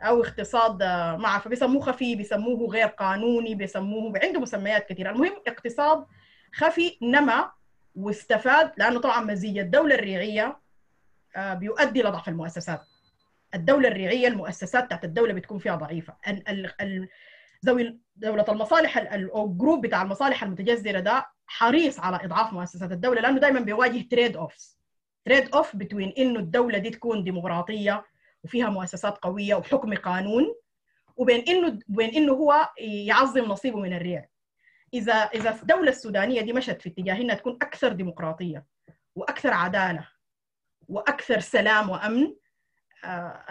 أو اقتصاد آه ما أعرف بيسموه خفي بيسموه غير قانوني بيسموه عنده مسميات كثيره المهم اقتصاد خفي نما واستفاد لأنه طبعا مزيج. الدولة الريعية آه بيؤدي لضعف المؤسسات. الدولة الريعية المؤسسات تحت الدولة بتكون فيها ضعيفة. زي دولة المصالح أو ال group بتاع المصالح المتجذرة ده حريص على إضعاف مؤسسات الدولة لأنه دائما بيواجه trade-offs trade-off بين إنه الدولة دي تكون ديمقراطية وفيها مؤسسات قوية وحكم قانون وبين إنه بين إنه هو يعظم نصيبه من الريع إذا إذا الدولة السودانية دي مشت في اتجاه انها تكون أكثر ديمقراطية وأكثر عدالة وأكثر سلام وأمن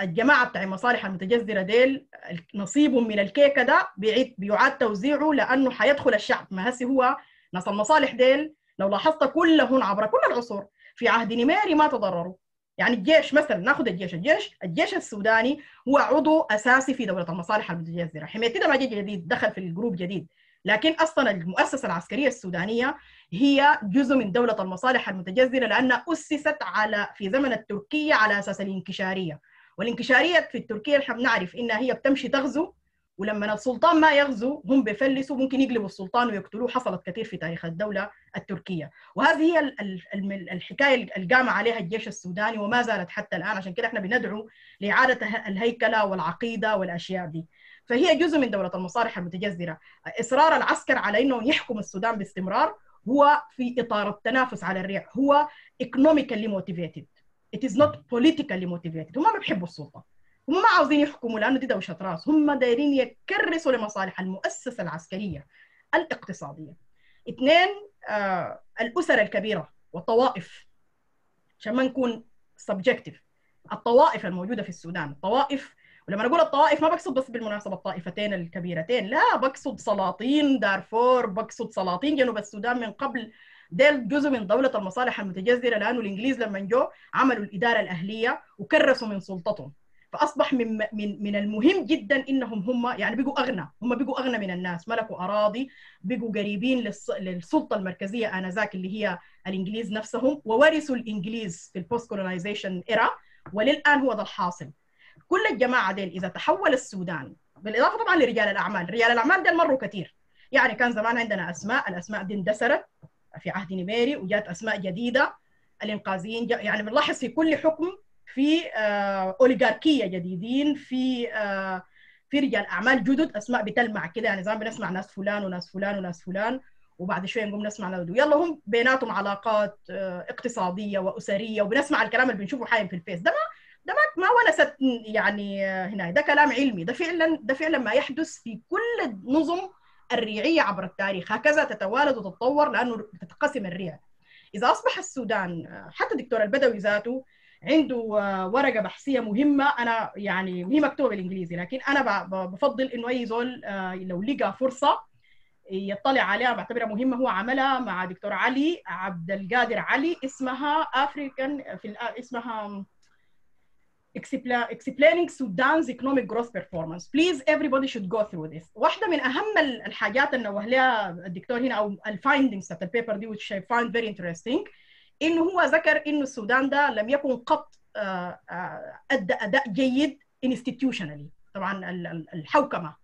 الجماعة بتاع المصالح المتجذرة ديل نصيبهم من الكيكة ده بيعيد بيعاد توزيعه لأنه حيدخل الشعب. ما هسي هو ناس المصالح ديل لو لاحظت كلهم عبر كل العصور في عهد نميري ما تضرروا. يعني الجيش مثلا ناخذ الجيش. الجيش الجيش السوداني هو عضو أساسي في دولة المصالح المتجذرة. حمايتي ده ما جي جديد دخل في ال group جديد. لكن أصلا المؤسسة العسكرية السودانية هي جزء من دولة المصالح المتجذره لأنها أسست على في زمن التركية على أساس الانكشارية. والانكشارية في التركيه إحنا بنعرف إنها هي بتمشي تغزو ولما السلطان ما يغزو هم بيفلسوا ممكن يقلبوا السلطان ويقتلوه. حصلت كثير في تاريخ الدولة التركية. وهذه هي الحكاية اللي قام عليها الجيش السوداني وما زالت حتى الآن. عشان كده إحنا بندعو لإعادة الهيكلة والعقيدة والأشياء دي. فهي جزء من دولة المصالح المتجذرة. إصرار العسكر على أنه يحكم السودان باستمرار هو في إطار التنافس على الريع. هو economically motivated. It is not politically motivated. هم ما بيحبوا السلطة. هم ما عاوزين يحكموا لأنه دي دوشة راس. هم دايرين يكرسوا لمصالح المؤسسة العسكرية الاقتصادية. اثنين آه الأسر الكبيرة والطوائف. عشان ما نكون subjective الطوائف الموجودة في السودان. الطوائف ولما نقول الطوائف ما بقصد بس بالمناسبة الطائفتين الكبيرتين لا بقصد سلاطين دارفور بقصد سلاطين جنوب السودان من قبل. ديل جزء من دولة المصالح المتجذرة لأنه الإنجليز لما جو عملوا الإدارة الأهلية وكرسوا من سلطتهم. فأصبح من من من المهم جدا إنهم هم يعني بقوا أغنى هم بقوا أغنى من الناس ملكوا أراضي بقوا قريبين للسلطة المركزية آنذاك اللي هي الإنجليز نفسهم وورثوا الإنجليز في ال post colonization era وللآن هو ده الحاصل. كل الجماعة ديل إذا تحول السودان بالإضافة طبعا لرجال الأعمال رجال الأعمال ديل مروا كثير. يعني كان زمان عندنا أسماء الأسماء دي اندثرت في عهد نميري وجات أسماء جديدة الإنقاذيين يعني بنلاحظ في كل حكم في أوليغاركية جديدين في في رجال أعمال جدد أسماء بتلمع كده يعني زمان بنسمع ناس فلان وناس فلان وناس فلان وبعد شوية نقوم نسمع نادو يلا هم بيناتهم علاقات اقتصادية وأسرية وبنسمع الكلام اللي بنشوفه حايم في الفيس. ده ما ده ما ما ونست يعني هنا ده كلام علمي. ده فعلا ده فعلا ما يحدث في كل نظم الريعية عبر التاريخ. هكذا تتوالد وتتطور لأنه بتتقسم الريع. إذا أصبح السودان حتى الدكتور البدوي ذاته عنده ورقة بحثية مهمة. أنا يعني هي مكتوبة بالإنجليزي لكن أنا بفضل إنه أي زول لو لقى فرصة يطلع عليها بعتبرها مهمة هو عملها مع دكتور علي عبد القادر علي اسمها افريكان في اسمها explaining Sudan's economic growth performance. Please everybody should go through this. واحدة من أهم الحاجات اللي نوه لها الدكتور هنا أو ال findings بتاعت ال paper دي which I find very interesting انه هو ذكر انه السودان ده لم يكن قط ادى أداء جيد institutionally طبعا الحوكمة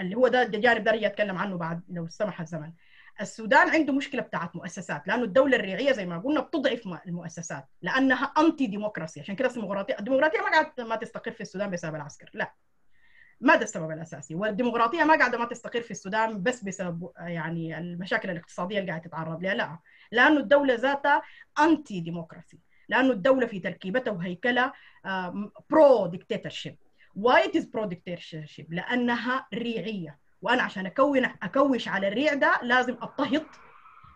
اللي هو ده الجانب ده يتكلم عنه بعد لو سمح الزمن السودان عنده مشكلة بتاعت مؤسسات لأنه الدولة الريعية زي ما قلنا بتضعف المؤسسات لأنها anti democracy عشان كده الديمقراطيه الديمقراطية ما قاعدة ما تستقر في السودان بسبب العسكر لا. ما ده السبب الأساسي؟ والديمقراطية ما قاعدة ما تستقر في السودان بس بسبب يعني المشاكل الاقتصادية اللي قاعدة تتعرض لها لا. لأنه الدولة ذاتها anti democracy لأنه الدولة في تركيبتها وهيكلها pro dictatorship why it is pro dictatorship لأنها ريعية. وأنا عشان اكون أكوش على الريع ده لازم أضطهد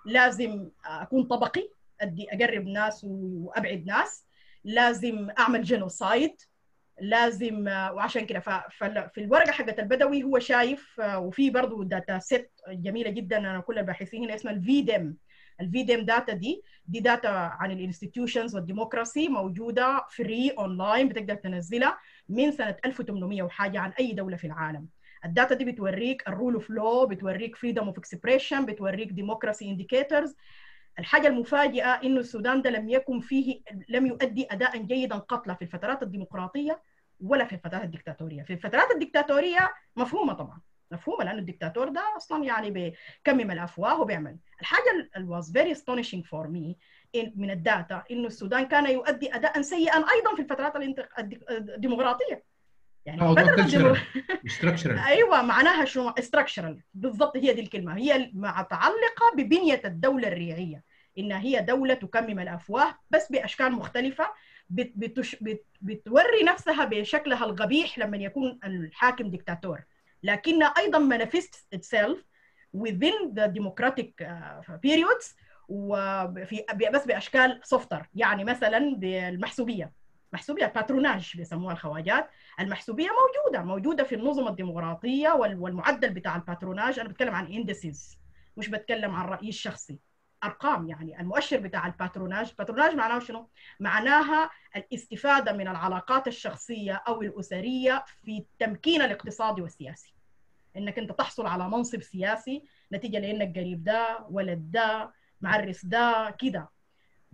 لازم أكون طبقي ادي أقرب ناس وأبعد ناس لازم أعمل genocide لازم وعشان كده في الورقة حقت البدوي هو شايف وفي برضه data set جميلة جدا أنا كل الباحثين هنا اسمها ال V-Dem ال V-Dem data دي دي data عن ال institutions وال democracy موجودة free online بتقدر تنزلها من سنة 1800 وحاجة عن أي دولة في العالم. ال data دي بتوريك ال rule of law بتوريك freedom of expression بتوريك democracy indicators الحاجة المفاجئة إنه السودان ده لم يكن فيه لم يؤدي اداء جيدا قط لا في الفترات الديمقراطية ولا في الفترات الدكتاتوريه في الفترات الدكتاتوريه مفهومة طبعا مفهومة لأنه الدكتاتور ده أصلا يعني بيكمم الأفواه وبيعمل. الحاجة اللي was very astonishing for me من ال data إنه السودان كان يؤدي اداء سيئا أيضا في الفترات الديمقراطية. يعني موضوع structural *laughs* أيوه معناها شنو structural بالضبط هي دي الكلمة. هي متعلقة ببنية الدولة الريعية. انها هي دولة تكمم الأفواه بس بأشكال مختلفة بت بتش بت بتوري نفسها بشكلها القبيح لما يكون الحاكم ديكتاتور. لكنها أيضا manifests itself within the democratic uh, periods وفي بس بأشكال softer يعني مثلا بالمحسوبية. محسوبيه patronage بيسموها الخواجات المحسوبية موجودة موجودة في النظم الديمقراطية وال- والمعدل بتاع ال patronage. أنا بتكلم عن indices مش بتكلم عن رأيي الشخصي. أرقام يعني المؤشر بتاع ال patronage. patronage معناه شنو؟ معناها الاستفادة من العلاقات الشخصية أو الأسرية في التمكين الاقتصادي والسياسي. إنك أنت تحصل على منصب سياسي نتيجة لإنك قريب ده ولد ده معرس ده كده.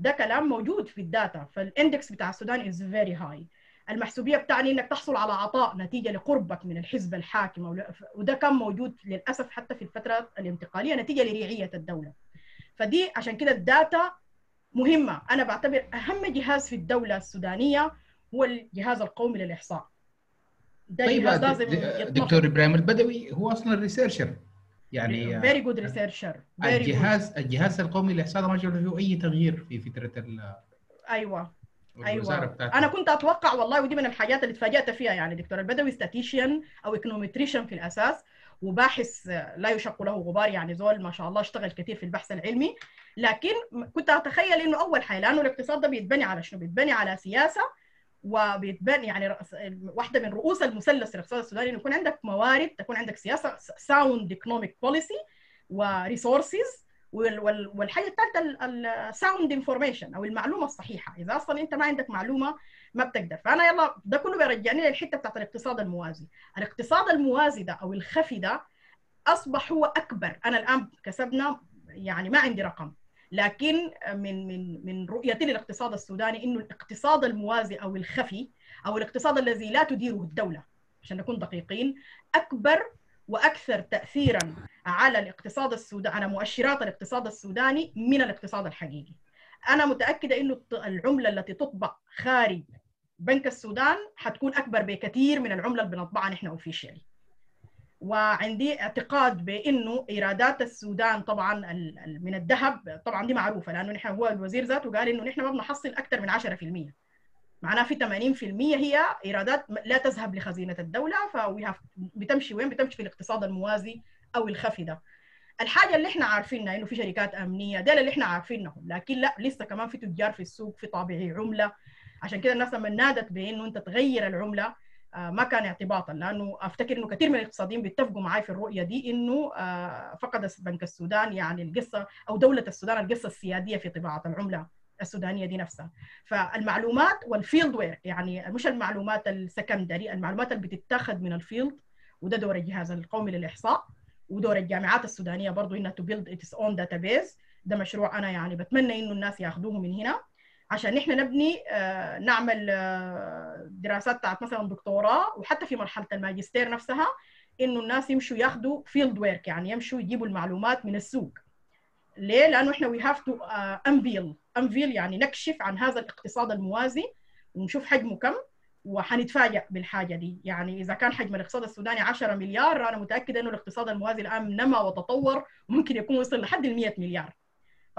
ده كلام موجود في ال data فال index بتاع السودان is very high المحسوبية بتعني إنك تحصل على عطاء نتيجة لقربك من الحزب الحاكم وده كان موجود للأسف حتى في الفترة الانتقالية نتيجة لريعية الدولة. فدي عشان كده ال data مهمة. أنا بعتبر أهم جهاز في الدولة السودانية هو الجهاز القومي للإحصاء. ده طيب جهاز لازم. دكتور إبراهيم البدوي هو أصلا researcher يعني very good researcher الجهاز الجهاز القومي للاحصاء ما شفنا فيه أي تغيير في فتره ال- أيوه أيوه. بتاعته؟ أنا كنت أتوقع والله ودي من الحاجات اللي اتفاجات فيها يعني دكتور البدوي statistician أو econometrician في الأساس وباحث لا يشق له غبار يعني زول ما شاء الله اشتغل كثير في البحث العلمي لكن كنت أتخيل إنه أول حاجة لأنه الاقتصاد ده بيتبني على شنو؟ بيتبني على سياسة وبيتبني يعني واحدة من رؤوس المثلث الاقتصاد السوداني إنه يكون عندك موارد تكون عندك سياسة sound economic policy و resources والحاجة الثالثه ال sound information أو المعلومة الصحيحة. إذا أصلا أنت ما عندك معلومة ما بتقدر. فأنا يلا ده كله بيرجعني للحتة بتاعت الاقتصاد الموازي. الاقتصاد الموازي ده أو الخفي ده أصبح هو أكبر. أنا الآن كسبنا يعني ما عندي رقم. لكن من من من رؤيتي للاقتصاد السوداني إنه الاقتصاد الموازي أو الخفي أو الاقتصاد الذي لا تديره الدولة عشان نكون دقيقين أكبر وأكثر تاثيرا على الاقتصاد السوداني على مؤشرات الاقتصاد السوداني من الاقتصاد الحقيقي. أنا متأكدة إنه العملة التي تطبع خارج بنك السودان حتكون أكبر بكثير من العملة اللي بنطبعها نحن اوفيشيالي وعندي اعتقاد بإنه إيرادات السودان طبعا من الذهب طبعا دي معروفة لأنه نحن هو الوزير ذاته قال إنه نحن ما بنحصل أكثر من 10% معناها في 80% هي إيرادات لا تذهب لخزينة الدولة فوي بتمشي وين؟ بتمشي في الاقتصاد الموازي أو الخفي ده. الحاجة اللي إحنا عارفينها إنه في شركات أمنية ده اللي إحنا عارفينهم لكن لا لسه كمان في تجار في السوق في طابعي عملة عشان كده الناس لما نادت بإنه أنت تغير العملة ما كان اعتباطا لأنه أفتكر إنه كثير من الاقتصاديين بيتفقوا معي في الرؤية دي إنه فقد بنك السودان يعني القصة أو دولة السودان القصة السيادية في طباعة العملة السودانية دي نفسها. فالمعلومات وال field work يعني مش المعلومات ال secondary المعلومات اللي بتتاخذ من ال field وده دور الجهاز القومي للإحصاء ودور الجامعات السودانية برضه إنها to build its own database ده مشروع أنا يعني بتمنى إنه الناس ياخذوه من هنا. عشان نحن نبني آه نعمل آه دراسات بتاعت مثلا دكتوراه وحتى في مرحلة الماجستير نفسها إنه الناس يمشوا ياخذوا field work يعني يمشوا يجيبوا المعلومات من السوق. ليه؟ لأنه إحنا we have to unveil unveil يعني نكشف عن هذا الاقتصاد الموازي ونشوف حجمه كم وحنتفاجئ بالحاجة دي. يعني إذا كان حجم الاقتصاد السوداني 10 مليار أنا متأكدة إنه الاقتصاد الموازي الآن نما وتطور وممكن يكون وصل لحد ال 100 مليار.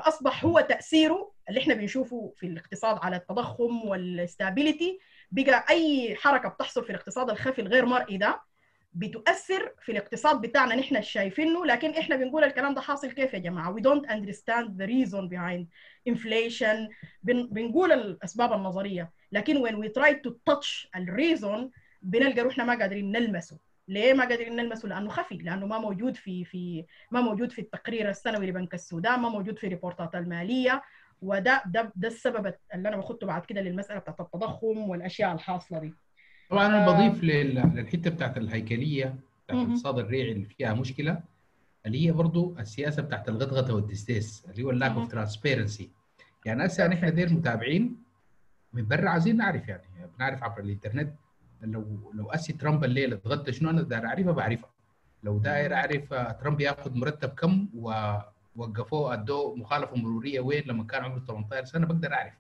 فأصبح هو تأثيره اللي إحنا بنشوفه في الاقتصاد على التضخم وال stability بقى أي حركة بتحصل في الاقتصاد الخفي الغير مرئي ده بتؤثر في الاقتصاد بتاعنا نحن شايفينه. لكن إحنا بنقول الكلام ده حاصل كيف يا جماعة؟ Don't understand the reason behind inflation. بن, بنقول الأسباب النظرية. لكن when we try to touch ال reason بنلقى روحنا ما قادرين نلمسه. ليه ما قادرين نلمسه؟ لأنه خفي لأنه ما موجود في في ما موجود في التقرير السنوي لبنك السودان ما موجود في report ات المالية. وده ده ده السبب اللي أنا باخده بعد كده للمسألة بتاعت التضخم والأشياء الحاصلة دي. طبعا أنا بضيف للحتة بتاعت الهيكلية بتاعت الاقتصاد الريعي اللي فيها مشكلة اللي هي برضه السياسة بتاعت الغطغطه والدسداس اللي هو ال lack of transparency يعني هسه نحن دير متابعين من برا عايزين نعرف يعني بنعرف عبر الإنترنت لو لو هسي ترامب الليلة اتغدى شنو؟ أنا داير اعرفها بعرفها لو داير اعرف ترامب ياخذ مرتب كم ووقفوه أدوه مخالفة مرورية وين؟ لما كان عمره 18 سنة بقدر أعرف.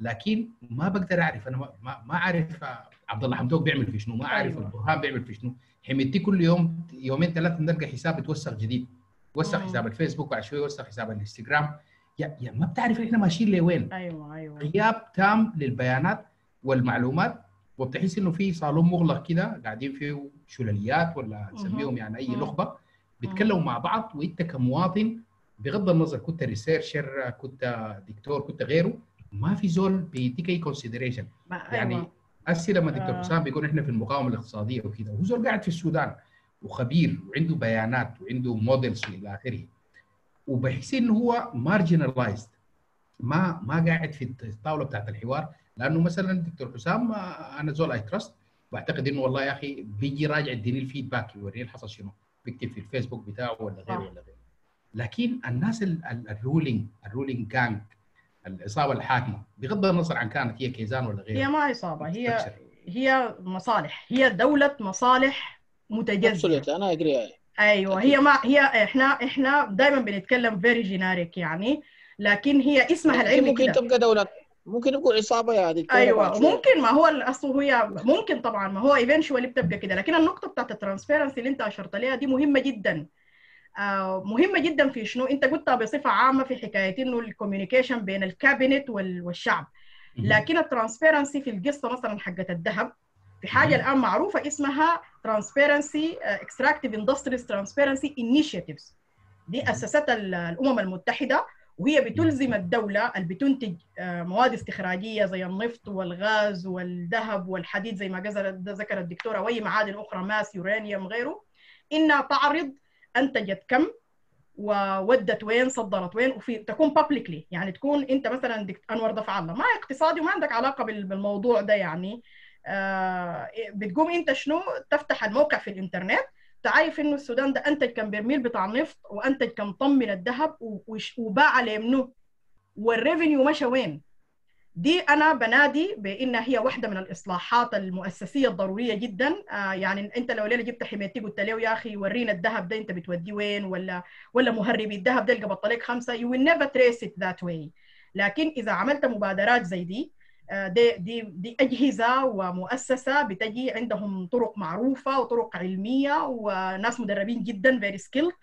لكن ما بقدر أعرف. أنا ما ما, أعرف عبد الله حمدوك بيعمل في شنو؟ ما أعرف أيوة. البرهان بيعمل في شنو؟ حميتي كل يوم يومين ثلاثة نلقى حساب بتوسخ جديد. وسخ. حساب الفيسبوك بعد شوية وسخ حساب الانستغرام. يا يا ما بتعرف إحنا ماشيين لوين؟ أيوه أيوه. غياب تام للبيانات والمعلومات وبتحس إنه في صالون مغلق كده قاعدين فيه شلاليات ولا نسميهم يعني أي. نخبه بيتكلموا مع بعض وأنت كمواطن بغض النظر كنت researcher كنت دكتور كنت غيره ما في زول بيديك أي consideration ما- يعني أيوة. هسه لما دكتور آه. حسام بيقول إحنا في المقاومة الاقتصادية وكذا وهو زول قاعد في السودان وخبير وعنده بيانات وعنده models وإلى آخره. وبحس إنه هو marginalized ما ما قاعد في الطاولة بتاعت الحوار. لأنه مثلا دكتور حسام أنا زول I trust بعتقد إنه والله يا أخي بيجي راجع يديني ال feedback يوريني الحصل شنو بيكتب في الفيسبوك بتاعه ولا غيره. ولا غيره لكن الناس ال- ال- ال ruling ال ruling gang العصابه الحاكمة بغض النظر عن كانت هي كيزان ولا غيره هي ما عصابه هي. هي مصالح هي دولة مصالح Absolutely. أنا agree أيوه. هي ما هي إحنا إحنا دائما بنتكلم very generic يعني لكن هي اسمها العلمي ممكن كده تبقى دولة ممكن يكون عصابه يا دكتور أيوه ممكن ما هو الاصل هي ممكن طبعا ما هو eventually بتبقى كده. لكن النقطة بتاعت ال transparency اللي أنت أشرت لها دي مهمة جدا. آه مهمة جدا في شنو؟ أنت قلتها بصفة عامة في حكايه إنه ال communication بين ال cabinet وال- والشعب. لكن ال transparency في القصة مثلا حقت الذهب في حاجة. الآن معروفة اسمها transparency extractive industries transparency initiatives دي. اسستها ال- الأمم المتحدة وهي بتلزم الدولة اللي بتنتج آه، مواد استخراجية زي النفط والغاز والذهب والحديد زي ما ذكر الدكتورة وأي معادن أخرى ماس يورانيوم غيره. إنها تعرض أنتجت كم؟ وودت وين؟ صدرت وين؟ وفي تكون بابليكلي يعني تكون أنت مثلا. أنور دفع الله. ما اقتصادي وما عندك علاقة بال- بالموضوع ده يعني. آه بتقوم أنت شنو؟ تفتح الموقع في الإنترنت. تعرف إنه السودان ده أنتج كم برميل بتاع نفط وأنتج كم طن من الذهب وباع عليه منه. والريفينيو مشى وين؟ دي أنا بنادي بإنها هي واحدة من الإصلاحات المؤسسية الضرورية جدا. آه يعني أنت لو ليلة جبت حميتي قلت له يا أخي ورينا الذهب ده أنت بتوديه وين؟ ولا ولا مهربي الذهب ده اللي قبضت عليك خمسة. You will never trace it that way. لكن إذا عملت مبادرات زي دي دي دي دي أجهزة ومؤسسة بتجي عندهم طرق معروفة وطرق علمية وناس مدربين جدا very skilled.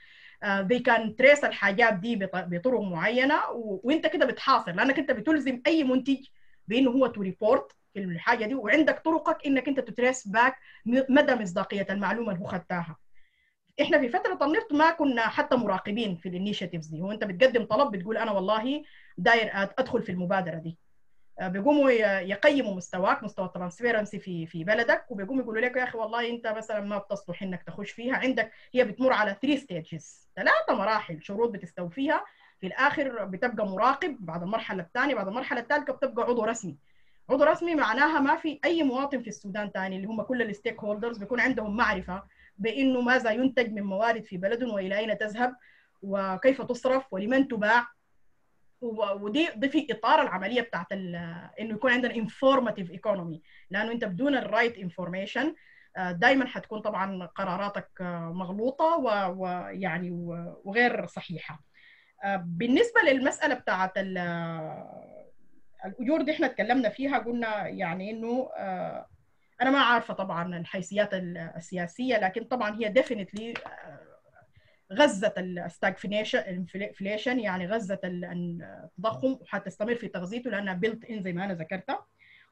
آه، they can trace الحاجات دي بط- بطرق معينة و... وانت كده بتحاصر لأنك انت بتلزم أي منتج بأنه هو to report في الحاجة دي وعندك طرقك إنك انت ت trace back مدى مصداقية المعلومة اللي هو خدتها. إحنا في فترة النفط ما كنا حتى مراقبين في ال initiatives دي هو انت بتقدم طلب بتقول أنا والله داير أدخل في المبادرة دي. آه، بيقوموا ي- يقيموا مستواك مستوى ال transparency في في بلدك وبيقوموا يقولوا لك يا أخي والله أنت مثلا ما بتصلح إنك تخش فيها عندك هي بتمر على 3 stages ثلاثة مراحل شروط بتستوفيها في الآخر بتبقى مراقب بعد المرحلة الثانية بعد المرحلة الثالثة بتبقى عضو رسمي. عضو رسمي معناها ما في أي مواطن في السودان ثاني اللي هم كل ال stakeholders بيكون عندهم معرفة بإنه ماذا ينتج من موارد في بلدهم وإلى أين تذهب وكيف تصرف ولمن تباع ودي دي في إطار العملية بتاعت إنه يكون عندنا informative economy لأنه أنت بدون ال right information دائما حتكون طبعا قراراتك آه، مغلوطة ويعني وغير صحيحة. آه، بالنسبة للمسألة بتاعت ال- الأجور دي إحنا اتكلمنا فيها قلنا يعني إنه آه، أنا ما عارفة طبعا الحيثيات ال- السياسية لكن طبعا هي definitely غزت ال stagflation يعني غزت ال- التضخم وحتستمر في تغذيته لأنها built in زي ما أنا ذكرتها.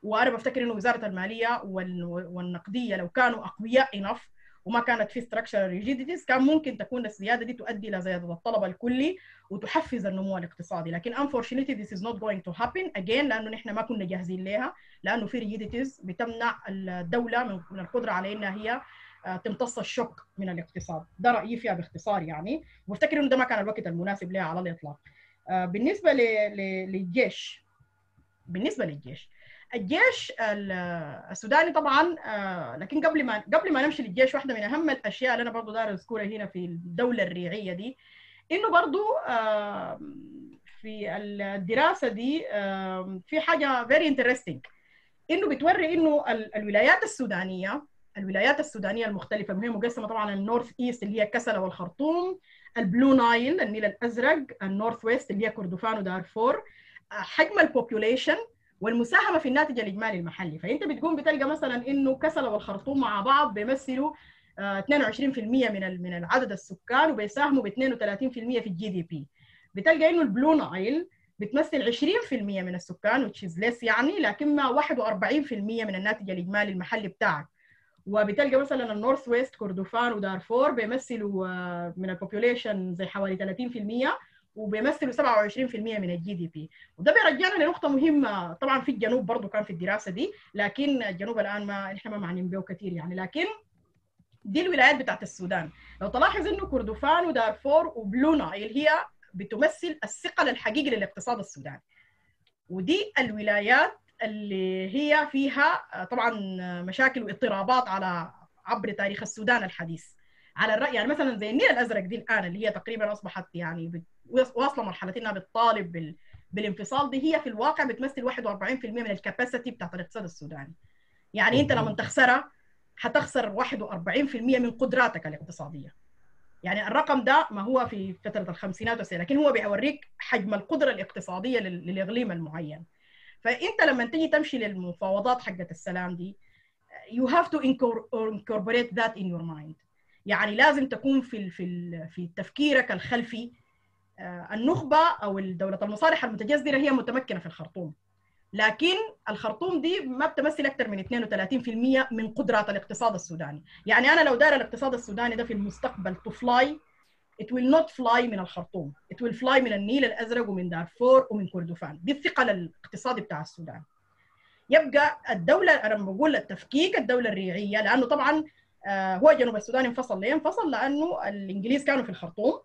وأنا بفتكر إنه وزارة المالية وال- والنقدية لو كانوا أقوياء enough وما كانت في structural rigidities كان ممكن تكون الزيادة دي تؤدي إلى زيادة الطلب الكلي وتحفز النمو الاقتصادي. لكن unfortunately this is not going to happen again لأنه نحن ما كنا جاهزين لها لأنه في rigidities بتمنع الدولة من القدرة على إنها هي تمتص ال shock من الاقتصاد. ده رأيي فيها باختصار يعني. وافتكر إنه ده ما كان الوقت المناسب لها على الإطلاق. آه، بالنسبة للجيش بالنسبة للجيش الجيش ال- السوداني طبعا آه، لكن قبل ما قبل ما نمشي للجيش واحدة من أهم الأشياء اللي أنا برضو داير أذكرها هنا في الدولة الريعية دي إنه برضو آه، في الدراسة دي آه، في حاجة very interesting إنه بتوري إنه ال- الولايات السودانية الولايات السودانية المختلفة وهي مقسمة طبعا ال North East اللي هي كسلا والخرطوم ال Blue Nile النيل الأزرق ال North West اللي هي كردفان ودارفور حجم ال population والمساهمة في الناتج الإجمالي المحلي. فأنت بتقوم بتلقى مثلا إنه كسله والخرطوم مع بعض بيمثلوا 22% من من عدد السكان وبيساهموا ب 32% في ال GDP. بتلقى إنه ال Blue Nile بتمثل 20% من السكان is less يعني لكنها 41% من الناتج الإجمالي المحلي بتاعك. وبتلقى مثلا ال North West كردفان ودارفور بيمثلوا من ال population زي حوالي 30% وبيمثلوا 27% من ال GDP وده بيرجعنا لنقطة مهمة طبعا في الجنوب برضه كان في الدراسة دي لكن الجنوب الآن ما إحنا ما معنيين به كثير يعني. لكن دي الولايات بتاعت السودان. لو تلاحظ إنه كردفان ودارفور و Blue Nile هي بتمثل الثقل الحقيقي للاقتصاد السوداني. ودي الولايات اللي هي فيها طبعا مشاكل واضطرابات على عبر تاريخ السودان الحديث. على الرأي يعني مثلا زي النيل الأزرق دي الآن اللي هي تقريبا أصبحت يعني واصلة مرحلة إنها بتطالب بال بالانفصال دي هي في الواقع بتمثل 41% من الكباسيتي بتاعت الاقتصاد السوداني. يعني أنت لما تخسرها حتخسر 41% من قدراتك الاقتصادية. يعني الرقم ده ما هو في فترة الخمسينات والستينات لكن هو بيوريك حجم القدرة الاقتصادية للإقليم المعين. فانت لما تيجي تمشي للمفاوضات حقت السلام دي you have to incorporate that in your mind. يعني لازم تكون في في في تفكيرك الخلفي النخبة أو دوله المصالح المتجذره هي متمكنة في الخرطوم. لكن الخرطوم دي ما بتمثل أكثر من 32% من قدرات الاقتصاد السوداني. يعني أنا لو داير الاقتصاد السوداني ده في المستقبل to fly it will not fly من الخرطوم. It will fly من النيل الأزرق ومن دارفور ومن كردفان. دي الثقل الاقتصادي بتاع السودان. يبقى الدولة أنا بقول التفكيك الدولة الريعية لأنه طبعا هو جنوب السودان انفصل ليه؟ انفصل لأنه الإنجليز كانوا في الخرطوم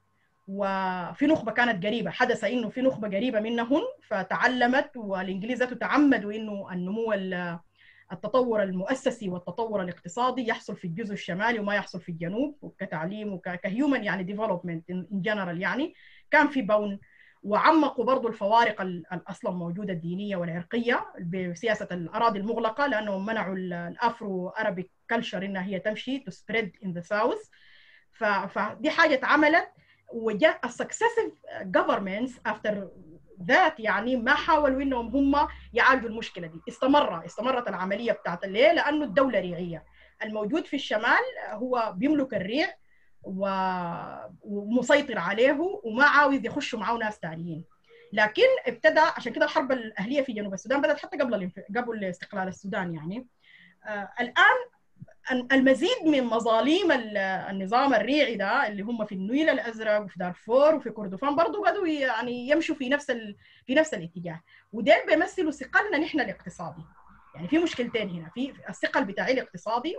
وفي نخبة كانت قريبة. حدث إنه في نخبة قريبة منهن فتعلمت والإنجليز تعمدوا إنه النمو التطور المؤسسي والتطور الاقتصادي يحصل في الجزء الشمالي وما يحصل في الجنوب كتعليم وك human يعني development in general يعني. كان في بون وعمقوا برضو الفوارق أصلا موجودة الدينية والعرقية بسياسة الأراضي المغلقة لأنهم منعوا ال Afro-Arabic culture إنها هي تمشي to spread in the South فدي حاجة اتعملت وجاء ال successive governments after that يعني ما حاولوا إنهم هم يعالجوا المشكلة دي. استمر استمرت العملية بتاعت ليه؟ لأنه الدولة ريعية. الموجود في الشمال هو بيملك الريع ومسيطر عليه وما عاوز يخشوا معاه ناس ثانيين لكن ابتدى عشان كده الحرب الأهلية في جنوب السودان بدأت حتى قبل قبل استقلال السودان يعني. آه الآن المزيد من مظاليم النظام الريعي ده اللي هم في النيل الأزرق وفي دارفور وفي كردفان برضه بدوا يعني يمشوا في نفس ال... في نفس الاتجاه. وديل بيمثلوا ثقلنا نحن الاقتصادي. يعني في مشكلتين هنا في الثقل بتاعي الاقتصادي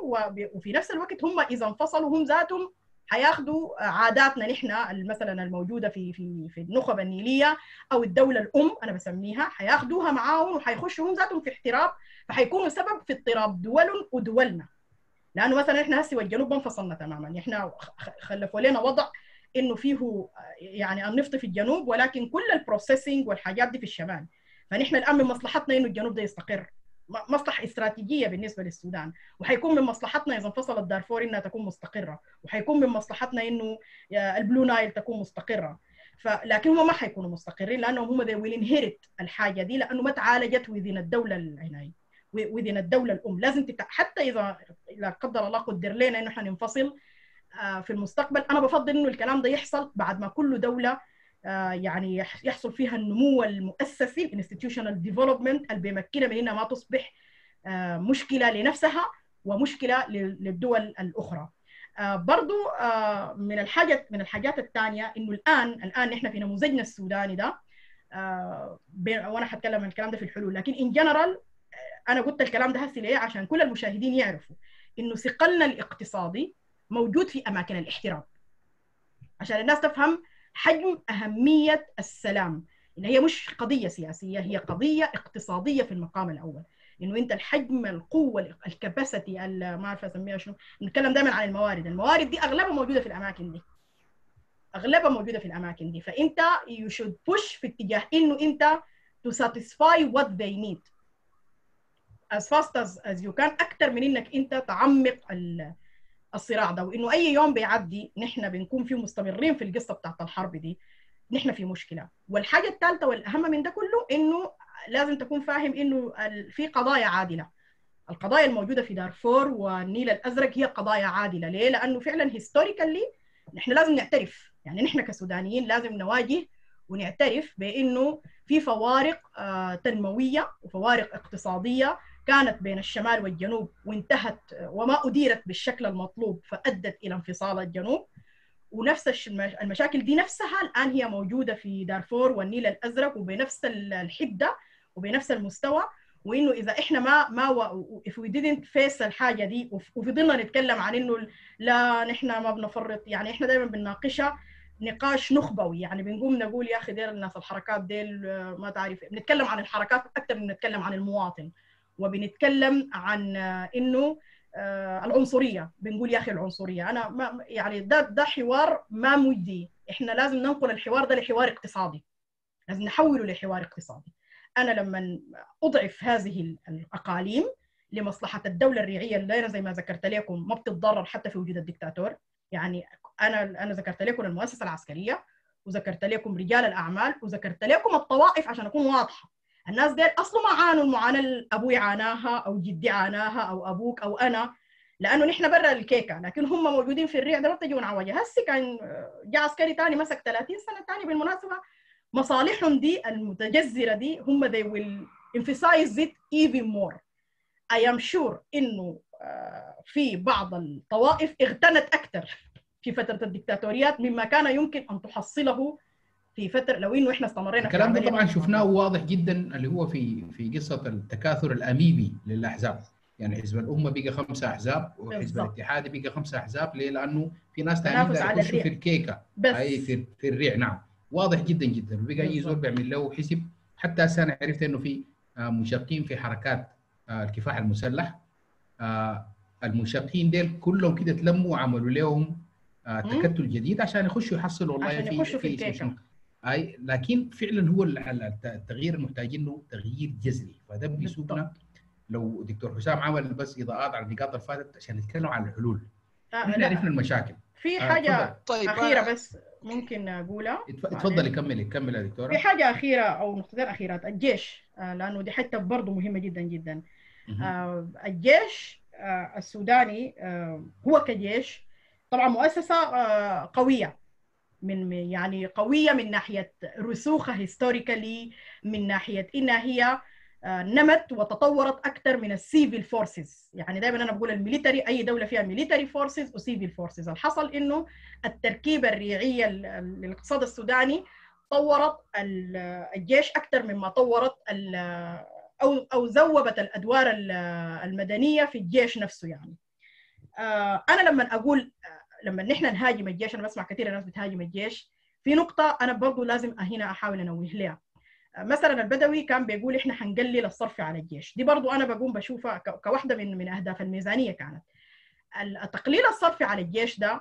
وفي نفس الوقت هم إذا انفصلوا هم ذاتهم حياخدوا عاداتنا نحن مثلا الموجودة في في في النخب النيلية أو الدولة الأم أنا بسميها حياخدوها معاهم وحيخشوا هم ذاتهم في احتراب فحيكونوا سبب في اضطراب دول ودولنا. لأنه مثلا إحنا هسه والجنوب ما انفصلنا تماما. إحنا خلفوا لنا وضع إنه فيه يعني النفط في الجنوب ولكن كل البروسيسنج والحاجات دي في الشمال. فنحن الآن من مصلحتنا إنه الجنوب ده يستقر. مصلحة استراتيجية بالنسبة للسودان. وحيكون من مصلحتنا إذا انفصلت دارفور إنها تكون مستقرة. وحيكون من مصلحتنا إنه البلو نايل تكون مستقرة. فلكن هم ما حيكونوا مستقرين لأنهم هم they will inherit الحاجة دي لأنه ما تعالجت وذين الدولة العناية وذين الدولة الأم لازم تتع... حتى إذا لا قدر الله قدر لنا إنه حننفصل في المستقبل. أنا بفضل إنه الكلام ده يحصل بعد ما كل دولة يعني يحصل فيها النمو المؤسسي ال institutional development اللي بيمكنها من إنها ما تصبح مشكلة لنفسها ومشكلة للدول الأخرى. برضو من الحاجات من الحاجات الثانية إنه الان الآن إحنا في نموذجنا السوداني ده وأنا حتكلم عن الكلام ده في الحلول لكن in general أنا قلت الكلام ده هسه ليه؟ عشان كل المشاهدين يعرفوا إنه ثقلنا الاقتصادي موجود في أماكن الاحتراب. عشان الناس تفهم حجم أهمية السلام. اللي هي مش قضية سياسية هي قضية اقتصادية في المقام الأول. إنه أنت الحجم القوة الكباسيتي ما أعرف أسميها شنو. نتكلم دائما عن الموارد. الموارد دي أغلبها موجودة في الأماكن دي. أغلبها موجودة في الأماكن دي. فأنت you should push في اتجاه إنه أنت to satisfy what they need. As fast as, as you can. أكثر من إنك أنت تعمق الصراع ده. وإنه أي يوم بيعدي نحن بنكون فيه مستمرين في القصة بتاعت الحرب دي نحن في مشكلة. والحاجة الثالثه والأهم من ده كله إنه لازم تكون فاهم إنه في قضايا عادلة. القضايا الموجودة في دارفور والنيل الأزرق هي قضايا عادلة. ليه؟ لأنه فعلا هيستوريكالي نحن لازم نعترف. يعني نحن كسودانيين لازم نواجه ونعترف بإنه في فوارق تنموية وفوارق اقتصادية كانت بين الشمال والجنوب وانتهت وما أديرت بالشكل المطلوب فأدت إلى انفصال الجنوب. ونفس المشاكل دي نفسها الآن هي موجودة في دارفور والنيل الأزرق وبنفس الحدة وبنفس المستوى. وإنه إذا إحنا ما ما و... if we didn't face الحاجة دي وفضلنا نتكلم عن إنه لا نحن ما بنفرط. يعني إحنا دائما بنناقشها نقاش نخبوي. يعني بنقوم نقول يا أخي ديل الناس الحركات ديل ما تعرف. بنتكلم عن الحركات أكثر من نتكلم عن المواطن. وبنتكلم عن إنه العنصرية بنقول يا أخي العنصرية. أنا ما يعني ده ده حوار ما مجدي إحنا لازم ننقل الحوار ده لحوار اقتصادي. لازم نحوله لحوار اقتصادي. أنا لما أضعف هذه الأقاليم لمصلحة الدولة الريعية اللي أنا زي ما ذكرت لكم ما بتتضرر حتى في وجود الدكتاتور. يعني أنا أنا ذكرت لكم المؤسسة العسكرية وذكرت لكم رجال الأعمال وذكرت لكم الطوائف عشان أكون واضحة. الناس ديل أصلا ما عانوا المعاناة اللي أبوي عاناها أو جدي عاناها أو أبوك أو أنا لأنه نحن برا الكيكة لكن هم موجودين في الريع ده ما بتجون عواجه. هسه كان جاء عسكري ثاني مسك 30 سنة ثاني بالمناسبة. مصالحهم دي المتجذرة دي هم they will emphasize it even more. I am sure إنه في بعض الطوائف اغتنت أكثر في فترة الدكتاتوريات مما كان يمكن أن تحصله في فترة لو انه إحنا استمرينا الكلام ده طبعا شفناه واضح جدا اللي هو في في قصة التكاثر الاميبي للأحزاب. يعني حزب الأمة بقى خمسه أحزاب وحزب الاتحاد بقى خمسه أحزاب ليه؟ لأنه في ناس ثانيين يخشوا في الكيكة. بس أي في, في الريع نعم. واضح جدا جدا. وبقى أي زول بيعمل له حزب حتى هسه أنا عرفت إنه في منشقين في حركات الكفاح المسلح. المنشقين ديل كلهم كده تلموا وعملوا لهم تكتل جديد عشان يخشوا يحصلوا والله عشان في يخشوا في في. أي لكن فعلا هو التغيير المحتاجينه تغيير جذري. فده بيسوقنا لو دكتور حسام عمل بس إضاءات على النقاط اللي فاتت عشان نتكلم عن الحلول. آه إحنا لا، عرفنا المشاكل. في آه، حاجة طيب أخيرة بس ممكن أقولها. اتف- اتفضلي كملي كملي يا دكتورة. في حاجة أخيرة أو نقطتين اخيرات الجيش آه، لأنه دي حتة برضه مهمة جدا جدا. آه، الجيش آه، السوداني آه، هو كجيش طبعا مؤسسة آه، قوية. من يعني قوية من ناحية رسوخها historically من ناحية انها هي آه، نمت وتطورت أكثر من ال civil forces يعني دائما أنا بقول ال military أي دولة فيها military forces و civil forces الحصل إنه التركيبة الريعية للاقتصاد السوداني طورت ال- الجيش أكثر مما طورت أو أو ذوبت الأدوار ال- المدنية في الجيش نفسه يعني. آه، أنا لما أقول لما نحن نهاجم الجيش أنا بسمع كثير ناس بتهاجم الجيش. في نقطة أنا برضو لازم هنا أحاول أنوه لها. مثلا البدوي كان بيقول إحنا حنقلل الصرف على الجيش. دي برضو أنا بقوم بشوفها كواحدة من من اهداف الميزانية كانت. ال- تقليل الصرف على الجيش ده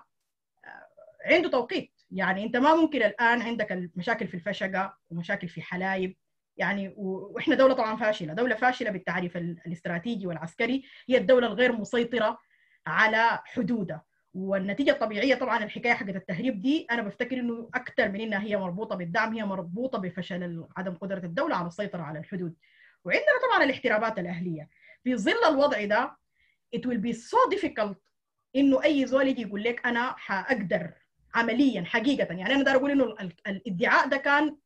آه، عنده توقيت. يعني أنت ما ممكن الآن عندك المشاكل في الفشقة ومشاكل في حلايب. يعني وإحنا دولة طبعا فاشلة. دولة فاشلة بالتعريف ال- الاستراتيجي والعسكري. هي الدولة الغير مسيطرة على حدودها. والنتيجة الطبيعية طبعا الحكاية حقت التهريب دي أنا بفتكر إنه أكثر من إنها هي مربوطة بالدعم هي مربوطة بفشل عدم قدرة الدولة على السيطرة على الحدود. وعندنا طبعا الاحترابات الأهلية. في ظل الوضع ده it will be so difficult إنه أي زول يجي يقول لك أنا حأقدر عمليا حقيقة. يعني أنا داير أقول إنه ال- الادعاء ده كان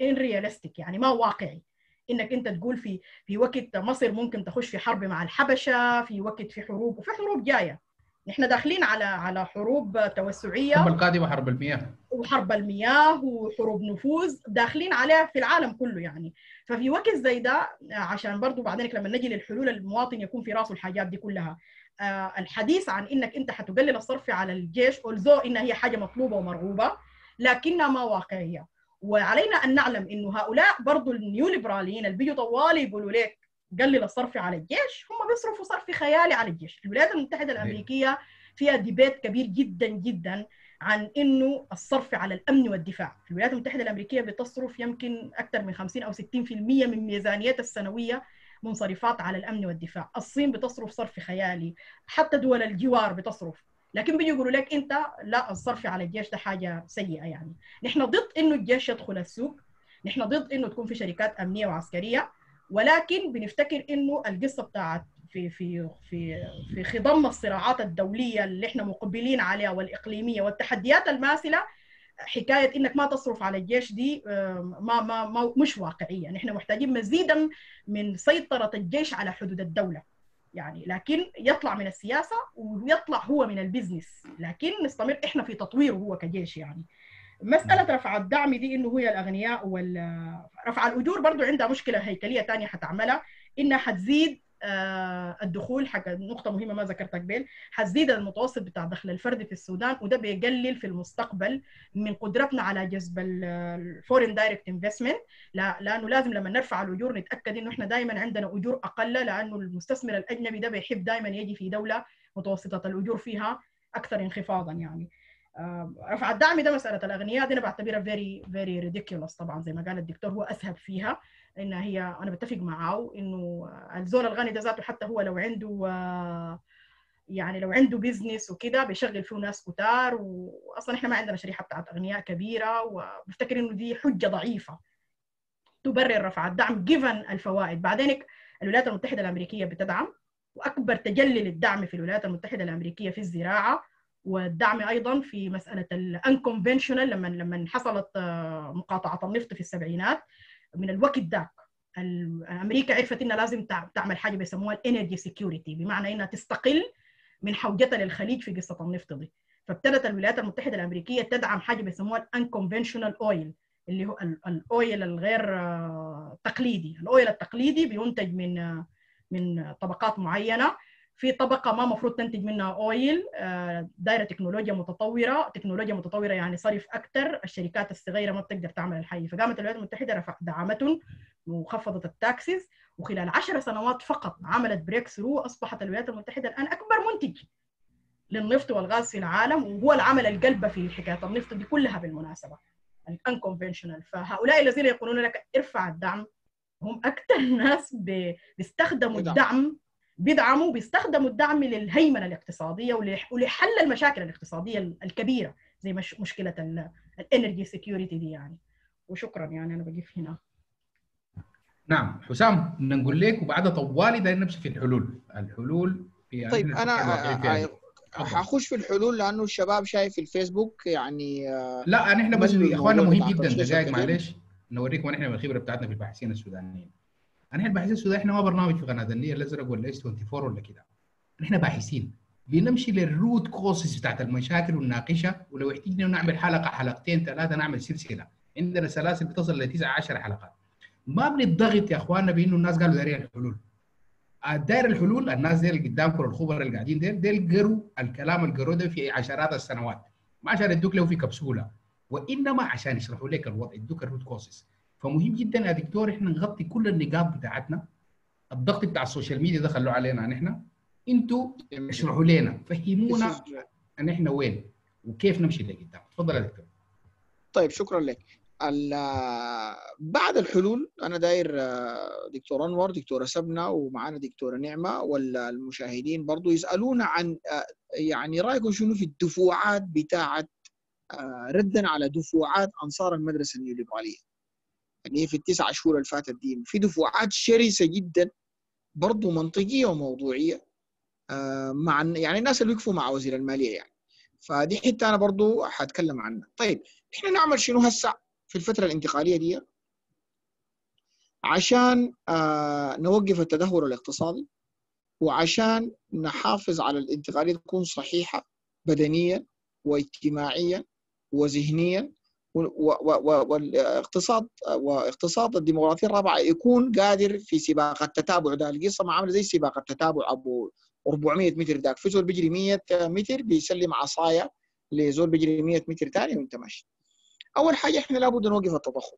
ان رياليستيك يعني ما واقعي. إنك أنت تقول في في وقت مصر ممكن تخش في حرب مع الحبشة في وقت في حروب وفي حروب جاية. نحن داخلين على على حروب توسعية الحرب القادمة حرب المياه. وحرب المياه وحروب نفوذ داخلين عليها في العالم كله يعني. ففي وقت زي ده عشان برضو بعدين لما نجي للحلول المواطن يكون في راسه الحاجات دي كلها. آه، الحديث عن إنك أنت حتقلل الصرف على الجيش اولزو انها هي حاجة مطلوبة ومرغوبة لكنها ما واقعية. وعلينا أن نعلم إنه هؤلاء برضو النيو ليبراليين اللي بيجوا طوال يقولوا لك قلل الصرف على الجيش هم بيصرفوا صرف خيالي على الجيش. الولايات المتحدة الأمريكية فيها ديبيت كبير جدا جدا عن إنه الصرف على الأمن والدفاع، الولايات المتحدة الأمريكية بتصرف يمكن أكثر من 50 أو 60% من ميزانيتها السنوية منصرفات على الأمن والدفاع، الصين بتصرف صرف خيالي، حتى دول الجوار بتصرف، لكن بيجوا يقولوا لك أنت لا الصرف على الجيش ده حاجة سيئة يعني، نحن ضد إنه الجيش يدخل السوق، نحن ضد إنه تكون في شركات أمنية وعسكرية. ولكن بنفتكر إنه القصة بتاعت في في في في خضم الصراعات الدولية اللي إحنا مقبلين عليها والإقليمية والتحديات الماثلة حكاية إنك ما تصرف على الجيش دي ما ما, ما مش واقعية. نحن محتاجين مزيدا من سيطرة الجيش على حدود الدولة. يعني لكن يطلع من السياسة ويطلع هو من ال business. لكن نستمر إحنا في تطويره هو كجيش يعني. مسألة رفع الدعم دي إنه هي الأغنياء وال رفع الأجور برضو عندها مشكلة هيكلية ثانية حتعملها إنها حتزيد الدخول حق نقطة مهمة ما ذكرتها قبل حتزيد المتوسط بتاع دخل الفردي في السودان وده بيقلل في المستقبل من قدرتنا على جذب ال foreign direct investment لأنه لازم لما نرفع الأجور نتأكد إنه إحنا دائما عندنا أجور أقل لأنه المستثمر الأجنبي ده بيحب دائما يجي في دولة متوسطة الأجور فيها أكثر انخفاضا يعني. رفع الدعم ده مسألة الأغنياء. دي أنا بعتبرها very very ridiculous طبعا زي ما قال الدكتور هو أسهب فيها إن هي أنا بتفق معاه إنه الزول الغني ده ذاته حتى هو لو عنده يعني لو عنده business وكده بيشغل فيه ناس كتار واصلا إحنا ما عندنا شريحة بتاعت أغنياء كبيرة وبفتكر إنه دي حجة ضعيفة تبرر رفع الدعم given الفوائد. بعدين الولايات المتحدة الأمريكية بتدعم وأكبر تجلي للدعم في الولايات المتحدة الأمريكية في الزراعة. والدعم أيضا في مسألة ال unconventional لما لما حصلت مقاطعة النفط في السبعينات. من الوقت ذاك أمريكا عرفت إنها لازم تعمل حاجة بيسموها ال energy security بمعنى إنها تستقل من حوجتها للخليج في قصة النفط دي. فابتدت الولايات المتحدة الأمريكية تدعم حاجة بيسموها ال unconventional oil اللي هو ال oil الغير تقليدي. ال oil التقليدي بينتج من من طبقات معينة في طبقة ما مفروض تنتج منها oil دايرة تكنولوجيا متطورة. تكنولوجيا متطورة يعني صرف أكثر الشركات الصغيرة ما بتقدر تعمل الحي. فقامت الولايات المتحدة رفع دعمتهم وخفضت ال taxes وخلال عشر سنوات فقط عملت breakthrough أصبحت الولايات المتحدة الآن أكبر منتج للنفط والغاز في العالم وهو العمل الغلبة في حكاية النفط دي كلها بالمناسبة ال unconventional فهؤلاء الذين يقولون لك ارفع الدعم هم أكثر ناس بيستخدموا الدعم بيدعموا بيستخدموا الدعم للهيمنة الاقتصادية ولحل المشاكل الاقتصادية الكبيرة زي مش مشكلة ال energy security دي يعني. وشكرا يعني أنا بقيف هنا. نعم. حسام نقول لك وبعد طوالي داير نمشي في الحلول. الحلول في طيب أنا حخش في الحلول لأنه الشباب شايف في الفيسبوك يعني لا نحن بس يا إخواننا مهم جدا دقائق معلش. نوريكم نحن الخبرة بتاعتنا في الباحثين السودانيين. نحن الباحثين السودانيين إحنا ما برنامج في قناة النيل الأزرق ولا اس 24 ولا كده؟ نحن باحثين. بنمشي لل root causes بتاعت المشاكل ونناقشها ولو احتجنا نعمل حلقة حلقتين ثلاثة نعمل سلسلة. عندنا سلاسل بتصل ل 9 10 حلقات. ما بنضغط يا إخواننا بإنه الناس قالوا دايرين الحلول. داير الحلول الناس دي اللي قدامكم الخبراء اللي قاعدين ديل ديل قروا الكلام اللي قروه ده في عشرات السنوات. ما عشان يدوك له في كبسولة. وإنما عشان يشرحوا لك الوضع يدوك ال root causes فمهم جدا يا دكتور إحنا نغطي كل النقاط بتاعتنا. الضغط بتاع ال social media ده خلوه علينا نحن. أنتوا اشرحوا لنا فهمونا إن إحنا وين وكيف نمشي لقدام تفضل يا دكتور. طيب شكرا لك. بعد الحلول أنا داير دكتور أنور دكتوره سبنا ومعانا دكتوره نعمة والمشاهدين برضو يسألونا عن يعني رأيكم شنو في الدفوعات بتاعه ردا على دفوعات أنصار المدرسة النيوليبرالية؟ اللي هي في التسع شهور اللي فاتت دي في دفوعات شرسة جدا برضو منطقية وموضوعية مع يعني الناس اللي وقفوا مع وزير المالية يعني. فدي حتة أنا برضو حأتكلم عنها. طيب إحنا نعمل شنو هسه في الفترة الانتقالية دي؟ عشان آه نوقف التدهور الاقتصادي وعشان نحافظ على الانتقالية تكون صحيحة بدنيا واجتماعيا وذهنيا والاقتصاد واقتصاد الديمقراطية الرابعة يكون قادر في سباق التتابع ده. القصة ما عامله زي سباق التتابع أبو 400 متر داك في زول بيجري 100 متر بيسلم عصاية لزول بيجري 100 متر ثاني وانت ماشي. أول حاجة إحنا لابد نوقف التضخم.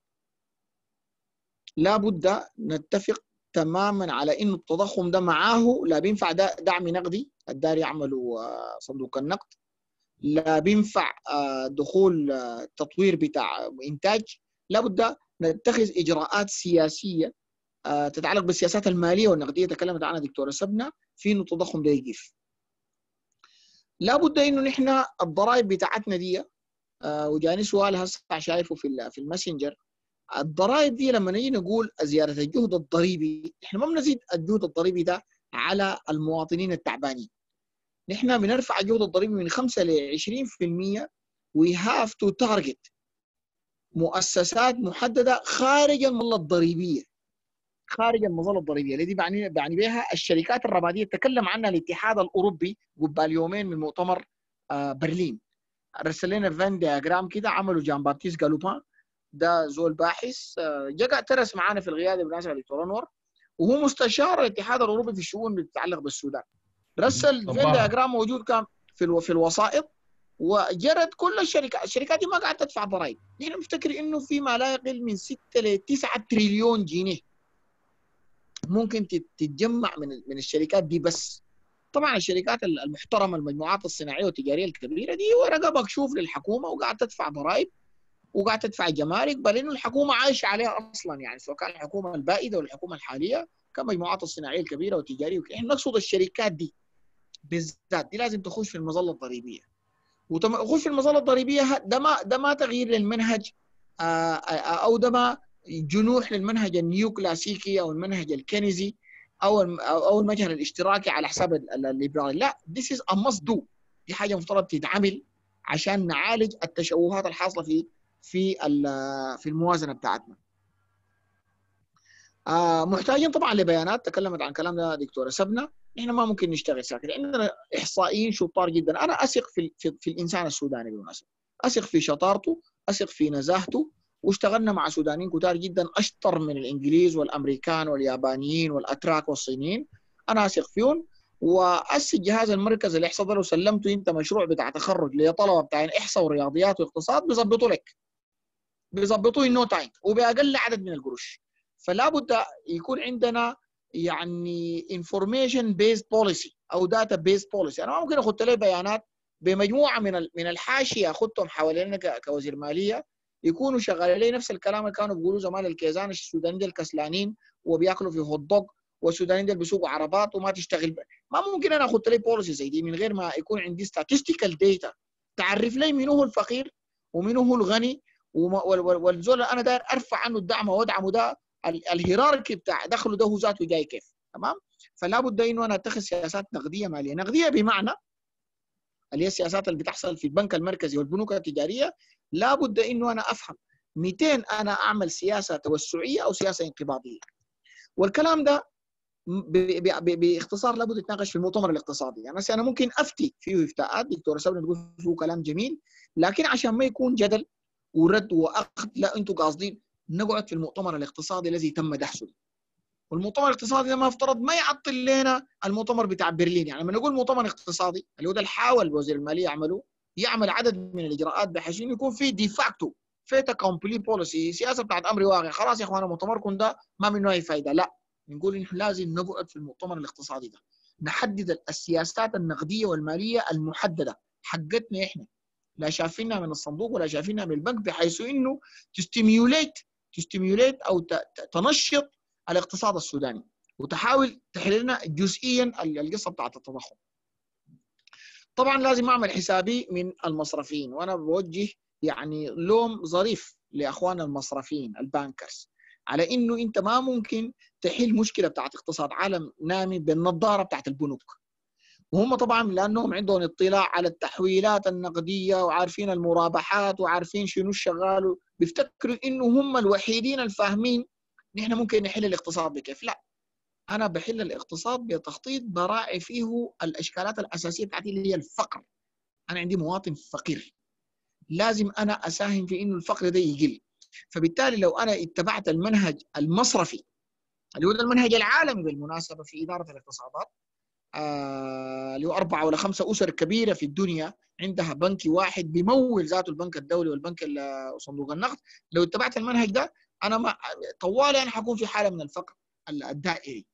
لابد نتفق تماما على إنه التضخم ده معاه لا بينفع دعم نقدي. الدار يعملوا صندوق النقد. لا بينفع دخول تطوير بتاع إنتاج. لابد نتخذ إجراءات سياسية تتعلق بالسياسات المالية والنقدية تكلمت عنها دكتورة سبنا في انه التضخم ده يقف لابد إنه نحن الضرائب بتاعتنا دي وجاني سؤال هسه شايفه في في الماسنجر الضرائب دي لما نيجي نقول زيادة الجهد الضريبي إحنا ما بنزيد الجهد الضريبي ده على المواطنين التعبانين. نحن بنرفع الجهد الضريبي من 5 ل 20% we have to target مؤسسات محددة خارج المظلة الضريبية. خارج المظلة الضريبية. التي بعني بعني بها الشركات الرمادية تكلم عنها الاتحاد الأوروبي قبل يومين من مؤتمر برلين. رسل لنا Venn diagram كده عملوا جان بابتيست جالوبان. ده زول باحث جا ترّس معانا في القيادة بالمناسبة دكتور أنور. وهو مستشار الاتحاد الأوروبي في الشؤون اللي تتعلق بالسودان. رسل Venn diagram موجود كان في في الوسائط وجر كل الشركات الشركات دي ما قاعدة تدفع ضرائب. نحن نفتكر إنه في ما لا يقل من 6 ل 9 تريليون جنيه ممكن تتجمع من من الشركات دي بس. طبعا الشركات المحترمة المجموعات الصناعية والتجارية الكبيرة دي ورقه مكشوف للحكومة وقاعده تدفع ضرائب وقاعد تدفع جمارك بل إنه الحكومة عايشة عليها أصلا. يعني سواء كان الحكومة البائدة ولا الحكومة الحالية كمجموعات الصناعية الكبيرة والتجارية نقصد الشركات دي. بالذات دي لازم تخش في المظلة الضريبية. وتخش في المظلة الضريبية ده ما ده ما تغيير للمنهج أو ده ما جنوح للمنهج النيو كلاسيكي أو المنهج الكنزي أو أو المنهج الاشتراكي على حساب الليبرالي. لا this is a must do. دي حاجة مفترض تتعمل عشان نعالج التشوهات الحاصلة في في في الموازنة بتاعتنا. آه محتاجين طبعا لبيانات. تكلمت عن كلام ده دكتورة سبنا إحنا ما ممكن نشتغل ساكت عندنا إحصائيين شطار جدا. أنا أثق في, في, في الإنسان السوداني بالمناسبة. أثق في شطارته أثق في نزاهته واشتغلنا مع سودانيين كتار جدا أشطر من الإنجليز والأمريكان واليابانيين والأتراك والصينيين. أنا أثق فيهم واسا الجهاز المركزي الاحصاء ده لو سلمته أنت مشروع بتاع تخرج لطلبه بتاع إحصاء ورياضيات واقتصاد بيظبطوا لك. بيظبطوه no time وبأقل عدد من القروش. فلا بد يكون عندنا يعني information based policy أو data based policy أنا ممكن اخت لي بيانات بمجموعة من من الحاشية اختهم حوالينا كوزير مالية يكونوا شغالين لي نفس الكلام اللي كانوا بيقولوا زمان الكيزان السودانيين دول كسلانين وبياكلوا في hot dog والسودانيين دول بيسوقوا عربات وما تشتغل. ما ممكن أنا اخت لي policy زي دي من غير ما يكون عندي statistical data تعرف لي مين هو الفقير ومين هو الغني والزول أنا داير أرفع عنه الدعم وأدعمه ده ال hierarchy بتاع دخله ده هو ذاته جاي كيف تمام؟ فلا بد إنه أنا أتخذ سياسات نقدية مالية. نقدية بمعنى اللي هي السياسات اللي بتحصل في البنك المركزي والبنوك التجارية لا بد إنه أنا أفهم 200 أنا أعمل سياسة توسعية أو سياسة انقباضية. والكلام ده باختصار لابد يتناقش في المؤتمر الاقتصادي. يعني أنا ممكن أفتي فيه إفتاءات دكتوره سبنا تقول فيه كلام جميل لكن عشان ما يكون جدل ورد وأخذ لا أنتم قاصدين نقعد في المؤتمر الاقتصادي الذي تم دحسه والمؤتمر الاقتصادي ده ما افترض ما يعطل لنا المؤتمر بتاع برلين. يعني لما نقول مؤتمر اقتصادي اللي هو ده حاول وزير المالية يعمله يعمل عدد من الإجراءات بحيث إنه يكون في de facto fait accompli policy سياسة بتاعت أمر واقع. خلاص يا اخوانا مؤتمركم ده ما منه أي فائده لا نقول إنه لازم نقعد في المؤتمر الاقتصادي ده. نحدد السياسات النقدية والمالية المحددة. حقتنا إحنا. لا شايفينها من الصندوق ولا شايفينها من البنك بحيث إنه ت stimulate ت stimulate أو تنشط الاقتصاد السوداني وتحاول تحل لنا جزئيا القصة بتاعت التضخم. طبعا لازم أعمل حسابي من المصرفيين وأنا بوجه يعني لوم ظريف لاخواننا المصرفيين البانكرز على إنه أنت ما ممكن تحل مشكلة بتاعت اقتصاد عالم نامي بالنظارة بتاعت البنوك. وهم طبعا لأنهم عندهم اطلاع على التحويلات النقدية وعارفين المرابحات وعارفين شنو الشغال بيفتكروا إنه هم الوحيدين الفاهمين نحن ممكن نحل الاقتصاد بكيف. لا. أنا بحل الاقتصاد بتخطيط براعي فيه الأشكالات الأساسية بتاعتي اللي هي الفقر. أنا عندي مواطن فقير. لازم أنا أساهم في إنه الفقر ده يقل. فبالتالي لو أنا اتبعت المنهج المصرفي اللي هو المنهج العالمي بالمناسبة في إدارة الاقتصادات اللي هو أربعة ولا خمسة أسر كبيرة في الدنيا عندها بنك واحد بيمول ذاته البنك الدولي والبنك صندوق النقد. لو اتبعت المنهج ده أنا ما طوالي أنا حكون في حالة من الفقر الدائري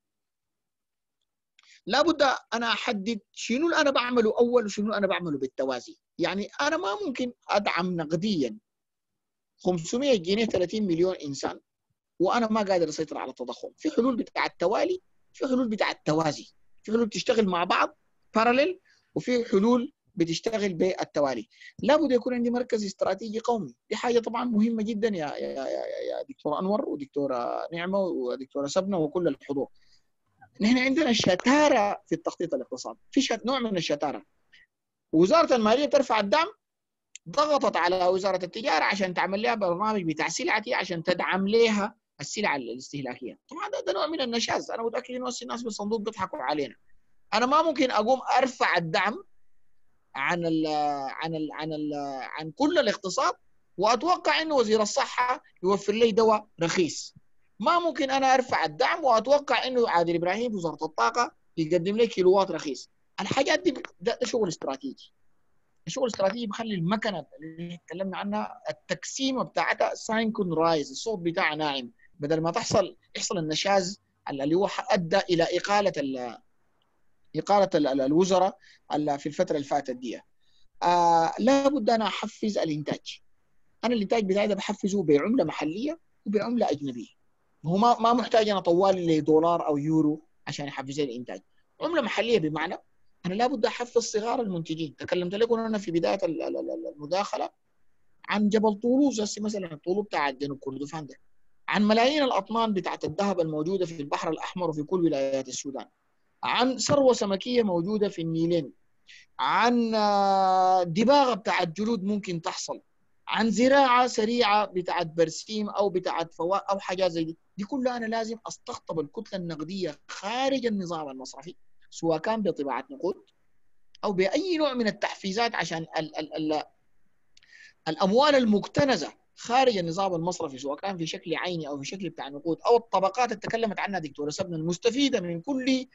لابد أنا أحدد شنو أنا بعمله أول وشنو أنا بعمله بالتوازي. يعني أنا ما ممكن أدعم نقديا 500 جنيه 30 مليون إنسان وأنا ما قادر أسيطر على التضخم. في حلول بتاع التوالي في حلول بتاع التوازي. في حلول بتشتغل مع بعض باراليل وفي حلول بتشتغل بالتوالي. لابد يكون عندي مركز استراتيجي قومي. دي حاجة طبعا مهمة جدا يا يا يا, يا دكتور أنور ودكتورة نعمة ودكتورة سبنة وكل الحضور. نحن عندنا شتارة في التخطيط الاقتصادي. في شت... نوع من الشتارة. وزارة المالية ترفع الدعم. ضغطت على وزارة التجارة عشان تعمل لها برنامج بتاع سلعتي عشان تدعم لها السلع الاستهلاكية. طبعا ده, ده نوع من النشاز. أنا متأكد انه الناس بالصندوق بيضحكوا علينا. أنا ما ممكن أقوم أرفع الدعم عن ال عن ال عن ال عن كل الاقتصاد وأتوقع انه وزير الصحة يوفر لي دواء رخيص. ما ممكن أنا أرفع الدعم وأتوقع إنه عادل إبراهيم وزارة الطاقة يقدم لي كيلوات رخيص. الحاجات دي ده, شغل استراتيجي. الشغل الاستراتيجي بخلي المكنة اللي تكلمنا عنها التقسيمة بتاعتها synchronized الصوت بتاعها ناعم. بدل ما تحصل يحصل النشاز اللي هو أدى إلى إقالة ال إقالة ال الوزراء في الفترة اللي فاتت دي. آه لابد أنا أحفز الإنتاج. أنا الإنتاج بتاعي ده بحفزه بعملة محلية وبعملة أجنبية. هو ما ما محتاج أنا طوال لدولار أو يورو عشان احفز الإنتاج. عملة محلية بمعنى أنا لابد أحفز صغار المنتجين. تكلمت لكم أنا في بداية المداخلة عن جبل طولوس هسه مثلا الطولو بتاع جنوب كردفان ده عن ملايين الأطنان بتاعت الذهب الموجودة في البحر الأحمر وفي كل ولايات السودان. عن ثروة سمكية موجودة في النيلين. عن دباغة بتاعت جلود ممكن تحصل. عن زراعة سريعة بتاعت برسيم أو بتاعت فواء أو حاجات زي دي. دي كلها أنا لازم أستقطب الكتلة النقدية خارج النظام المصرفي سواء كان بطباعة نقود أو بأي نوع من التحفيزات عشان ال ال ال الأموال المكتنزة خارج النظام المصرفي سواء كان في شكل عيني أو في شكل بتاع نقود أو الطبقات اللي تكلمت عنها دكتورة سبنا المستفيدة من كل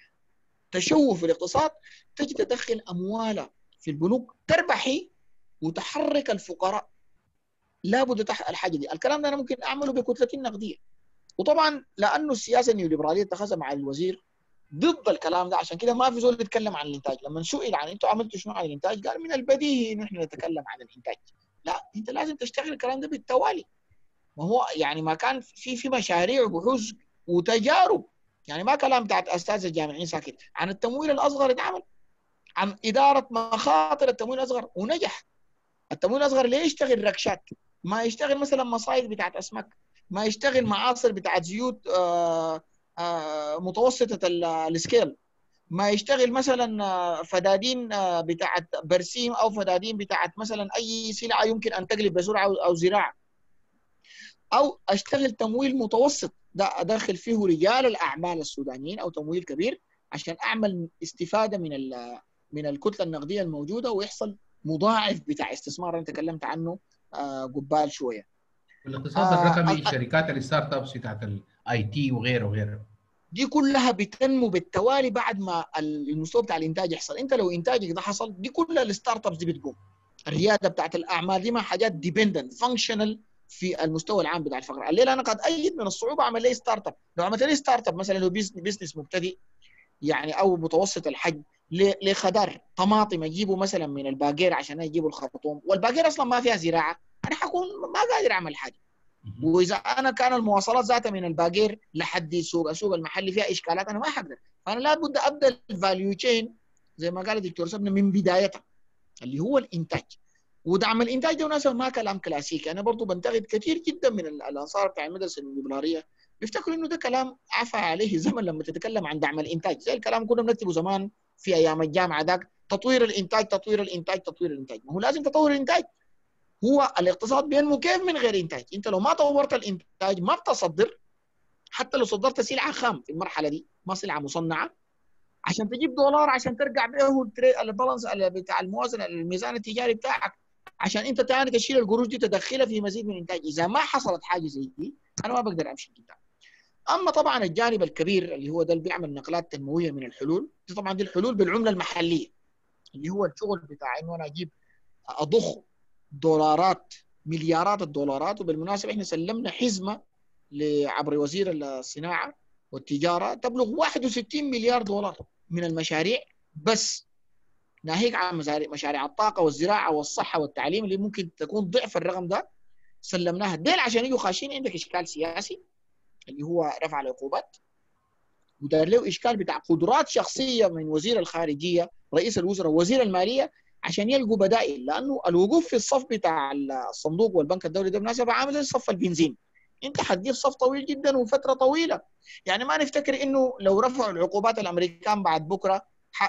تشوه في الاقتصاد تجي تدخل اموالها في البنوك تربحي وتحرك الفقراء. لابد تحت الحاجة دي. الكلام ده أنا ممكن أعمله بكتله نقدية. وطبعا لأنه السياسة النيوليبرالية اتخذها مع الوزير ضد الكلام ده عشان كده ما في زول يتكلم عن الإنتاج. لما سئل عن أنتوا عملتوا شنو عن الإنتاج؟ قال من البديهي إنه إحنا نتكلم عن الإنتاج. لا انت لازم تشتغل الكلام ده بالتوالي. ما هو يعني ما كان في في مشاريع وبحوث وتجارب. يعني ما كلام بتاعت أستاذ الجامعيين ساكت. عن التمويل الأصغر اتعمل. عن إدارة مخاطر التمويل الأصغر ونجح. التمويل الأصغر ليه يشتغل ركشات؟ ما يشتغل مثلا مصايد بتاعت أسماك. ما يشتغل معاصر بتاعت زيوت آآ آآ متوسطة السكيل. ما يشتغل مثلا فدادين بتاعت برسيم أو فدادين بتاعت مثلا أي سلعة يمكن أن تقلب بسرعة أو زراعة. أو أشتغل تمويل متوسط. ده أدخل فيه رجال الأعمال السودانيين أو تمويل كبير عشان أعمل استفادة من من الكتلة النقدية الموجودة ويحصل مضاعف بتاع استثمار. أنا تكلمت عنه آه قبال شوية. الاقتصاد آه الرقمي شركات ال startups بتاعت ال IT وغيره وغيره. دي كلها بتنمو بالتوالي بعد ما المستوى بتاع الإنتاج يحصل. أنت لو إنتاجك ده حصل دي كلها ال startups دي بتقوم. الريادة بتاعت الأعمال دي ما حاجات dependent functional في المستوى العام بتاع الفقر الليلة أنا قدر أيه من الصعوبة أعمل لي startup لو عملت لي startup مثلا لو business مبتدئ يعني أو متوسط الحجم لخضار طماطم أجيبه مثلا من الباقير عشان يجيبوا الخرطوم والباقير أصلا ما فيها زراعة أنا حكون ما قادر أعمل حاجة. وإذا أنا كان المواصلات ذاتها من الباقير لحد السوق السوق المحلي فيها إشكالات أنا ما حقدر فأنا لابد أبدأ ال value chain زي ما قال الدكتور سبنا من بدايتها اللي هو الإنتاج. ودعم الإنتاج ده مناسبه ما كلام كلاسيكي. أنا برضو بنتقد كثير جدا من الأنصار بتاع المدرسة الليبراليه بيفتكروا إنه ده كلام عفى عليه *laughs* زمن لما تتكلم عن دعم الإنتاج. زي الكلام كنا بنكتبه زمان في أيام الجامعة ذاك تطوير الإنتاج تطوير الإنتاج تطوير الإنتاج. ما هو لازم تطور الإنتاج. هو الاقتصاد بينمو كيف من غير إنتاج؟ أنت لو ما طورت الإنتاج ما بتصدر حتى لو صدرت سلعه خام في المرحلة دي ما سلعه مصنعة. عشان تجيب دولار عشان ترجع به البالانس بتاع الموازنه الميزان التجاري بتاعك. عشان أنت تاني تشيل القروش دي تدخلها في مزيد من الانتاج إذا ما حصلت حاجة زي دي أنا ما بقدر أمشي قدام أما طبعا الجانب الكبير اللي هو ده اللي بيعمل نقلات تنموية من الحلول دي طبعا دي الحلول بالعملة المحلية اللي هو الشغل بتاع إنه أنا أجيب أضخ دولارات مليارات الدولارات. وبالمناسبة إحنا سلمنا حزمة عبر وزير الصناعة والتجارة. تبلغ 61 مليار دولار من المشاريع بس. ناهيك عن مشاريع الطاقة والزراعة والصحة والتعليم اللي ممكن تكون ضعف الرقم ده. سلمناها ديل عشان يجوا خاشين عندك إشكال سياسي اللي هو رفع العقوبات. ودار له إشكال بتاع قدرات شخصية من وزير الخارجية رئيس الوزراء وزير المالية عشان يلقوا بدائل لأنه الوقوف في الصف بتاع الصندوق والبنك الدولي ده بالمناسبة عامل زي صف البنزين. انت حتجيب صف طويل جدا وفترة طويلة. يعني ما نفتكر إنه لو رفعوا العقوبات الأمريكان بعد بكرة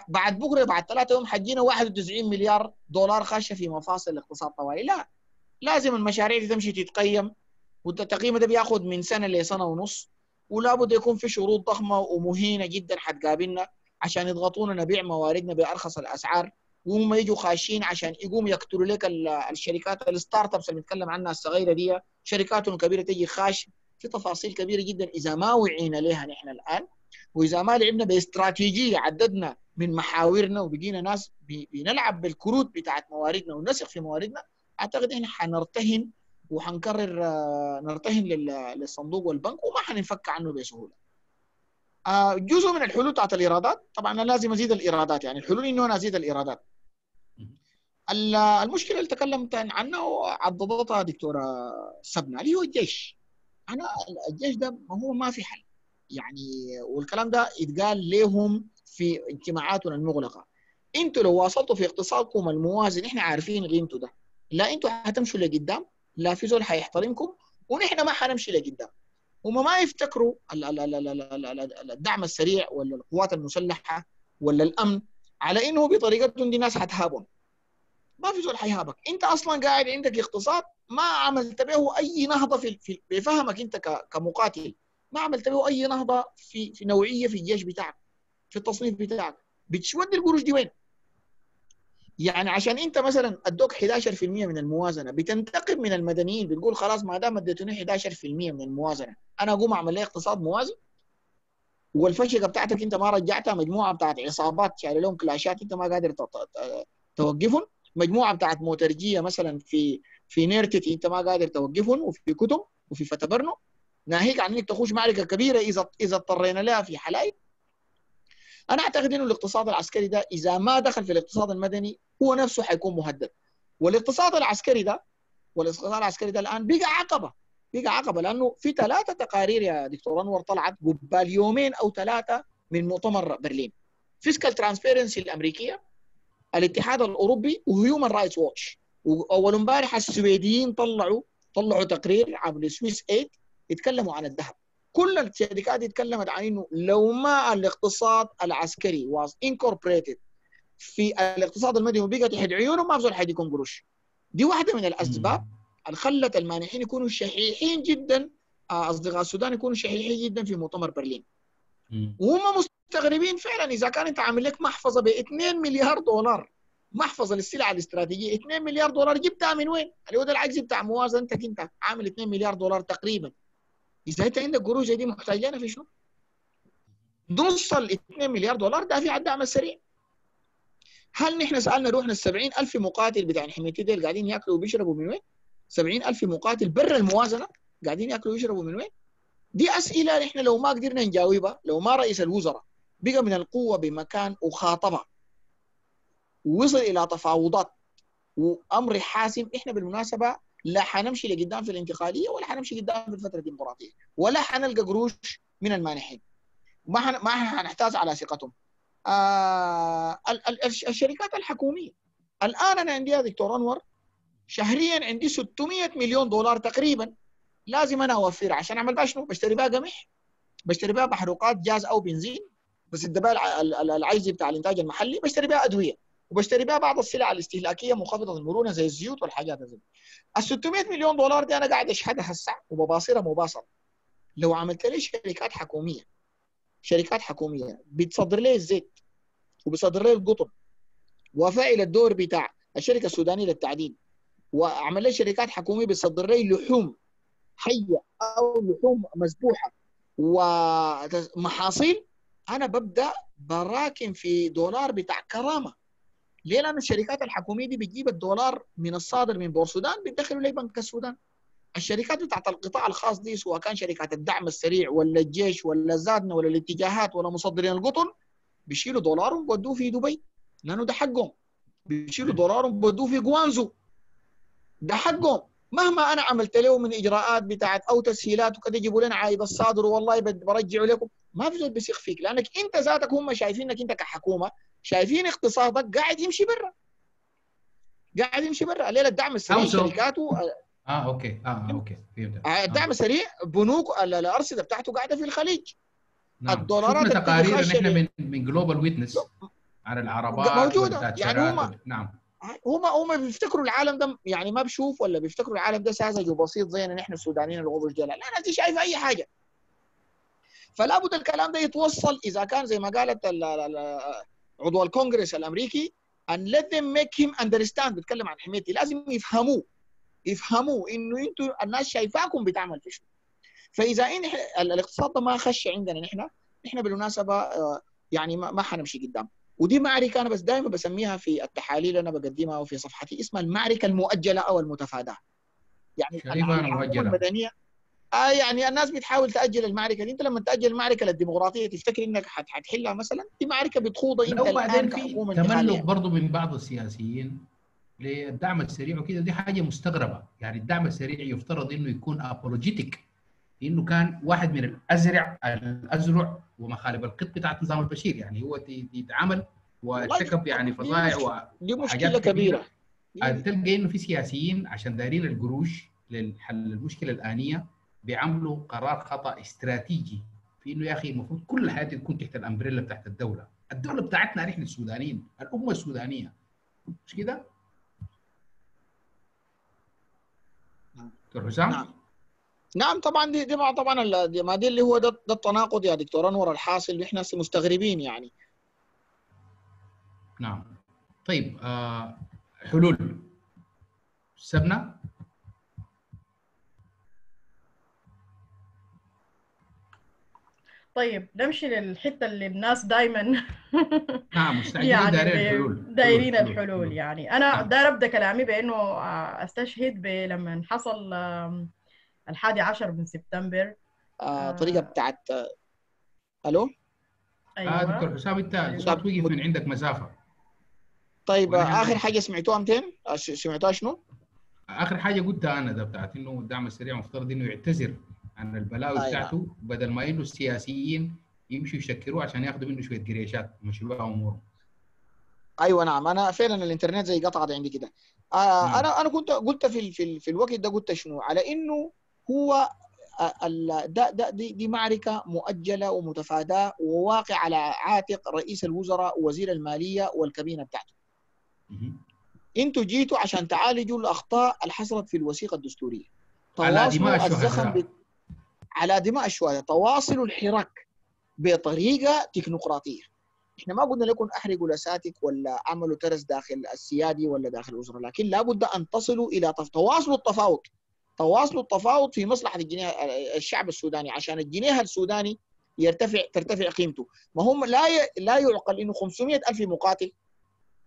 بعد بكرة بعد ثلاثة يوم حتجينا 91 مليار دولار خاشه في مفاصل الاقتصاد طوالي لا لازم المشاريع دي تمشي تتقيم والتقييم ده بياخذ من سنة لسنة ونص ولا بد يكون في شروط ضخمة ومهينة جدا حتقابلنا عشان يضغطونا نبيع مواردنا بأرخص الأسعار. وهم يجوا خاشين عشان يقوموا يقتلوا لك الشركات ال startups اللي بنتكلم عنها الصغيرة دي شركاتهم كبيرة تجي خاش في تفاصيل كبيرة جدا إذا ما وعينا لها نحن الآن وإذا ما لعبنا باستراتيجية عددنا من محاورنا وبقينا ناس بنلعب بالكروت بتاعت مواردنا ونثق في مواردنا أعتقد إحنا حنرتهن وحنكرر نرتهن للصندوق والبنك وما حننفك عنه بسهولة. جزء من الحلول بتاعت الإيرادات طبعا أنا لازم أزيد الإيرادات يعني الحلول إنه أنا أزيد الإيرادات. المشكلة اللي تكلمت عنها وعضدتها دكتورة سبنا اللي هو الجيش. أنا الجيش ده هو ما في حل. يعني والكلام ده يتقال لهم في اجتماعاتنا المغلقة. أنتوا لو واصلتوا في اقتصادكم الموازن إحنا عارفين قيمته ده. لا أنتوا حتمشوا لقدام لا في زول حيحترمكم ونحن ما حنمشي لقدام هم ما يفتكروا الدعم السريع ولا القوات المسلحة ولا الأمن على إنه بطريقتهم دي ناس حتهابهم ما في زول حيهابك. انت أصلا قاعد عندك اقتصاد ما عملت به أي نهضة في, في بفهمك انت كمقاتل. ما عملت به أي نهضة في في نوعية في الجيش بتاعك في التصنيف بتاعك. بتودي القروش دي وين؟ يعني عشان انت مثلا أدوك 11% من الموازنة بتنتقم من المدنيين بتقول خلاص ما دام اديتوني 11% من الموازنة أنا أقوم أعمل لي اقتصاد موازي والفشقه بتاعتك انت ما رجعتها مجموعة بتاعت عصابات شايلة لهم كلاشات انت ما قادر توقفهم. مجموعة بتاعت موترجية مثلا في في نيرتت أنت ما قادر توقفهم وفي كتب وفي فتبرنو. ناهيك عن إنك تخش معركة كبيرة إذا إذا اضطرينا لها في حلايب. أنا أعتقد إنه الاقتصاد العسكري ده إذا ما دخل في الاقتصاد المدني هو نفسه حيكون مهدد. والاقتصاد العسكري ده والاقتصاد العسكري ده الآن بقى عقبة بقى عقبة لأنه في ثلاثة تقارير يا دكتور أنور طلعت قبال يومين أو ثلاثة من مؤتمر برلين. fiscal transparency الأمريكية الاتحاد الأوروبي وهيومن رايتس واتش وأول امبارح السويديين طلعوا طلعوا تقرير عبر سويس 8 يتكلموا عن الذهب. كل الشركات اتكلمت عن إنه لو ما الاقتصاد العسكري was incorporated في الاقتصاد المدني وبقى تحت عيونهم ما بزول حيديكم قروش. دي واحدة من الأسباب اللي خلت المانحين يكونوا شحيحين جدا أصدقاء السودان يكونوا شحيحين جدا في مؤتمر برلين. وهم مستغربين فعلا إذا كان أنت عامل لك محفظة ب 2 مليار دولار محفظة للسلع الاستراتيجية 2 مليار دولار جبتها من وين؟ اللي هو ده العجز بتاع موازنتك أنت عامل 2 مليار دولار تقريبا إذا أنت عندك قروش دي محتاج في شنو؟ نص ال 2 مليار دولار دافع على الدعم السريع هل نحن سألنا روحنا ال 70000 مقاتل بتاع حميتي ديل قاعدين يأكلوا وبيشربوا من وين؟ 70000 مقاتل برا الموازنة قاعدين يأكلوا ويشربوا من وين؟ دي أسئلة نحن لو ما قدرنا نجاوبها لو ما رئيس الوزراء بقى من القوة بمكان وخاطبها ووصل إلى تفاوضات وأمر حاسم إحنا بالمناسبة لا حنمشي لقدام في الانتقالية ولا حنمشي قدام في الفترة الديمقراطية ولا حنلقى قروش من المانحين. ما حن... ما حنحتاج على ثقتهم. آه الشركات الحكومية. الآن أنا عندي يا دكتور أنور شهريا عندي 600 مليون دولار تقريبا. لازم أنا اوفرها عشان اعمل بها شنو؟ بشتري بها قمح بشتري بها محروقات جاز أو بنزين. بسد بها العجز بتاع الانتاج المحلي بشتري بها أدوية. وبشتري بها بعض السلع الاستهلاكية منخفضه المرونة زي الزيوت والحاجات دي. ال 600 مليون دولار دي أنا قاعد اشحدها هسه وبباصرها مباشرة. لو عملت لي شركات حكومية شركات حكومية بتصدر لي الزيت وبتصدر لي القطن وفاعل الدور بتاع الشركة السودانية للتعدين وأعمل لي شركات حكومية بتصدر لي لحوم حية أو لحوم مذبوحة ومحاصيل أنا ببدأ براكن في دولار بتاع كرامة ليه؟ لأن الشركات الحكومية دي بتجيب الدولار من الصادر من بور السودان بتدخله لبنك السودان. الشركات بتاعت القطاع الخاص دي سواء كان شركات الدعم السريع ولا الجيش ولا زادنا ولا الاتجاهات ولا مصدرين القطن بيشيلوا دولارهم بودوه في دبي لأنه ده حقهم. بيشيلوا دولارهم بودوه في جوانزو. ده حقهم. مهما أنا عملت له من إجراءات بتاعت أو تسهيلات وكذا يجيبوا لنا عايد الصادر والله برجعوا لكم. ما في زول بيثق فيك لأنك أنت ذاتك هم شايفينك أنت كحكومة شايفين اقتصادك قاعد يمشي برا. قاعد يمشي برا. الليلة الدعم السريع. شركاته آه أوكي. آه آه، أوكي. فهمت آه، الدعم السريع بنوك ال- الأرصدة بتاعته قاعدة في الخليج. نعم. الدولارات تقارير خاشة من من جلوبال ويتنس عن العربات موجودة. يعني هم- نعم. هم هم بيفتكروا العالم ده يعني ما بشوف ولا بيفتكروا العالم ده ساذج وبسيط زينا نحن السودانيين الغضج ديل لا الناس دي شايفه أي حاجة. فلا بد الكلام ده يتوصل إذا كان زي ما قالت ال- ال- ال- عضو الكونغرس الأمريكي ان let them make him understand. بيتكلم عن حميتي. لازم يفهموه. يفهموا إنه أنتوا الناس شايفاكم بتعمل في شنو فإذا إن الاقتصاد ده ما خش عندنا نحن نحن بالمناسبة آه، يعني ما حنمشي قدام. ودي معركة أنا بس دائما بسميها في التحاليل أنا بقدمها وفي صفحتي اسمها المعركة المؤجلة أو المتفاداة. يعني. المدنية. آه يعني الناس بتحاول تأجل المعركة دي. أنت لما تأجل المعركة للديمقراطيه تفتكر إنك حت- حتحلها مثلا؟ دي معركة بتخوضها إنت الآن في كحكومة تملق برضه من بعض السياسيين للدعم السريع وكده. دي حاجة مستغربة. يعني الدعم السريع يفترض إنه يكون ابولوجيتك إنه كان واحد من الأزرع الأزرع ومخالب القط بتاعت نظام البشير يعني هو يتعامل وارتكب يعني فظائع مشكلة. و دي مشكلة كبيرة تلقى إنه في سياسيين عشان دايرين القروش لحل المشكلة الآنية بيعملوا قرار خطأ استراتيجي في إنه يا أخي المفروض كل حياتي تكون تحت الأمبريلا بتاعت الدولة، الدولة بتاعتنا نحن السودانيين، الأمة السودانية مش كده؟ نعم. دكتور حسام؟ نعم نعم طبعا دي دي طبعا دي ما دي اللي هو ده, ده التناقض يا دكتور أنور الحاصل إحنا مستغربين يعني. نعم. طيب آه حلول. سبنا؟ طيب نمشي للحتة اللي الناس دايما *laughs* نعم مستعجلين يعني دايرين الحلول. دايرين حلول، الحلول حلول. يعني. أنا نعم. داير أبدأ كلامي بأنه آه، أستشهد بلما حصل الحادي عشر من سبتمبر آه آه. طريقة بتاعت آه، ألو آه دكتور أيوه حسام انت. الصوت وقف من عندك مسافة طيب آه آخر حاجة سمعتوها 200 آه، سمعتوها شنو؟ آخر حاجة قلتها أنا ده بتاعت إنه الدعم السريع مفترض إنه يعتذر عن البلاوي أيوة. بتاعته بدل ما إنه السياسيين يمشوا يشكروه عشان ياخذوا منه شوية قريشات يمشوا بها امورهم أيوه نعم أنا فعلا الإنترنت زي قطعت عندي كده آه نعم. أنا أنا كنت قلت في ال- في ال- في الوقت ده قلت شنو على إنه هو ده ده دي, دي معركة مؤجلة ومتفاداة وواقع على عاتق رئيس الوزراء ووزير المالية والكابينة بتاعته. أنتوا جيتوا عشان تعالجوا الأخطاء اللي حصلت في الوثيقة الدستورية. على دماء الزخم. على دماء الشهداء. تواصلوا الحراك بطريقة تكنوقراطية. إحنا ما قلنا لكم أحرقوا الاساتك ولا عملوا ترس داخل السيادي ولا داخل الوزراء لكن لابد أن تصلوا إلى تف... تواصلوا التفاوض. تواصلوا التفاوض في مصلحة الجنيه الشعب السوداني عشان الجنيه السوداني يرتفع ترتفع قيمته. ما هم لا ي... لا يعقل إنه 500 ألف مقاتل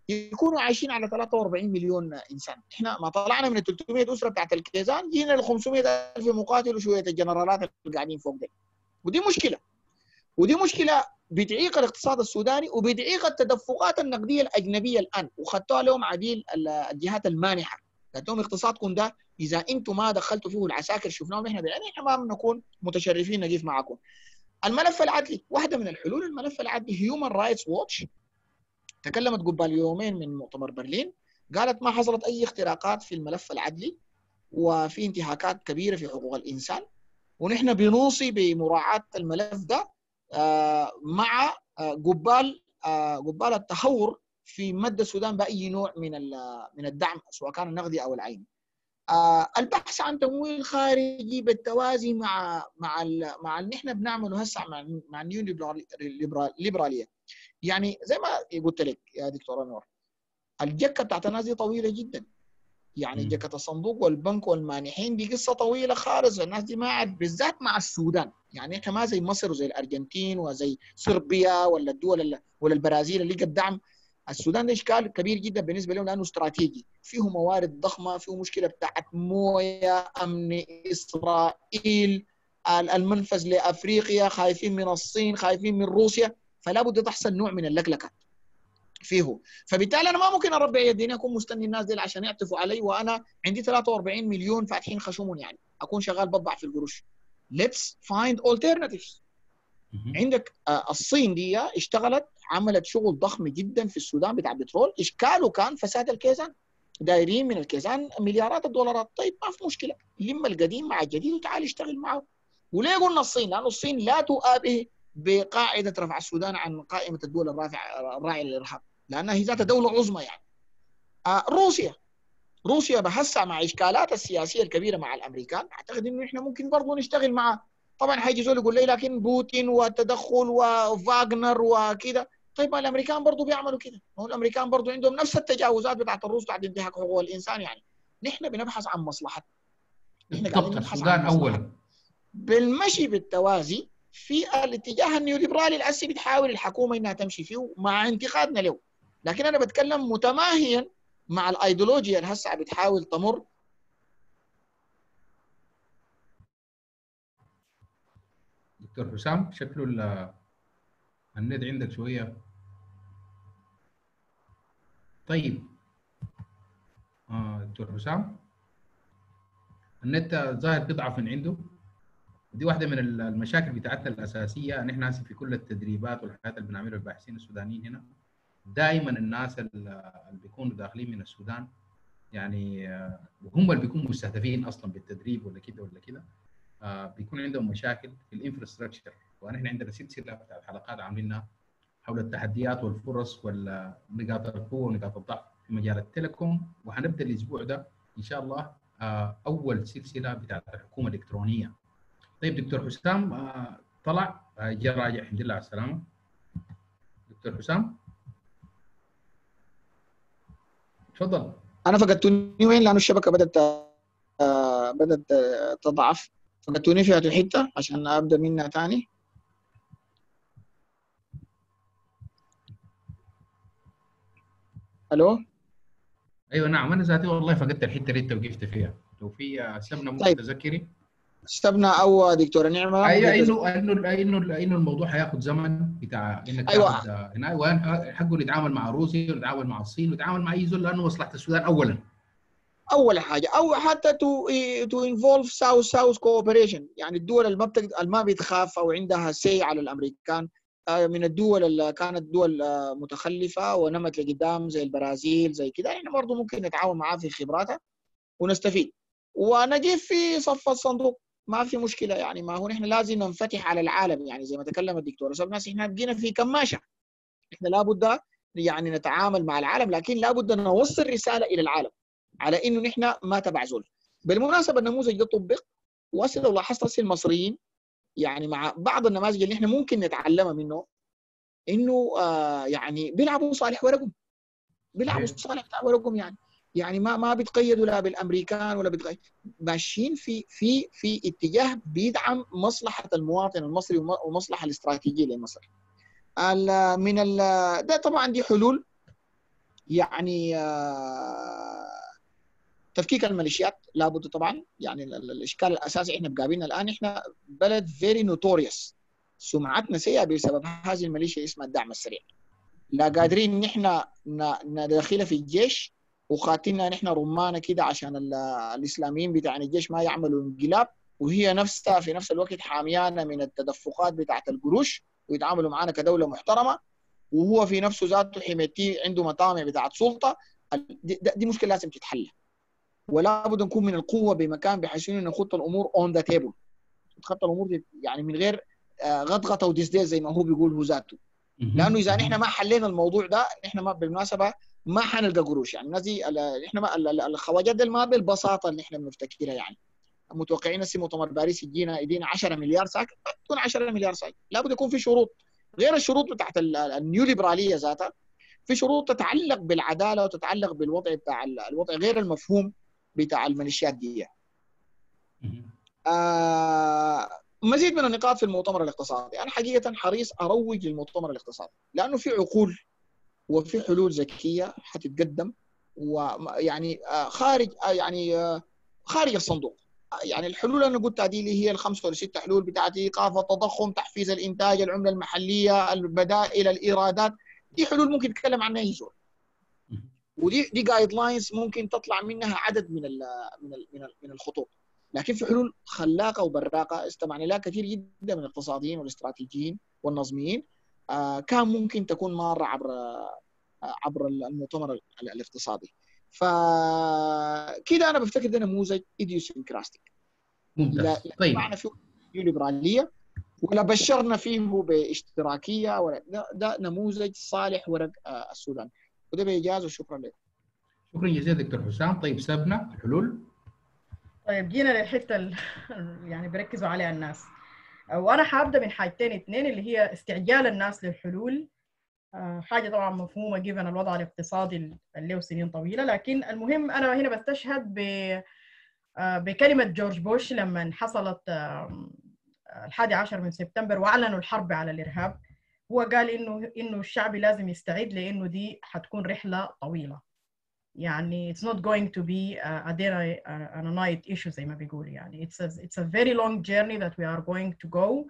يكونوا عايشين على 43 مليون إنسان. إحنا ما طلعنا من ال 300 أسرة بتاعت الكيزان جينا ل 500 ألف مقاتل وشوية الجنرالات اللي قاعدين فوق ده ودي مشكلة. ودي مشكلة بتعيق الاقتصاد السوداني وبتعيق التدفقات النقدية الأجنبية الآن وخدتوها لهم عديل ال- الجهات المانحة. قالت لهم اقتصادكم ده إذا أنتم ما دخلتوا فيه العساكر شفناهم إحنا بعيننا إحنا ما بنكون متشرفين نقف معكم. الملف العدلي واحدة من الحلول الملف العدلي هيومن رايتس ووتش تكلمت قبل يومين من مؤتمر برلين قالت ما حصلت أي اختراقات في الملف العدلي وفي انتهاكات كبيرة في حقوق الإنسان ونحن بنوصي بمراعاة الملف ده آه، مع آه، قبال آه، قبال التهور في مد السودان بأي نوع من من الدعم سواء كان النقدي أو العيني. آه، البحث عن تمويل خارجي بالتوازي مع مع مع اللي إحنا بنعمله هسه مع مع النيو ليبرالية يعني زي ما قلت لك يا دكتور انور الجكة بتاعت الناس دي طويلة جدا يعني مم. جكة الصندوق والبنك والمانحين دي قصة طويلة خالص الناس دي ما عاد بالذات مع السودان يعني إحنا ما زي مصر وزي الأرجنتين وزي صربيا ولا الدول ولا البرازيل اللي لقت دعم السودان ده إشكال كبير جدا بالنسبة لهم لأنه استراتيجي. فيه موارد ضخمة فيه مشكلة بتاعت موية أمن إسرائيل ال- المنفذ لأفريقيا خايفين من الصين خايفين من روسيا فلا بد تحصل نوع من اللكلكه فيه فبالتالي أنا ما ممكن أربع يديني أكون مستني الناس دي عشان يعطفوا علي وأنا عندي 43 مليون فاتحين خشوم يعني. أكون شغال بطبع في القروش. Let's find alternatives. عندك آه، الصين دي اشتغلت عملت شغل ضخم جدا في السودان بتاع البترول إشكاله كان فساد الكيزان دايرين من الكيزان مليارات الدولارات. طيب ما في مشكلة. لم القديم مع الجديد وتعال اشتغل معه. وليه قلنا الصين؟ لأنه الصين لا تؤابه بقاعدة رفع السودان عن قائمة الدول الرافعه الراعية للإرهاب لأنها هي ذات دولة عظمى يعني. آه روسيا. روسيا بحسها مع اشكالات السياسية الكبيرة مع الأمريكان. أعتقد إنه إحنا ممكن برضه نشتغل معه. طبعا حيجي زول يقول لي لكن بوتين والتدخل وفاغنر وكذا طيب ما الأمريكان برضه بيعملوا كده. هو الأمريكان برضه عندهم نفس التجاوزات بتاعت الروس بتاعت انتهاك حقوق الإنسان يعني. نحن بنبحث عن مصلحتنا. نحن بالضبط السودان اولا. بالمشي بالتوازي في الاتجاه النيوليبرالي الأسي بتحاول الحكومة إنها تمشي فيه مع انتقادنا له. لكن أنا بتكلم متماهيا مع الأيديولوجيا اللي هسه بتحاول تمر. دكتور حسام شكله النت عندك شوية. طيب. آه دكتور حسام. النت ظاهر بيضعف من عنده. دي واحدة من المشاكل بتاعتنا الأساسية. ان إحنا في كل التدريبات والحاجات اللي بنعملها الباحثين السودانيين هنا. دائما الناس اللي بيكونوا داخلين من السودان يعني هم اللي بيكونوا مستهدفين أصلا بالتدريب ولا كده ولا كده. بيكون عندهم مشاكل في الإنفراستراكشر. ونحن عندنا سلسلة بتاعت حلقات عاملينها حول التحديات والفرص ونقاط القوة ونقاط الضعف في مجال التليكوم. وحنبدأ الأسبوع ده إن شاء الله أول سلسلة بتاعت الحكومة الإلكترونية. طيب دكتور حسام طلع جاء راجع الحمد لله على السلامة. دكتور حسام؟ تفضل. أنا فقدتوني وين؟ لأنه الشبكة بدأت بدأت تضعف. فقدتوني في هذه الحتة عشان أبدأ منها ثاني ألو؟ أيوه نعم أنا ذاتي والله فقدت الحتة اللي أنت وقفت فيها. لو في سبنا طيب. تذكري سبنا أو دكتورة نعمة. أيوه انه انه انه إنه الموضوع حياخذ زمن بتاع إنك أيوة. تاخذ هنا وين حقه نتعامل مع روسيا ونتعامل مع الصين ونتعامل مع أي زول لأنه مصلحة السودان اولا. أول حاجة. أو حتى to to involve south south cooperation يعني الدول اللي ما بتخاف أو عندها say على الأمريكان. من الدول اللي كانت دول آه، متخلفة ونمت لقدام زي البرازيل زي كده إحنا برضه ممكن نتعاون معاه في خبراتها ونستفيد. ونجيب في صف الصندوق ما في مشكلة يعني ما هو نحن لازم ننفتح على العالم يعني زي ما تكلم الدكتور. ناس إحنا بقينا في كماشة. إحنا لابد يعني نتعامل مع العالم لكن لابد أن نوصل رسالة إلى العالم على إنه نحن ما تبع زول. بالمناسبة النموذج ده طبق وهسه لو لاحظت المصريين يعني مع بعض النماذج اللي إحنا ممكن نتعلمها منه إنه آه يعني بيلعبوا صالح ورقم بيلعبوا صحيح. صالح بتاع ورقم يعني يعني ما ما بيتقيدوا لا بالأمريكان ولا بيتقيد ماشيين في في في اتجاه بيدعم مصلحة المواطن المصري وم- والمصلحه الاستراتيجية لمصر. من ال ده طبعا دي حلول يعني آه، تفكيك الميليشيات لابد طبعا يعني ال- ال- الإشكال الأساسي إحنا بقابلنا الآن إحنا بلد very notorious سمعتنا سيئه بسبب هذه الميليشيا اسمها الدعم السريع. لا قادرين نحن ندخلها في الجيش وخاتمنا نحن رمانه كده عشان ال- الإسلاميين بتاعنا الجيش ما يعملوا انقلاب وهي نفسها في نفس الوقت حاميانا من التدفقات بتاعت القروش ويتعاملوا معنا كدولة محترمة وهو في نفسه ذاته حميتي عنده مطامع بتاعت سلطة. دي, دي مشكلة لازم تتحل ولا بد نكون من القوة بمكان بحيث انه نخط الأمور on the table تخطى الأمور دي يعني من غير آه، غطغطة وديسديل زي ما هو بيقول هو ذاته. لأنه إذا نحن ما حلينا الموضوع ده نحن ما بالمناسبة ما حنلقى قروش. يعني الناس دي إحنا ما ال- ال- الخواجات دي ما بالبساطة اللي إحنا بنفتكرها يعني. متوقعين هسه مؤتمر باريس يجينا يدينا 10 مليار ساكن ما تكون 10 مليار ساكن لابد يكون في شروط. غير الشروط بتاعت ال- ال- ال neo ليبراليه ذاتها في شروط تتعلق بالعدالة وتتعلق بالوضع بتاع ال- الوضع غير المفهوم. بتاع الميليشيات دي. آه مزيد من النقاط في المؤتمر الاقتصادي. أنا حقيقة حريص أروج للمؤتمر الاقتصادي لأنه في عقول وفي حلول ذكية حتتقدم ويعني آه، خارج آه، يعني آه، خارج الصندوق. يعني الحلول اللي أنا قلتها دي اللي هي الخمسة ولا ست حلول بتاعت ايقاف التضخم تحفيز الإنتاج العملة المحلية البدائل الإيرادات دي حلول ممكن يتكلم عنها أي زول. ودي دي guidelines ممكن تطلع منها عدد من ال من ال من, ال من الخطوط. لكن في حلول خلاقة وبراقة استمعنا لها كثير جدا من الاقتصاديين والاستراتيجيين والنظميين آه، كان ممكن تكون مارة عبر آه، عبر المؤتمر ال- الاقتصادي. فكده أنا بفتكر ده نموذج idiosyncratic ممتاز. لا طيب. معنى فيه ليبراليه ولا بشرنا فيه باشتراكية ولا ده, ده نموذج صالح ورق آه، السودان. وده بإجازة وشكرا لكم شكرا جزيلا دكتور حسام. طيب سبنا الحلول. طيب جينا للحتة ال- يعني بركزوا عليها الناس. وأنا حابدأ من حاجتين اثنين اللي هي استعجال الناس للحلول. آه، حاجة طبعا مفهومة جيفن الوضع الاقتصادي اللي له سنين طويلة. لكن المهم أنا هنا بستشهد ب آه، بكلمة جورج بوش لما حصلت الحادي عشر من سبتمبر وأعلنوا الحرب على الإرهاب. هو قال إنه إنه الشعب لازم يستعد لأنه دي حتكون رحلة طويلة. يعني it's not going to be a, a day and a night issue زي ما بيقول. يعني it's a, it's a very long journey that we are going to go.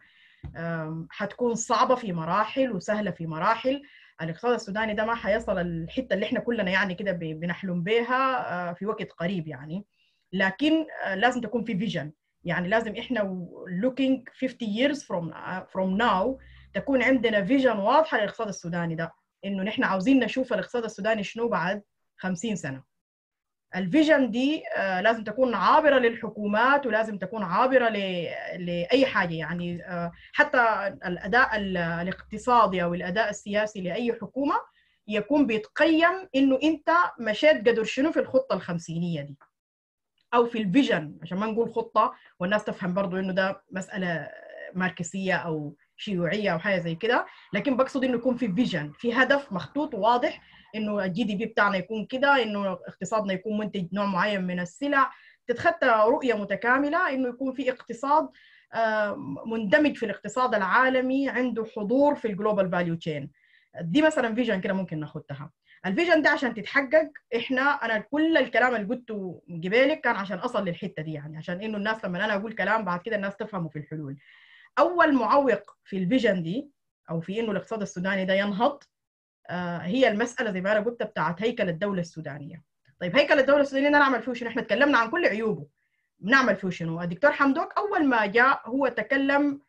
Um, حتكون صعبة في مراحل وسهلة في مراحل. الاقتصاد السوداني ده ما حيصل الحتة اللي إحنا كلنا يعني كده بنحلم بها uh, في وقت قريب يعني. لكن uh, لازم تكون في vision يعني لازم إحنا looking 50 years from uh, from now تكون عندنا vision واضحة للاقتصاد السوداني ده إنه نحن عاوزين نشوف الاقتصاد السوداني شنو بعد 50 سنة. ال vision دي آه، لازم تكون عابرة للحكومات ولازم تكون عابرة لأي حاجة. يعني آه، حتى الأداء ال- الاقتصادي أو الأداء السياسي لأي حكومة يكون بيتقيم إنه أنت مشيت قدر شنو في الخطة الخمسينية دي. أو في ال vision عشان ما نقول خطة والناس تفهم برضو إنه ده مسألة ماركسية أو شيوعية أو حاجة زي كده لكن بقصد إنه يكون في فيجن في هدف مخطوط واضح إنه ال GDP بتاعنا يكون كده إنه اقتصادنا يكون منتج نوع معين من السلع تتخطى رؤية متكاملة إنه يكون في اقتصاد آه، مندمج في الاقتصاد العالمي عنده حضور في ال global value chain دي مثلا vision كده ممكن ناخدها. ال vision ده عشان تتحقق إحنا أنا كل الكلام اللي قلته قبالك كان عشان أصل للحتة دي يعني عشان إنه الناس لما أنا أقول كلام بعد كده الناس تفهمه في الحلول. أول معوق في ال vision دي أو في إنه الاقتصاد السوداني ده ينهض آه، هي المسألة زي ما أنا قلت بتاعت هيكل الدولة السودانية. طيب هيكل الدولة السودانية نعمل فيه شنو إحنا تكلمنا عن كل عيوبه. بنعمل فيه شنو الدكتور حمدوك أول ما جاء هو تكلم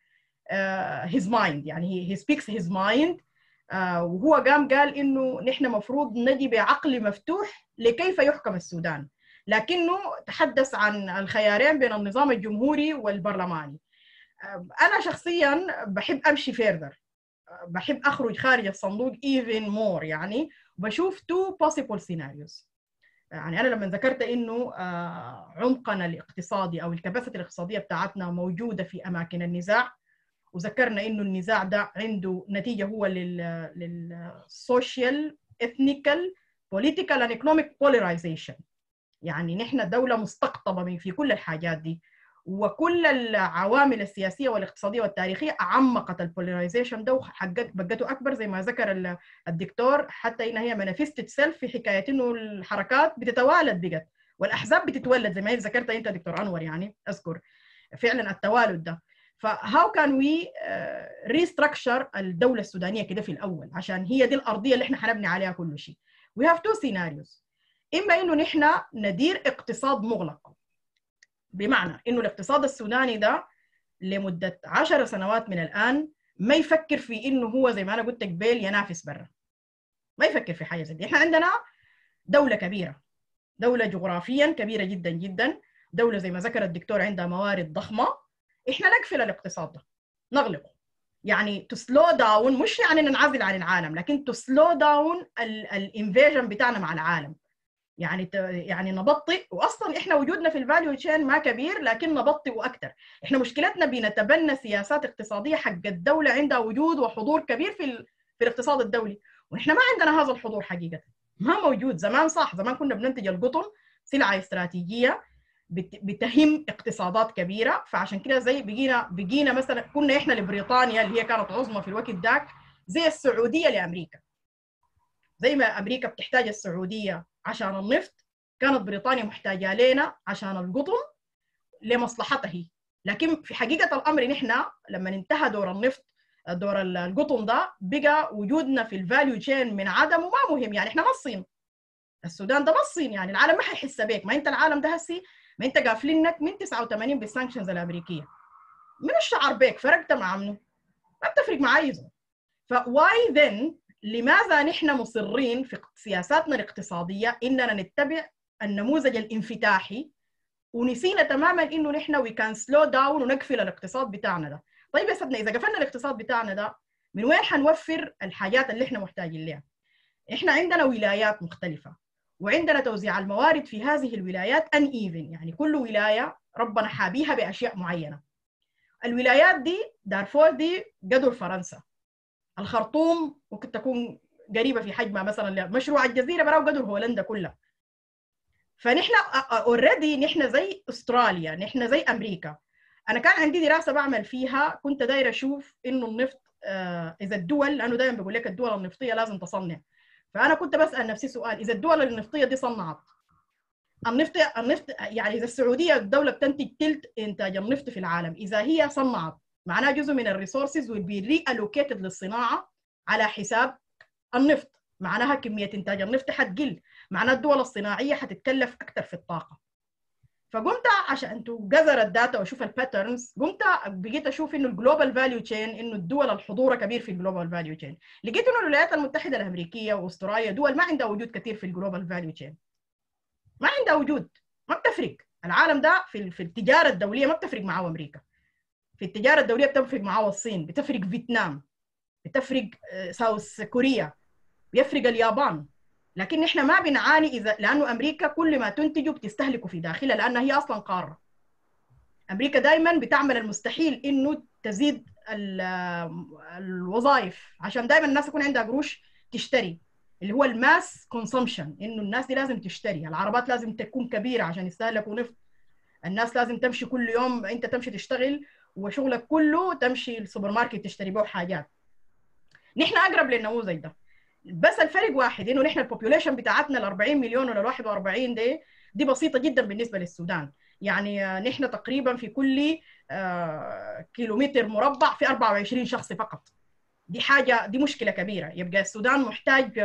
his mind يعني he speaks his mind وهو قام قال إنه نحن مفروض نجي بعقل مفتوح لكيف يحكم السودان. لكنه تحدث عن الخيارين بين النظام الجمهوري والبرلماني. آه، أنا شخصيا بحب أمشي further بحب أخرج خارج الصندوق even more يعني بشوف two possible scenarios. يعني أنا لما ذكرت إنه آه، عمقنا الاقتصادي أو ال capacity الاقتصادية بتاعتنا موجودة في أماكن النزاع وذكرنا إنه النزاع ده عنده نتيجة هو لل لل social ethnical political and economic polarization يعني نحن دولة مستقطبة من في كل الحاجات دي. وكل العوامل السياسية والاقتصادية والتاريخية عمقت ال polarization ده وحقت بقته أكبر زي ما ذكر ال- الدكتور حتى إن هي manifest itself في حكاية إنه الحركات بتتوالد بقت والأحزاب بتتولد زي ما ذكرت أنت دكتور أنور يعني أذكر فعلا التوالد ده. ف how can we restructure الدولة السودانية كده في الأول؟ عشان هي دي الأرضية اللي إحنا حنبني عليها كل شيء. we have two scenarios إما إنه نحن ندير اقتصاد مغلق. بمعنى إنه الاقتصاد السوداني ده لمدة عشر سنوات من الآن ما يفكر في إنه هو زي ما أنا قلت قبل ينافس برا. ما يفكر في حاجة زي دي. إحنا عندنا دولة كبيرة دولة جغرافيا كبيرة جدا جدا دولة زي ما ذكر الدكتور عندها موارد ضخمة. إحنا نقفل الاقتصاد ده نغلقه. يعني to slow down مش يعني ننعزل عن العالم لكن to slow down ال engagement بتاعنا مع العالم. يعني يعني نبطئ. واصلا إحنا وجودنا في ال value chain ما كبير لكن نبطئ أكثر إحنا مشكلتنا بنتبنى سياسات اقتصادية حق الدولة عندها وجود وحضور كبير في ال... في الاقتصاد الدولي. ونحن ما عندنا هذا الحضور حقيقة. ما موجود. زمان صح. زمان كنا بننتج القطن سلعة استراتيجية بت- بتهم اقتصادات كبيرة. فعشان كده زي بقينا بقينا مثلا كنا إحنا لبريطانيا اللي هي كانت عظمى في الوقت ذاك زي السعودية لأمريكا. زي ما أمريكا بتحتاج السعودية عشان النفط كانت بريطانيا محتاجة لنا عشان القطن لمصلحتها. هي لكن في حقيقة الأمر نحن لما انتهى دور النفط دور ال- القطن ده بقى وجودنا في ال value chain من عدمه ما مهم. يعني إحنا ما الصين. السودان ده ما الصين. يعني العالم ما حيحس بيك. ما أنت العالم ده هسي ما أنت قافلينك من 89 بال sanctions الأمريكية. من الشعر بيك؟ فرقت مع منه ما بتفرق مع اي ف why then لماذا نحن مصرين في سياساتنا الاقتصادية إننا نتبع النموذج الانفتاحي ونسينا تماما إنه نحن we can slow down ونقفل الاقتصاد بتاعنا ده؟ طيب يا سيدنا إذا قفلنا الاقتصاد بتاعنا ده من وين حنوفر الحاجات اللي إحنا محتاجين لها إحنا عندنا ولايات مختلفة وعندنا توزيع الموارد في هذه الولايات uneven يعني كل ولاية ربنا حابيها بأشياء معينة. الولايات دي دارفور دي قدر فرنسا. الخرطوم ممكن تكون قريبة في حجمها مثلا مشروع الجزيرة براو قدر هولندا كلها. فنحن already نحن زي أستراليا نحن زي أمريكا. أنا كان عندي دراسة بعمل فيها كنت دايره أشوف إنه النفط آه إذا الدول لأنه دائما بقول لك الدول النفطية لازم تصنع. فأنا كنت بسأل نفسي سؤال إذا الدول النفطية دي صنعت النفط النفط يعني إذا السعودية الدولة بتنتج ثلث إنتاج النفط في العالم إذا هي صنعت معناها جزء من ال resources will be reallocated للصناعة على حساب النفط. معناها كمية إنتاج النفط حتقل. معناها الدول الصناعية حتتكلف أكثر في الطاقة. فقمت عشان to gather ال data وأشوف ال patterns قمت بقيت أشوف إنه ال global value chain إنه الدول الحضور كبير في ال global value chain لقيت إنه الولايات المتحدة الأمريكية وأستراليا دول ما عندها وجود كثير في ال global value chain ما عندها وجود. ما بتفرق. العالم ده في في التجارة الدولية ما بتفرق معاه أمريكا. في التجارة الدولية بتفرق معاه الصين بتفرق فيتنام بتفرق South Korea بيفرق اليابان. لكن إحنا ما بنعاني إذا لأنه أمريكا كل ما تنتجه بتستهلكه في داخلها لانها هي أصلا قارة. أمريكا دائما بتعمل المستحيل إنه تزيد الوظائف عشان دائما الناس يكون عندها قروش تشتري اللي هو ال mass consumption إنه الناس دي لازم تشتري. العربات لازم تكون كبيرة عشان يستهلكوا نفط. الناس لازم تمشي كل يوم أنت تمشي تشتغل وشغلك كله تمشي السوبر ماركت تشتري به حاجات. نحن أقرب للنموذج ده. بس الفرق واحد إنه نحن ال population بتاعتنا ال 40 مليون ولا ال 41 دي دي بسيطة جدا بالنسبة للسودان. يعني نحن تقريبا في كل كيلومتر مربع في 24 شخص فقط. دي حاجة دي مشكلة كبيرة. يبقى السودان محتاج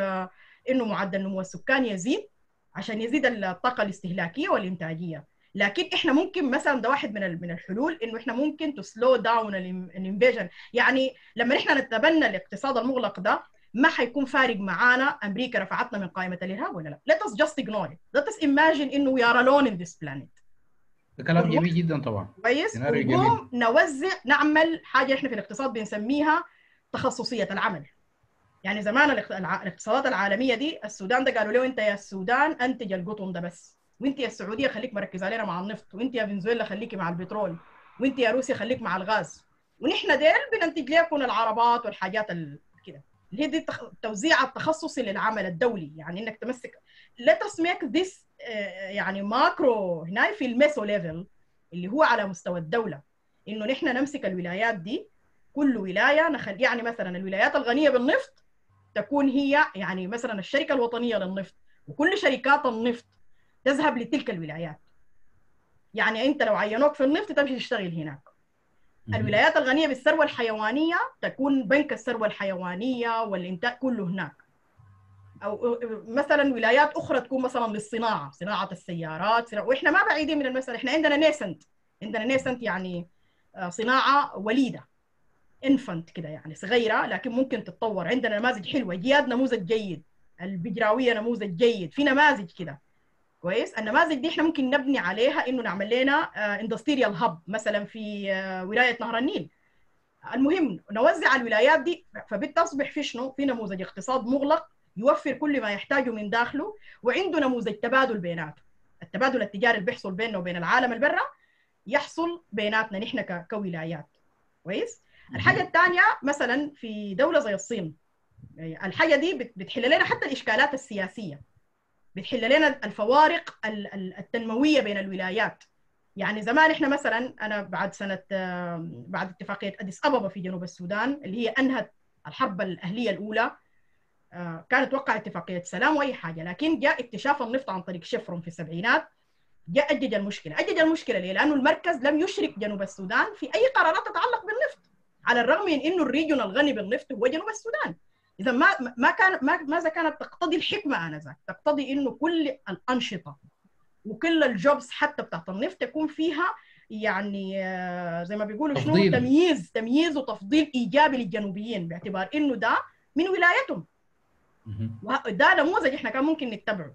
إنه معدل نمو السكان يزيد عشان يزيد الطاقة الاستهلاكية والإنتاجية. لكن إحنا ممكن مثلا ده واحد من من الحلول إنه إحنا ممكن to slow down ال engagement يعني لما إحنا نتبنى الاقتصاد المغلق ده ما حيكون فارق معانا أمريكا رفعتنا من قائمة الإرهاب ولا لا؟ Let us just ignore it. Let us imagine إنه we are alone in this planet. ده كلام جميل جدا طبعا. كويس؟ ونقوم نوزع نعمل حاجة إحنا في الاقتصاد بنسميها تخصصية العمل. يعني زمان الاقتصادات العالمية دي السودان ده قالوا له أنت يا السودان أنتج القطن ده بس. وانت يا السعودية خليك مركز علينا مع النفط وانت يا فنزويلا خليكي مع البترول وانت يا روسيا خليك مع الغاز. ونحن ديل بننتج لكم العربات والحاجات كده. اللي هي دي التوزيع التخصصي للعمل الدولي. يعني إنك تمسك let us make this يعني macro هنا في ال meso level اللي هو على مستوى الدولة. إنه نحن نمسك الولايات دي كل ولاية نخل يعني مثلا الولايات الغنية بالنفط تكون هي يعني مثلا الشركة الوطنية للنفط وكل شركات النفط تذهب لتلك الولايات. يعني أنت لو عينوك في النفط تمشي تشتغل هناك. الولايات الغنية بالثروة الحيوانية تكون بنك الثروة الحيوانية والإنتاج كله هناك. أو مثلا ولايات أخرى تكون مثلا للصناعة صناعة السيارات صناعة وإحنا ما بعيدين من المسألة. إحنا عندنا nascent عندنا nascent يعني صناعة وليدة. infant كده يعني صغيرة لكن ممكن تتطور. عندنا نماذج حلوة. جياد نموذج جيد. البجراوية نموذج جيد. في نماذج كده. كويس. النماذج دي إحنا ممكن نبني عليها إنه نعمل لنا industrial hub مثلا في ولاية نهر النيل. المهم نوزع الولايات دي فبتصبح في شنو؟ في نموذج اقتصاد مغلق يوفر كل ما يحتاجه من داخله وعنده نموذج تبادل بيناته. التبادل التجاري اللي بيحصل بيننا وبين العالم البرة يحصل بيناتنا نحن كولايات. كويس؟ الحاجة الثانية مثلا في دولة زي الصين. الحاجة دي بتحل لنا حتى الإشكالات السياسية. بتحل لنا الفوارق التنموية بين الولايات. يعني زمان إحنا مثلا أنا بعد سنة بعد اتفاقية أديس أبابا في جنوب السودان اللي هي أنهت الحرب الأهلية الأولى كانت توقع اتفاقية سلام وأي حاجة لكن جاء اكتشاف النفط عن طريق شفرون في السبعينات جاء أجج المشكلة. أجج المشكلة ليه؟ لأنه المركز لم يشرك جنوب السودان في أي قرارات تتعلق بالنفط على الرغم من إنه الريجون الغني بالنفط هو جنوب السودان. إذا ما ما كان ما ماذا كانت تقتضي الحكمة آنذاك؟ تقتضي إنه كل الأنشطة وكل الجوبز حتى بتاعت النفط يكون فيها يعني زي ما بيقولوا شنو؟ تمييز تمييز وتفضيل إيجابي للجنوبيين باعتبار إنه ده من ولايتهم. وده نموذج إحنا كان ممكن نتبعه.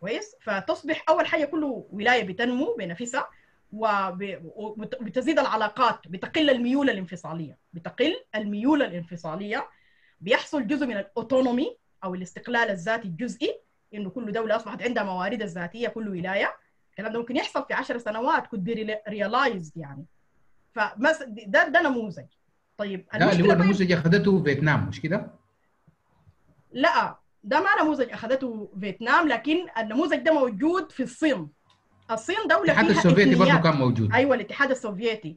كويس؟ فتصبح أول حاجة كل ولاية بتنمو بنفسها وب- وبت- وبتزيد العلاقات بتقل الميول الانفصالية. بتقل الميول الانفصالية بيحصل جزء من الأوتونومي أو الاستقلال الذاتي الجزئي إنه كل دولة أصبحت عندها مواردها الذاتية كل ولاية الكلام ده ممكن يحصل في 10 سنوات could be realized يعني فمس ده ده نموذج طيب ده اللي هو نموذج أخذته فيتنام مش كده؟ لا ده ما نموذج أخذته فيتنام لكن النموذج ده موجود في الصين الصين دولة الاتحاد السوفيتي برضه. كان موجود أيوه الاتحاد السوفيتي.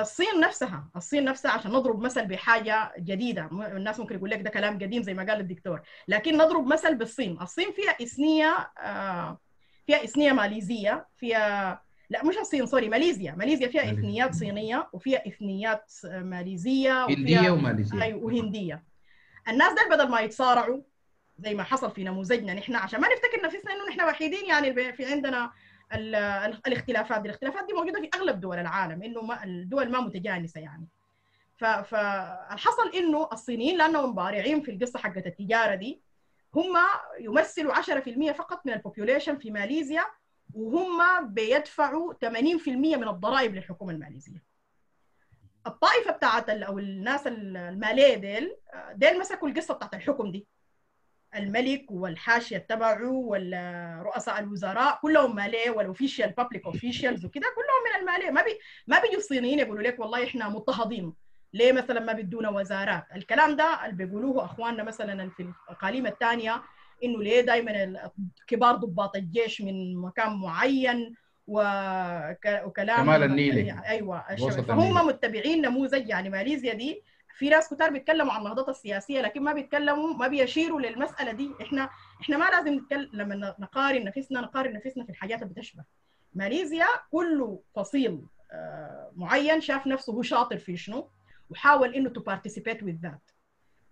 الصين نفسها الصين نفسها عشان نضرب مثل بحاجة جديدة. الناس ممكن يقول لك ده كلام قديم زي ما قال الدكتور. لكن نضرب مثل بالصين. الصين فيها إثنية آه فيها إثنية ماليزية فيها لا مش الصين sorry ماليزيا. ماليزيا فيها ماليزيا. إثنيات صينية وفيها إثنيات ماليزية هندية أيوة وهندية. الناس دول بدل ما يتصارعوا زي ما حصل في نموذجنا نحن عشان ما نفتكر نفسنا إنه نحن وحيدين يعني في عندنا الاختلافات دي. الاختلافات دي موجودة في أغلب دول العالم إنه ما الدول ما متجانسة يعني. فالحصل إنه الصينيين لأنهم بارعين في القصة حقت التجارة دي هم يمثلوا 10% فقط من ال population في ماليزيا وهم بيدفعوا 80% من الضرائب للحكومة الماليزية. الطائفة بتاعت أو الناس المالية ديل ديل مسكوا القصة بتاعت الحكم دي. الملك والحاشية تبعه والرؤساء الوزراء كلهم ماليه وال official public officials وكده كلهم من الماليه ما بي ما بيجوا الصينيين يقولوا لك والله إحنا مضطهدين ليه مثلا ما بيدونا وزارات الكلام ده اللي بيقولوه أخواننا مثلا في الاقاليم الثانية إنه ليه دائما كبار ضباط الجيش من مكان معين وك- وكلام شمال النيل. أيوه وسط فهم. متبعين نموذج يعني ماليزيا دي في ناس كتار بيتكلموا عن النهضات السياسية لكن ما بيتكلموا ما بيشيروا للمسألة دي. إحنا إحنا ما لازم نتكلم لما نقارن نفسنا نقارن نفسنا في الحاجات اللي بتشبه. ماليزيا كل فصيل آه، معين شاف نفسه هو شاطر في شنو؟ وحاول إنه to participate with that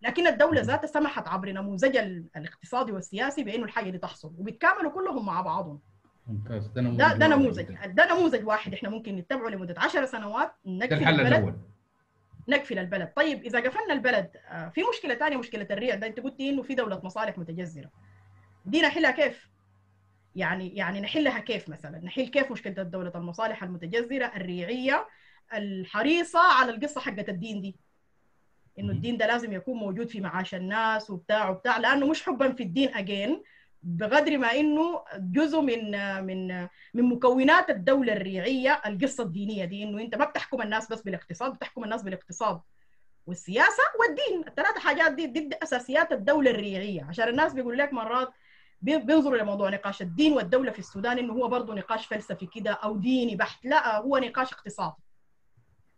لكن الدولة ذاتها سمحت عبر نموذج ال- الاقتصادي والسياسي بإنه الحاجة دي تحصل. وبيتكاملوا كلهم مع بعضهم. ممتاز. ده نموذج ده ده نموذج. ده نموذج واحد إحنا ممكن نتبعه لمدة 10 سنوات ده نكفي الحل الأول. نقفل البلد. طيب إذا قفلنا البلد آه، في مشكلة ثانية مشكلة الريع ده. أنت قلتي إنه في دولة مصالح متجذره دي نحلها كيف؟ يعني يعني نحلها كيف مثلا؟ نحل كيف مشكلة الدولة المصالح المتجذره الريعية الحريصة على القصة حقت الدين دي؟ إنه. الدين ده لازم يكون موجود في معاش الناس وبتاع وبتاع لأنه مش حبا في الدين اجين بقدر ما إنه جزء من من من مكونات الدولة الريعية القصة الدينية دي إنه أنت ما بتحكم الناس بس بالاقتصاد بتحكم الناس بالاقتصاد والسياسة والدين. الثلاث حاجات دي ضد أساسيات الدولة الريعية. عشان الناس بيقول لك مرات بي- بينظروا لموضوع نقاش الدين والدولة في السودان إنه هو برضه نقاش فلسفي كده أو ديني بحت. لا هو نقاش اقتصادي.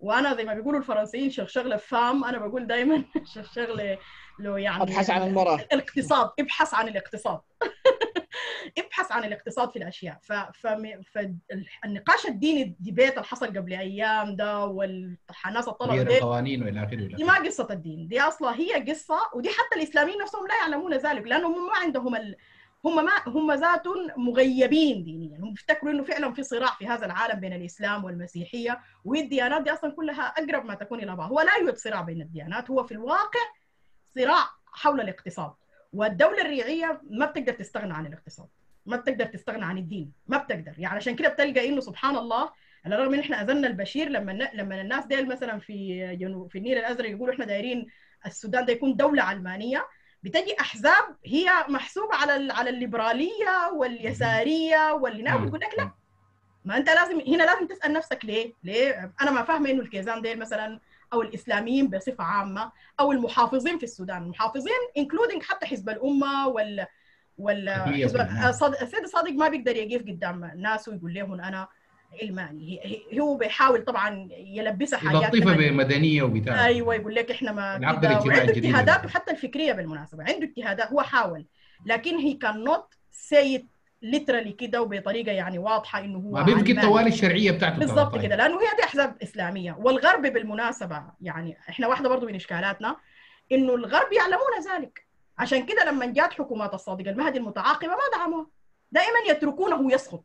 وأنا زي ما بيقولوا الفرنسيين شغلة فام أنا بقول دايما *laughs* شغلة لو يعني أبحث عن المراه الاقتصاد ابحث عن الاقتصاد. *laughs* ابحث عن الاقتصاد في الأشياء. ف... فم... فالنقاش الديني الديبيت اللي حصل قبل أيام ده والناس الطلبه دي القوانين وإلى آخره دي ما قصة الدين. دي أصلا هي قصة ودي حتى الإسلاميين نفسهم لا يعلمون ذلك لأنهم ما عندهم ال... هم ما هم ذاتهم مغيبين دينيا. هم بيفتكروا إنه فعلا في صراع في هذا العالم بين الإسلام والمسيحية والديانات دي أصلا كلها أقرب ما تكون إلى بعض. هو لا يوجد صراع بين الديانات هو في الواقع صراع حول الاقتصاد والدولة الريعية ما بتقدر تستغنى عن الاقتصاد ما بتقدر تستغنى عن الدين ما بتقدر يعني عشان كده بتلقى إنه سبحان الله على الرغم إن إحنا أذلنا البشير لما لما الناس ديل مثلا في جنوب في النيل الأزرق يقولوا إحنا دايرين السودان ده يكون دولة علمانية بتجي أحزاب هي محسوبة على ال- على الليبرالية واليسارية واللي نعم بيقول لك لا ما أنت لازم هنا لازم تسأل نفسك ليه؟ ليه؟ أنا ما فاهمة إنه الكيزان ديل مثلا أو الإسلاميين بصفة عامة أو المحافظين في السودان، المحافظين including حتى حزب الأمة وال وال السيد صادق ما بيقدر يقف قدام الناس ويقول لهم أنا علماني هو بيحاول طبعا يلبسها حاجات يلطفها. بمدنية وبتاع أيوه يقول لك إحنا ما العقد الاجتماعي وعنده الجديد اجتهاداته ده. حتى الفكرية بالمناسبة. عنده اجتهادات هو حاول لكن هي can not say it literally كده وبطريقة يعني واضحة إنه هو ما بيفقد. طوال الشرعيه بتاعته بالضبط طيب. كده لأنه هي دي أحزاب إسلامية. والغرب بالمناسبة يعني إحنا واحدة برضو من إشكالاتنا إنه الغرب يعلمون ذلك. عشان كده لما جات حكومات الصادق المهدي المتعاقبة ما دعموها. دائما يتركونه يسقط.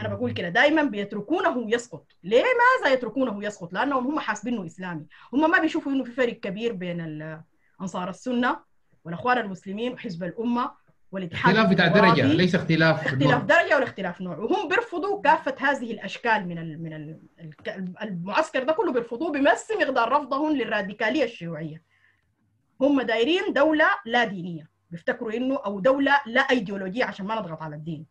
أنا بقول كده دائما بيتركونه يسقط. ليه ماذا يتركونه يسقط؟ لأنهم هم حاسبينه إسلامي. هم ما بيشوفوا إنه في فرق كبير بين انصار السنة والأخوان المسلمين وحزب الأمة والاتحاد اختلاف بتاع. درجة ليس اختلاف اختلاف نوع. درجة ولا اختلاف نوع. وهم بيرفضوا كافة هذه الأشكال من ال من ال المعسكر ده كله بيرفضوه بيمثل مقدار رفضهم للراديكالية الشيوعية. هم دايرين دولة لا دينية. بيفتكروا إنه أو دولة لا أيديولوجية عشان ما نضغط على الدين.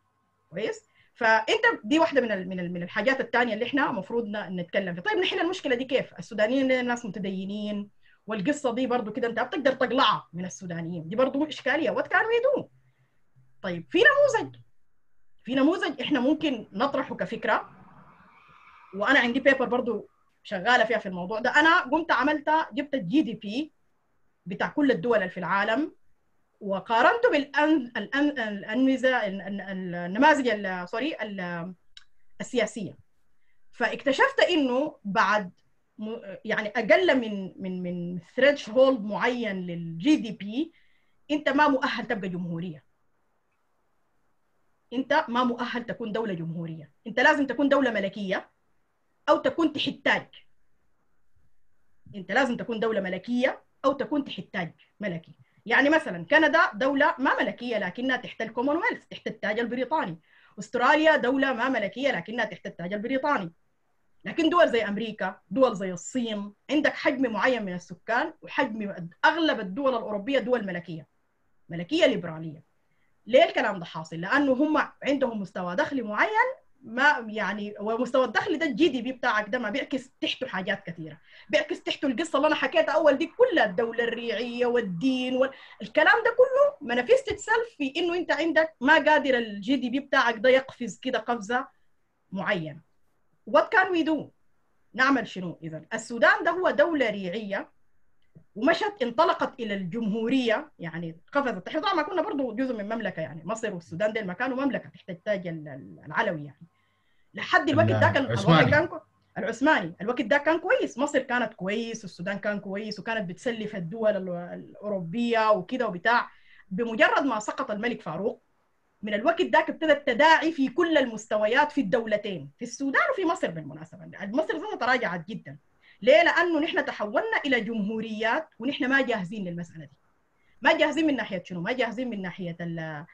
كويس؟ فأنت دي واحدة من ال من ال من الحاجات الثانية اللي إحنا المفروض نتكلم فيها. طيب نحل المشكلة دي كيف؟ السودانيين ناس متدينين؟ والقصة دي برضو كده أنت بتقدر تقلعها من السودانيين. دي برضو إشكالية. what can we do طيب في نموذج. في نموذج إحنا ممكن نطرحه كفكرة. وأنا عندي paper برضو شغالة فيها في الموضوع ده. أنا قمت عملت جبت ال GDP بتاع كل الدول اللي في العالم وقارنته الأنمذة النماذج sorry السياسية. فاكتشفت إنه بعد يعني أقل من من من threshold معين لل GDP أنت ما مؤهل تبقى جمهورية. انت ما مؤهل تكون دولة جمهورية. انت لازم تكون دولة ملكية أو تكون تحت تاج. انت لازم تكون دولة ملكية أو تكون تحت تاج ملكي. يعني مثلا كندا دولة ما ملكية لكنها تحت الكومنولث تحت التاج البريطاني. أستراليا دولة ما ملكية لكنها تحت التاج البريطاني. لكن دول زي أمريكا دول زي الصين عندك حجم معين من السكان وحجم أغلب الدول الأوروبية دول ملكية. ملكية ليبرالية. ليه الكلام ده حاصل؟ لأنه هم عندهم مستوى دخلي معين ما يعني ومستوى الدخل ده ال GDP بتاعك ده ما بيعكس تحته حاجات كثيرة بيعكس تحته القصة اللي أنا حكيتها أول دي كلها الدولة الريعية والدين والكلام ده كله manifest itself في إنه أنت عندك ما قادر ال GDP بتاعك ده يقفز كده قفزة معينة. what can we do نعمل شنو اذا السودان ده هو دولة ريعية ومشت انطلقت إلى الجمهورية يعني قفزت. إحنا طبعا كنا برضه جزء من مملكة يعني مصر والسودان ديل كانوا مملكة تحت التاج العلوي يعني. لحد الوقت ده كان الوقت كان العثماني. الوقت ده كان كويس. مصر كانت كويس والسودان كان كويس وكانت بتسلف الدول الأوروبية وكده وبتاع. بمجرد ما سقط الملك فاروق من الوقت ذاك ابتدى التداعي في كل المستويات في الدولتين في السودان وفي مصر بالمناسبة. مصر تراجعت جدا. ليه؟ لأنه نحن تحولنا إلى جمهوريات ونحن ما جاهزين للمسألة دي. ما جاهزين من ناحية شنو؟ ما جاهزين من ناحية ما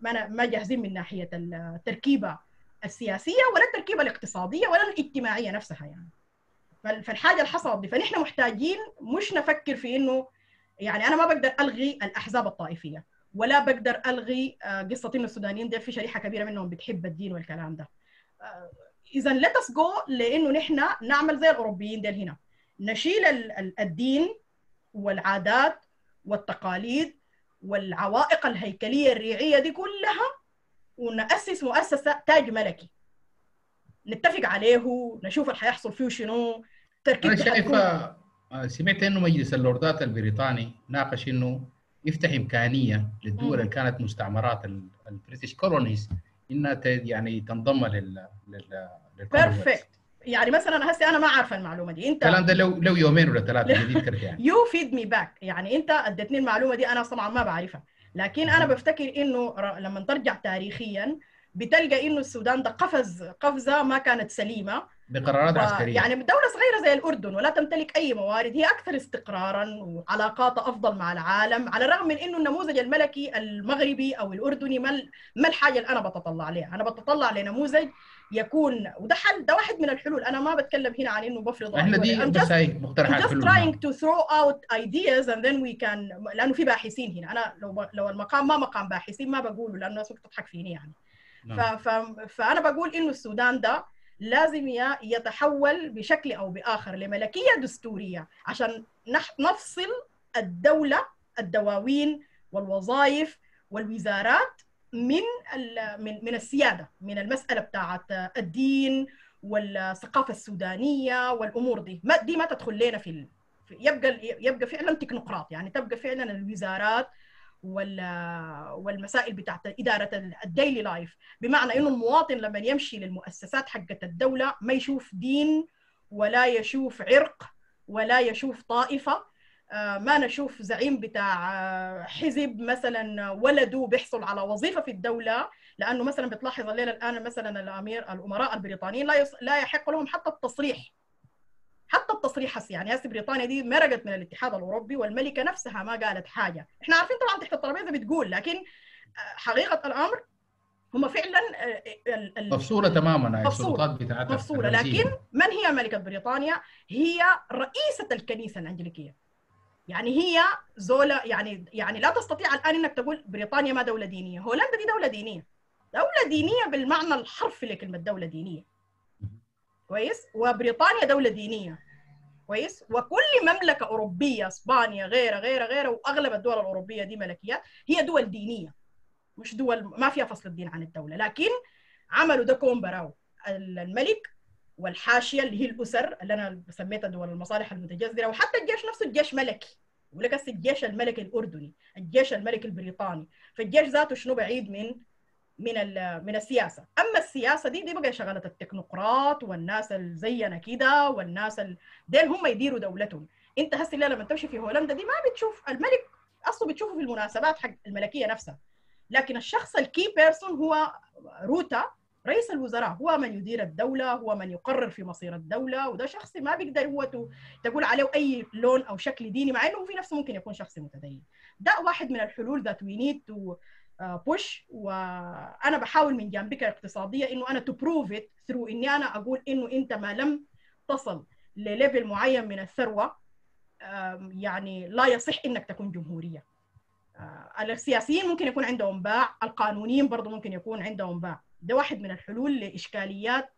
ما ما جاهزين من ناحية التركيبه السياسية ولا التركيبة الاقتصادية ولا الاجتماعية نفسها يعني. فالحاجة اللي حصلت دي فنحن محتاجين مش نفكر في إنه يعني أنا ما بقدر ألغي الأحزاب الطائفية ولا بقدر ألغي قصة إنه السودانيين دي في شريحة كبيرة منهم بتحب الدين والكلام ده. اذا let us go لأنه نحن نعمل زي الأوروبيين ديل هنا. نشيل الدين والعادات والتقاليد والعوائق الهيكلية الريعية دي كلها ونأسس مؤسسة تاج ملكي. نتفق عليه نشوف اللي حيحصل فيه شنو. تركيب أنا شايف سمعت إنه مجلس اللوردات البريطاني ناقش إنه يفتح إمكانية للدول اللي كانت مستعمرات ال British colonies إنها يعني تنضم لل لل بيرفكت يعني مثلا هسه أنا ما عارفة المعلومة دي. أنت الكلام ده لو لو يومين ولا ثلاثة جديد يعني. you feed me back يعني أنت أديتني المعلومة دي أنا طبعا ما بعرفها. لكن أنا بفتكر إنه لما ترجع تاريخيا بتلقى إنه السودان ده قفز قفزة ما كانت سليمة. بقرارات عسكرية. يعني دولة صغيرة زي الأردن ولا تمتلك أي موارد هي أكثر استقرارا وعلاقاتها أفضل مع العالم على الرغم من إنه النموذج الملكي المغربي أو الأردني ما ما الحاجة اللي أنا بتطلع لها أنا بتطلع لنموذج يكون وده حل ده واحد من الحلول. أنا ما بتكلم هنا عن إنه بفرض إحنا دي بس هي مقترحات just trying to throw out ideas and then we can لأنه في باحثين هنا. أنا لو لو المقام ما مقام باحثين ما بقوله لأنه الناس ممكن تضحك فيني يعني. ف... ف... فأنا بقول إنه السودان ده لازم يتحول بشكل أو بآخر لملكية دستورية عشان نفصل الدولة الدواوين والوظائف والوزارات من من من السيادة من المسألة بتاعت الدين والثقافة السودانية والأمور دي. ما دي ما تدخل لنا في يبقى يبقى فعلا تكنوقراط يعني تبقى فعلا الوزارات والمسائل بتاعت إدارة الديلي لايف بمعنى إنه المواطن لما يمشي للمؤسسات حقت الدولة ما يشوف دين ولا يشوف عرق ولا يشوف طائفة. ما نشوف زعيم بتاع حزب مثلا ولده بيحصل على وظيفة في الدولة. لأنه مثلا بتلاحظ الليلة الآن مثلا الأمير الأمراء البريطانيين. لا يحق لهم حتى التصريح. حتى التصريح هسه يعني هسه بريطانيا دي مرقت من الاتحاد الأوروبي والملكة نفسها ما قالت حاجة إحنا عارفين طبعا تحت الترابيزة بتقول لكن حقيقة الأمر هم فعلا مفصولة تماما. السلطات بتاعتها مفصولة الرئيسية. لكن من هي ملكة بريطانيا؟ هي رئيسة الكنيسة الأنجليكية يعني هي زولا يعني يعني لا تستطيع الآن إنك تقول بريطانيا ما دولة دينية، هولندا دي دولة دينية. دولة دينية بالمعنى الحرفي لكلمة دولة دينية. كويس؟ وبريطانيا دولة دينية. كويس؟ وكل مملكة أوروبية إسبانيا غيرها غيرها غيرها وأغلب الدول الأوروبية دي ملكيات هي دول دينية. مش دول ما فيها فصل الدين عن الدولة، لكن عملوا ده كوم براو الملك والحاشية اللي هي الأسر اللي أنا سميتها دول المصالح المتجذرة وحتى الجيش نفسه الجيش ملكي يقول لك الجيش الملكي الأردني الجيش الملكي البريطاني فالجيش ذاته شنو بعيد من من من السياسة. أما السياسة دي دي بقى شغله التكنوقراط والناس اللي زينا كده والناس ال... ديل هم يديروا دولتهم. أنت هسه لما تمشي في هولندا دي ما بتشوف الملك أصله بتشوفه في المناسبات حق الملكية نفسها. لكن الشخص ال key person هو روتا رئيس الوزراء. هو من يدير الدولة هو من يقرر في مصير الدولة وده شخص ما بيقدر هو تقول عليه أي لون أو شكل ديني مع أنه في نفسه ممكن يكون شخص متدين. ده واحد من الحلول ذات we need to push وأنا بحاول من جانبي كاقتصادية أنه أنا to prove it through أني أنا أقول أنه أنت ما لم تصل لليفل معين من الثروة يعني لا يصح أنك تكون جمهورية. السياسيين ممكن يكون عندهم باع القانونيين برضه ممكن يكون عندهم باع. ده واحد من الحلول لإشكاليات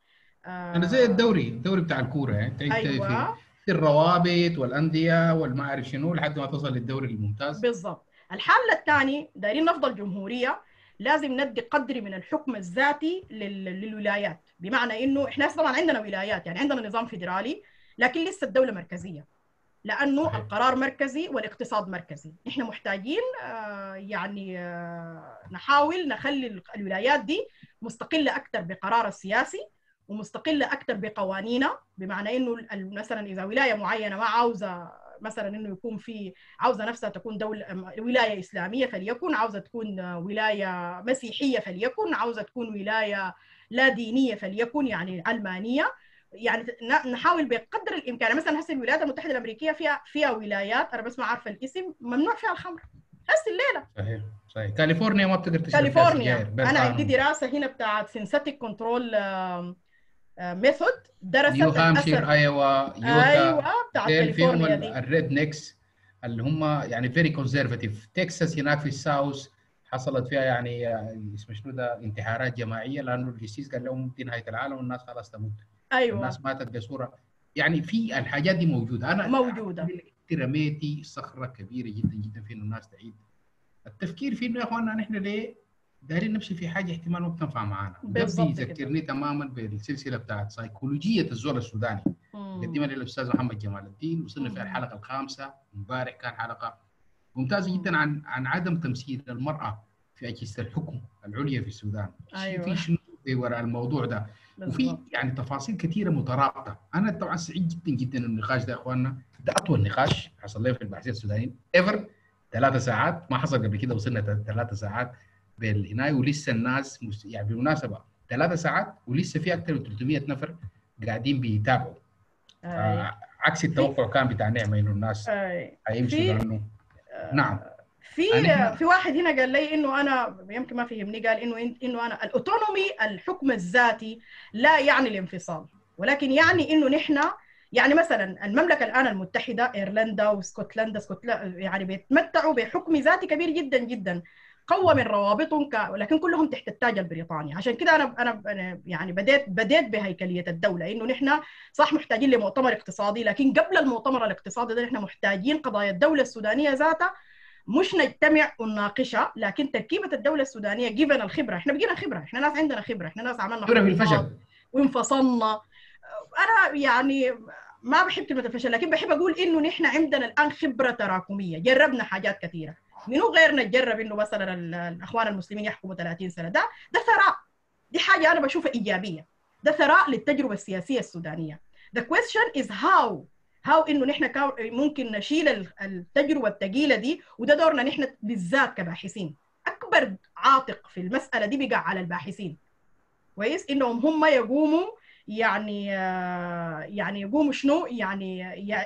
آه أنا زي الدوري الدوري بتاع الكورة. يعني أيوة. في, في الروابط والأندية والما أعرف شنو لحد ما تصل للدوري الممتاز. بالضبط. الحل الثاني دايرين نفضل جمهورية لازم ندي قدر من الحكم الذاتي لل... للولايات. بمعنى إنه إحنا طبعا عندنا ولايات يعني عندنا نظام فيدرالي لكن لسه الدولة مركزية. لأنه صحيح. القرار مركزي والاقتصاد مركزي. إحنا محتاجين آه يعني آه نحاول نخلي الولايات دي مستقلة أكثر بقرار السياسي ومستقلة أكثر بقوانينها. بمعنى إنه مثلا إذا ولاية معينة ما عاوزة مثلا إنه يكون في عاوزة نفسها تكون دولة ولاية إسلامية فليكن عاوزة تكون ولاية مسيحية فليكن عاوزة تكون ولاية لا دينية فليكن يعني علمانيه يعني نحاول بقدر الإمكان يعني مثلا هسه الولايات المتحدة الأمريكية فيها فيها ولايات أنا بس ما عارفة الاسم ممنوع فيها الخمر. هسه الليلة. صحيح صحيح. كاليفورنيا ما بتقدر تشرب كاليفورنيا. أنا عندي دراسة هنا بتاعت synthetic control method درست New Hampshire ايوا يوتا أيوه بتاعت كاليفورنيا دي. ال rednecks اللي هم يعني very conservative تكساس هناك في ال South حصلت فيها يعني اسمه شنو ده انتحارات جماعية لأنه القسيس قال لهم دي نهاية العالم والناس خلاص تموت. أيوه. الناس ماتت بصوره يعني في الحاجات دي موجودة. أنا موجودة. رميتي صخرة كبيرة جدا جدا في إنه الناس تعيد. التفكير في إنه يا إخواننا نحن ليه دايرين نمشي في حاجة احتمال ما بتنفع معانا. بالضبط بيذكرني تماما بالسلسلة بتاعت سيكولوجيه الزول السوداني. قدمها للأستاذ محمد جمال الدين وصلنا في الحلقة الخامسة. امبارح كان حلقة ممتازة جدا عن عن عدم تمثيل المرأة في أجهزة الحكم العليا في السودان. أيوة. في شنو في وراء الموضوع ده؟ وفي يعني تفاصيل كثيرة مترابطة. أنا طبعا سعيد جدا جدا النقاش ده يا إخواننا. ده أطول نقاش حصل لنا في الباحثين السودانيين ايفر ثلاثة ساعات. ما حصل قبل كده وصلنا ثلاثة ساعات. بالهناية ولسه الناس يعني بالمناسبة ثلاثة ساعات ولسه في أكثر من 300 نفر قاعدين بيتابعوا. آه عكس التوقع كان بتاع نعمة إنه الناس هيمشوا لأنه نعم. في في واحد هنا قال لي إنه أنا يمكن ما فهمني قال إنه إنه أنا الأوتونومي الحكم الذاتي لا يعني الانفصال ولكن يعني إنه نحن يعني مثلا المملكة الآن المتحدة إيرلندا واسكتلندا اسكتلندا يعني بيتمتعوا بحكم ذاتي كبير جدا جدا. قوى من روابطهم ك... لكن كلهم تحت التاج البريطاني. عشان كده أنا أنا يعني بديت بديت بهيكلية الدولة إنه نحن صح محتاجين لمؤتمر اقتصادي لكن قبل المؤتمر الاقتصادي ده نحن محتاجين قضايا الدولة السودانية ذاتها مش نجتمع ونناقشها لكن تركيبة الدولة السودانية جيفن الخبرة. إحنا بقينا خبرة إحنا ناس عندنا خبرة إحنا ناس عملنا خبرة في الفشل. وانفصلنا. أنا يعني ما بحب كلمه الفشل لكن بحب أقول إنه نحن عندنا الآن خبرة تراكمية جربنا حاجات كثيرة. منو غيرنا تجرب إنه مثلا الأخوان المسلمين يحكموا 30 سنة؟ ده ده ثراء. دي حاجة أنا بشوفها إيجابية. ده ثراء للتجربة السياسية السودانية. The question is how. How إنه نحن ممكن نشيل التجربة الثقيلة دي وده دورنا نحن بالذات كباحثين. أكبر عاتق في المسألة دي بقى على الباحثين. كويس؟ إنهم هم يقوموا يعني يعني يقوموا شنو يعني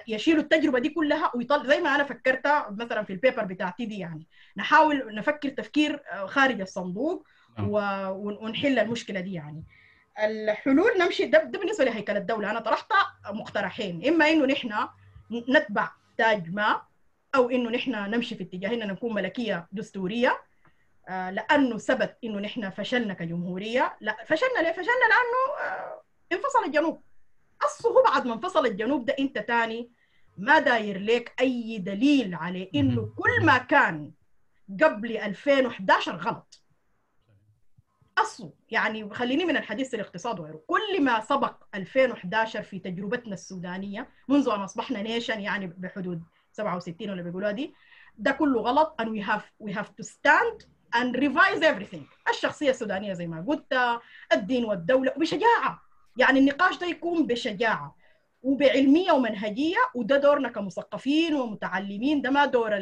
يشيلوا التجربة دي كلها ويطلع زي ما أنا فكرتها مثلا في البيبر بتاعتي دي يعني. نحاول نفكر تفكير خارج الصندوق ونحل المشكلة دي يعني. الحلول نمشي ده, ده بالنسبة لهيكل الدولة. أنا طرحت مقترحين. إما إنه نحن نتبع تاج ما أو إنه نحن نمشي في اتجاه إننا نكون ملكية دستورية آه لأنه ثبت إنه نحن فشلنا كجمهورية. لا فشلنا ليه؟ فشلنا لأنه آه انفصل الجنوب. اصله هو بعد ما انفصل الجنوب ده انت تاني ما داير لك أي دليل على إنه كل ما كان قبل 2011 غلط. اصله يعني خليني من الحديث الاقتصاد وغيره. كل ما سبق 2011 في تجربتنا السودانية منذ أن أصبحنا نيشن يعني بحدود 67 ولا بيقولوها دي ده كله غلط and we have we have to stand and revise everything. الشخصية السودانية زي ما قلت الدين والدولة وبشجاعة. يعني النقاش ده يكون بشجاعة وبعلمية ومنهجية وده دورنا كمثقفين ومتعلمين. ده ما دور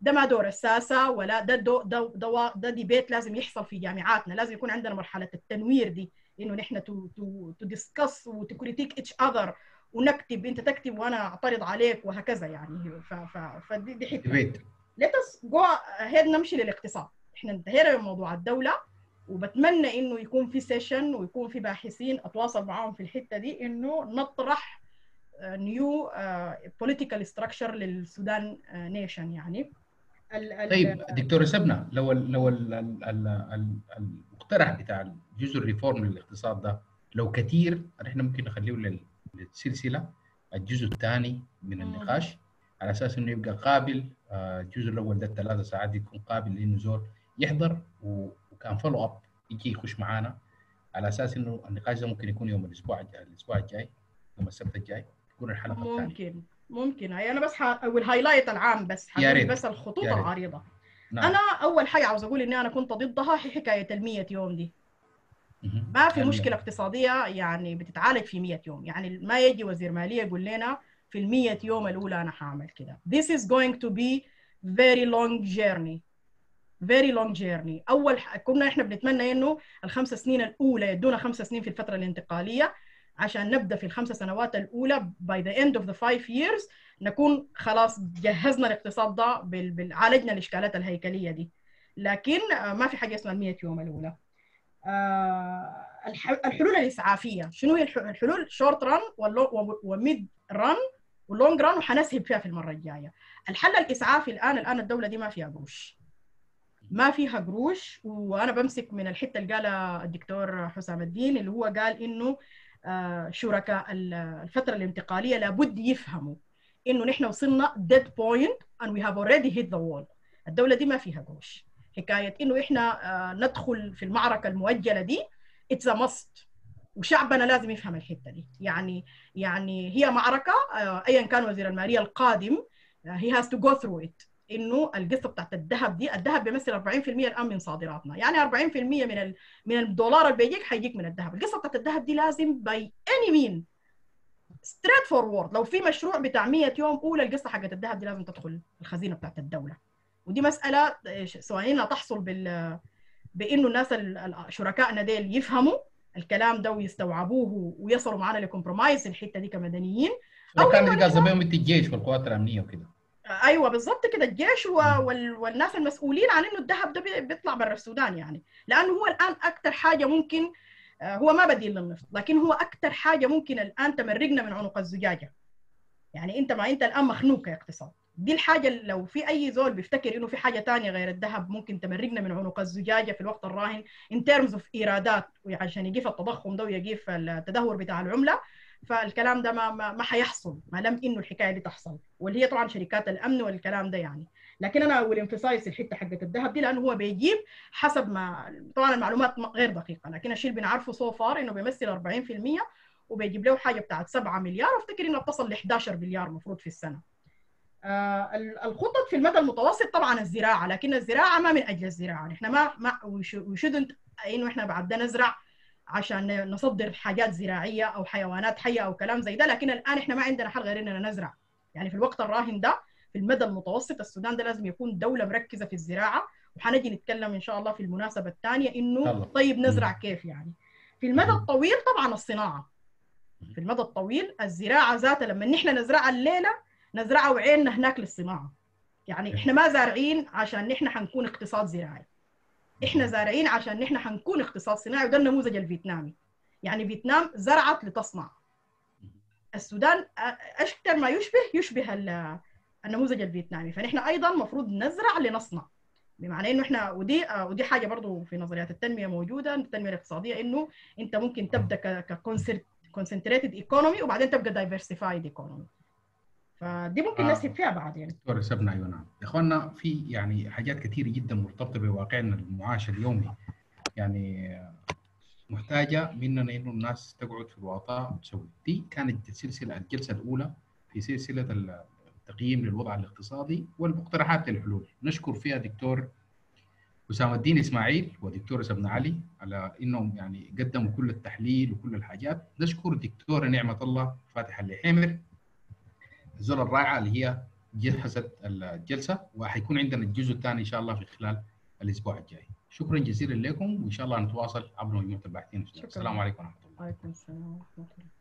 ده ما دور الساسة ولا ده دو ده ده, ده debate لازم يحصل في جامعاتنا. لازم يكون عندنا مرحلة التنوير دي إنه نحن to to to discuss و to critique each other ونكتب أنت تكتب وأنا أعترض عليك وهكذا يعني. ف ف فدي دي حتة let's go ahead نمشي للاقتصاد. إحنا انتهينا من موضوع الدولة. وبتمنى إنه يكون في session ويكون في باحثين أتواصل معاهم في الحتة دي إنه نطرح new political structure لل Sudan nation يعني. طيب دكتور سبنا لو ال لو ال المقترح بتاع الجزء ال reform للاقتصاد ده لو كثير إحنا ممكن نخليه للسلسلة الجزء الثاني من النقاش على أساس إنه يبقى قابل الجزء الأول ده الثلاثة ساعات يكون قابل لأنه زول يحضر وكان follow up يجي يخش معانا على أساس إنه النقاش ده ممكن يكون يوم الأسبوع الأسبوع الجاي يوم السبت الجاي تكون الحلقة ممكن الثانية ممكن هي أنا بس أو ال highlight العام بس. بس الخطوط. العريضة نعم. أنا أول حاجة عاوز أقول إني أنا كنت ضدها هي حكاية ال 100 يوم دي. ما في مشكلة اقتصادية يعني بتتعالج في 100 يوم يعني ما يجي وزير مالية يقول لنا في ال 100 يوم الأولى أنا هعمل كده this is going to be very long journey very long journey. أول ح... كنا إحنا بنتمنى إنه الخمس سنين الأولى يدونا خمس سنين في الفترة الانتقالية عشان نبدأ في الخمس سنوات الأولى by the end of the five years نكون خلاص جهزنا الاقتصاد ده بال... بال... عالجنا الإشكالات الهيكلية دي. لكن آه، ما في حاجة اسمها ال 100 يوم الأولى. آه، الح... الحلول الإسعافية. شنو هي الح... الحلول؟ شورت ران وميد ران ولونج ران وحنسهب فيها في المرة الجاية. الحل الإسعافي الآن الآن الدولة دي ما فيها قروش. ما فيها قروش وأنا بمسك من الحتة اللي قالها الدكتور حسام الدين اللي هو قال إنه آه، شركاء ال- الفترة الانتقالية لابد يفهموا إنه نحن وصلنا dead point and we have already hit the wall. الدولة دي ما فيها قروش. حكاية إنه إحنا آه، ندخل في المعركة المؤجلة دي it's must. وشعبنا لازم يفهم الحتة دي. يعني يعني هي معركة آه، ايا كان وزير المالية القادم he has to go through it. إنه القصة بتاعت الذهب دي الذهب بيمثل 40% الآن من صادراتنا. يعني 40% من ال... من الدولار اللي بيجيك حيجيك من الذهب. القصة بتاعت الذهب دي لازم by any means straightforward لو في مشروع بتاع 100 يوم أولى القصة حقت الذهب دي لازم تدخل الخزينة بتاعت الدولة. ودي مسألة آه، سواء انها تحصل بال بإنه الناس ال- ال- شركائنا ديل يفهموا الكلام ده ويستوعبوه ويصلوا معنا ل compromise الحتة دي كمدنيين. أو كان قصدي بهم الجيش والقوات الأمنية وكده. أيوه بالظبط كده. الجيش والناس المسؤولين عن إنه الذهب ده بي- بيطلع برا السودان يعني. لأنه هو الآن أكثر حاجة ممكن آه، هو ما بديل للنفط لكن هو أكثر حاجة ممكن الآن تمرقنا من عنق الزجاجة. يعني أنت ما أنت الآن مخنوق كاقتصاد دي الحاجة لو في أي زول بيفتكر إنه في حاجة تانية غير الذهب ممكن تمرقنا من عنق الزجاجة في الوقت الراهن. in terms of إيرادات عشان يقيف التضخم ده ويقيف التدهور بتاع العملة فالكلام ده ما ما, ما حيحصل ما لم إنه الحكاية دي تحصل. واللي هي طبعا شركات الأمن والكلام ده يعني. لكن أنا well emphasize الحتة حقت الذهب دي لأنه هو بيجيب حسب ما طبعا المعلومات غير دقيقة. لكن الشيء اللي بنعرفه so far إنه بيمثل 40% وبيجيب له حاجة بتاعت 7 مليار. وافتكر انها بتصل ل 11 مليار مفروض في السنة. آه ال- الخطط في المدى المتوسط طبعا الزراعة لكن الزراعة ما من أجل الزراعة. إحنا ما ما وشدنت إنه إحنا بعد ده نزرع عشان نصدر حاجات زراعية أو حيوانات حية أو كلام زي ده لكن الآن إحنا ما عندنا حل غير إننا نزرع. يعني في الوقت الراهن ده في المدى المتوسط السودان ده لازم يكون دولة مركزة في الزراعة. وحنجي نتكلم إن شاء الله في المناسبة الثانية إنه. طيب نزرع كيف يعني. في المدى الطويل طبعا الصناعة. في المدى الطويل الزراعة ذاتها لما نحن نزرعها الليلة نزرعها وعيننا هناك للصناعة. يعني إحنا ما زارعين عشان نحن حنكون اقتصاد زراعي. إحنا زارعين عشان نحن حنكون اقتصاد صناعي وده النموذج الفيتنامي. يعني فيتنام زرعت لتصنع. السودان أكثر ما يشبه يشبه النموذج الفيتنامي. فنحن أيضا المفروض نزرع لنصنع. بمعنى إنه إحنا ودي ودي حاجة برضو في نظريات التنمية موجودة التنمية الاقتصادية إنه أنت ممكن تبدأ ك concentrated economy وبعدين تبقى diversified economy فدي ممكن آه. فيها بعد يعني. دكتور سبنا أيوه نعم. يا اخوانا في يعني حاجات كثيرة جدا مرتبطة بواقعنا المعاش اليومي. يعني محتاجة مننا إنه الناس تقعد في الوطاء وتسوي دي كانت السلسله الجلسة الأولى في سلسلة التقييم للوضع الاقتصادي والمقترحات للحلول. نشكر فيها دكتور أسامة الدين إسماعيل ودكتور سبنا علي على إنهم يعني قدموا كل التحليل وكل الحاجات. نشكر الدكتورة نعمة الله فاتح اللحيمر الزول الرائعة اللي هي جهزت الجلسة وحيكون عندنا الجزء الثاني إن شاء الله في خلال الأسبوع الجاي. شكرا جزيلا لكم وإن شاء الله نتواصل عبر مجموعة الباحثين. السلام عليكم ورحمة الله. وعليكم السلام ورحمة الله.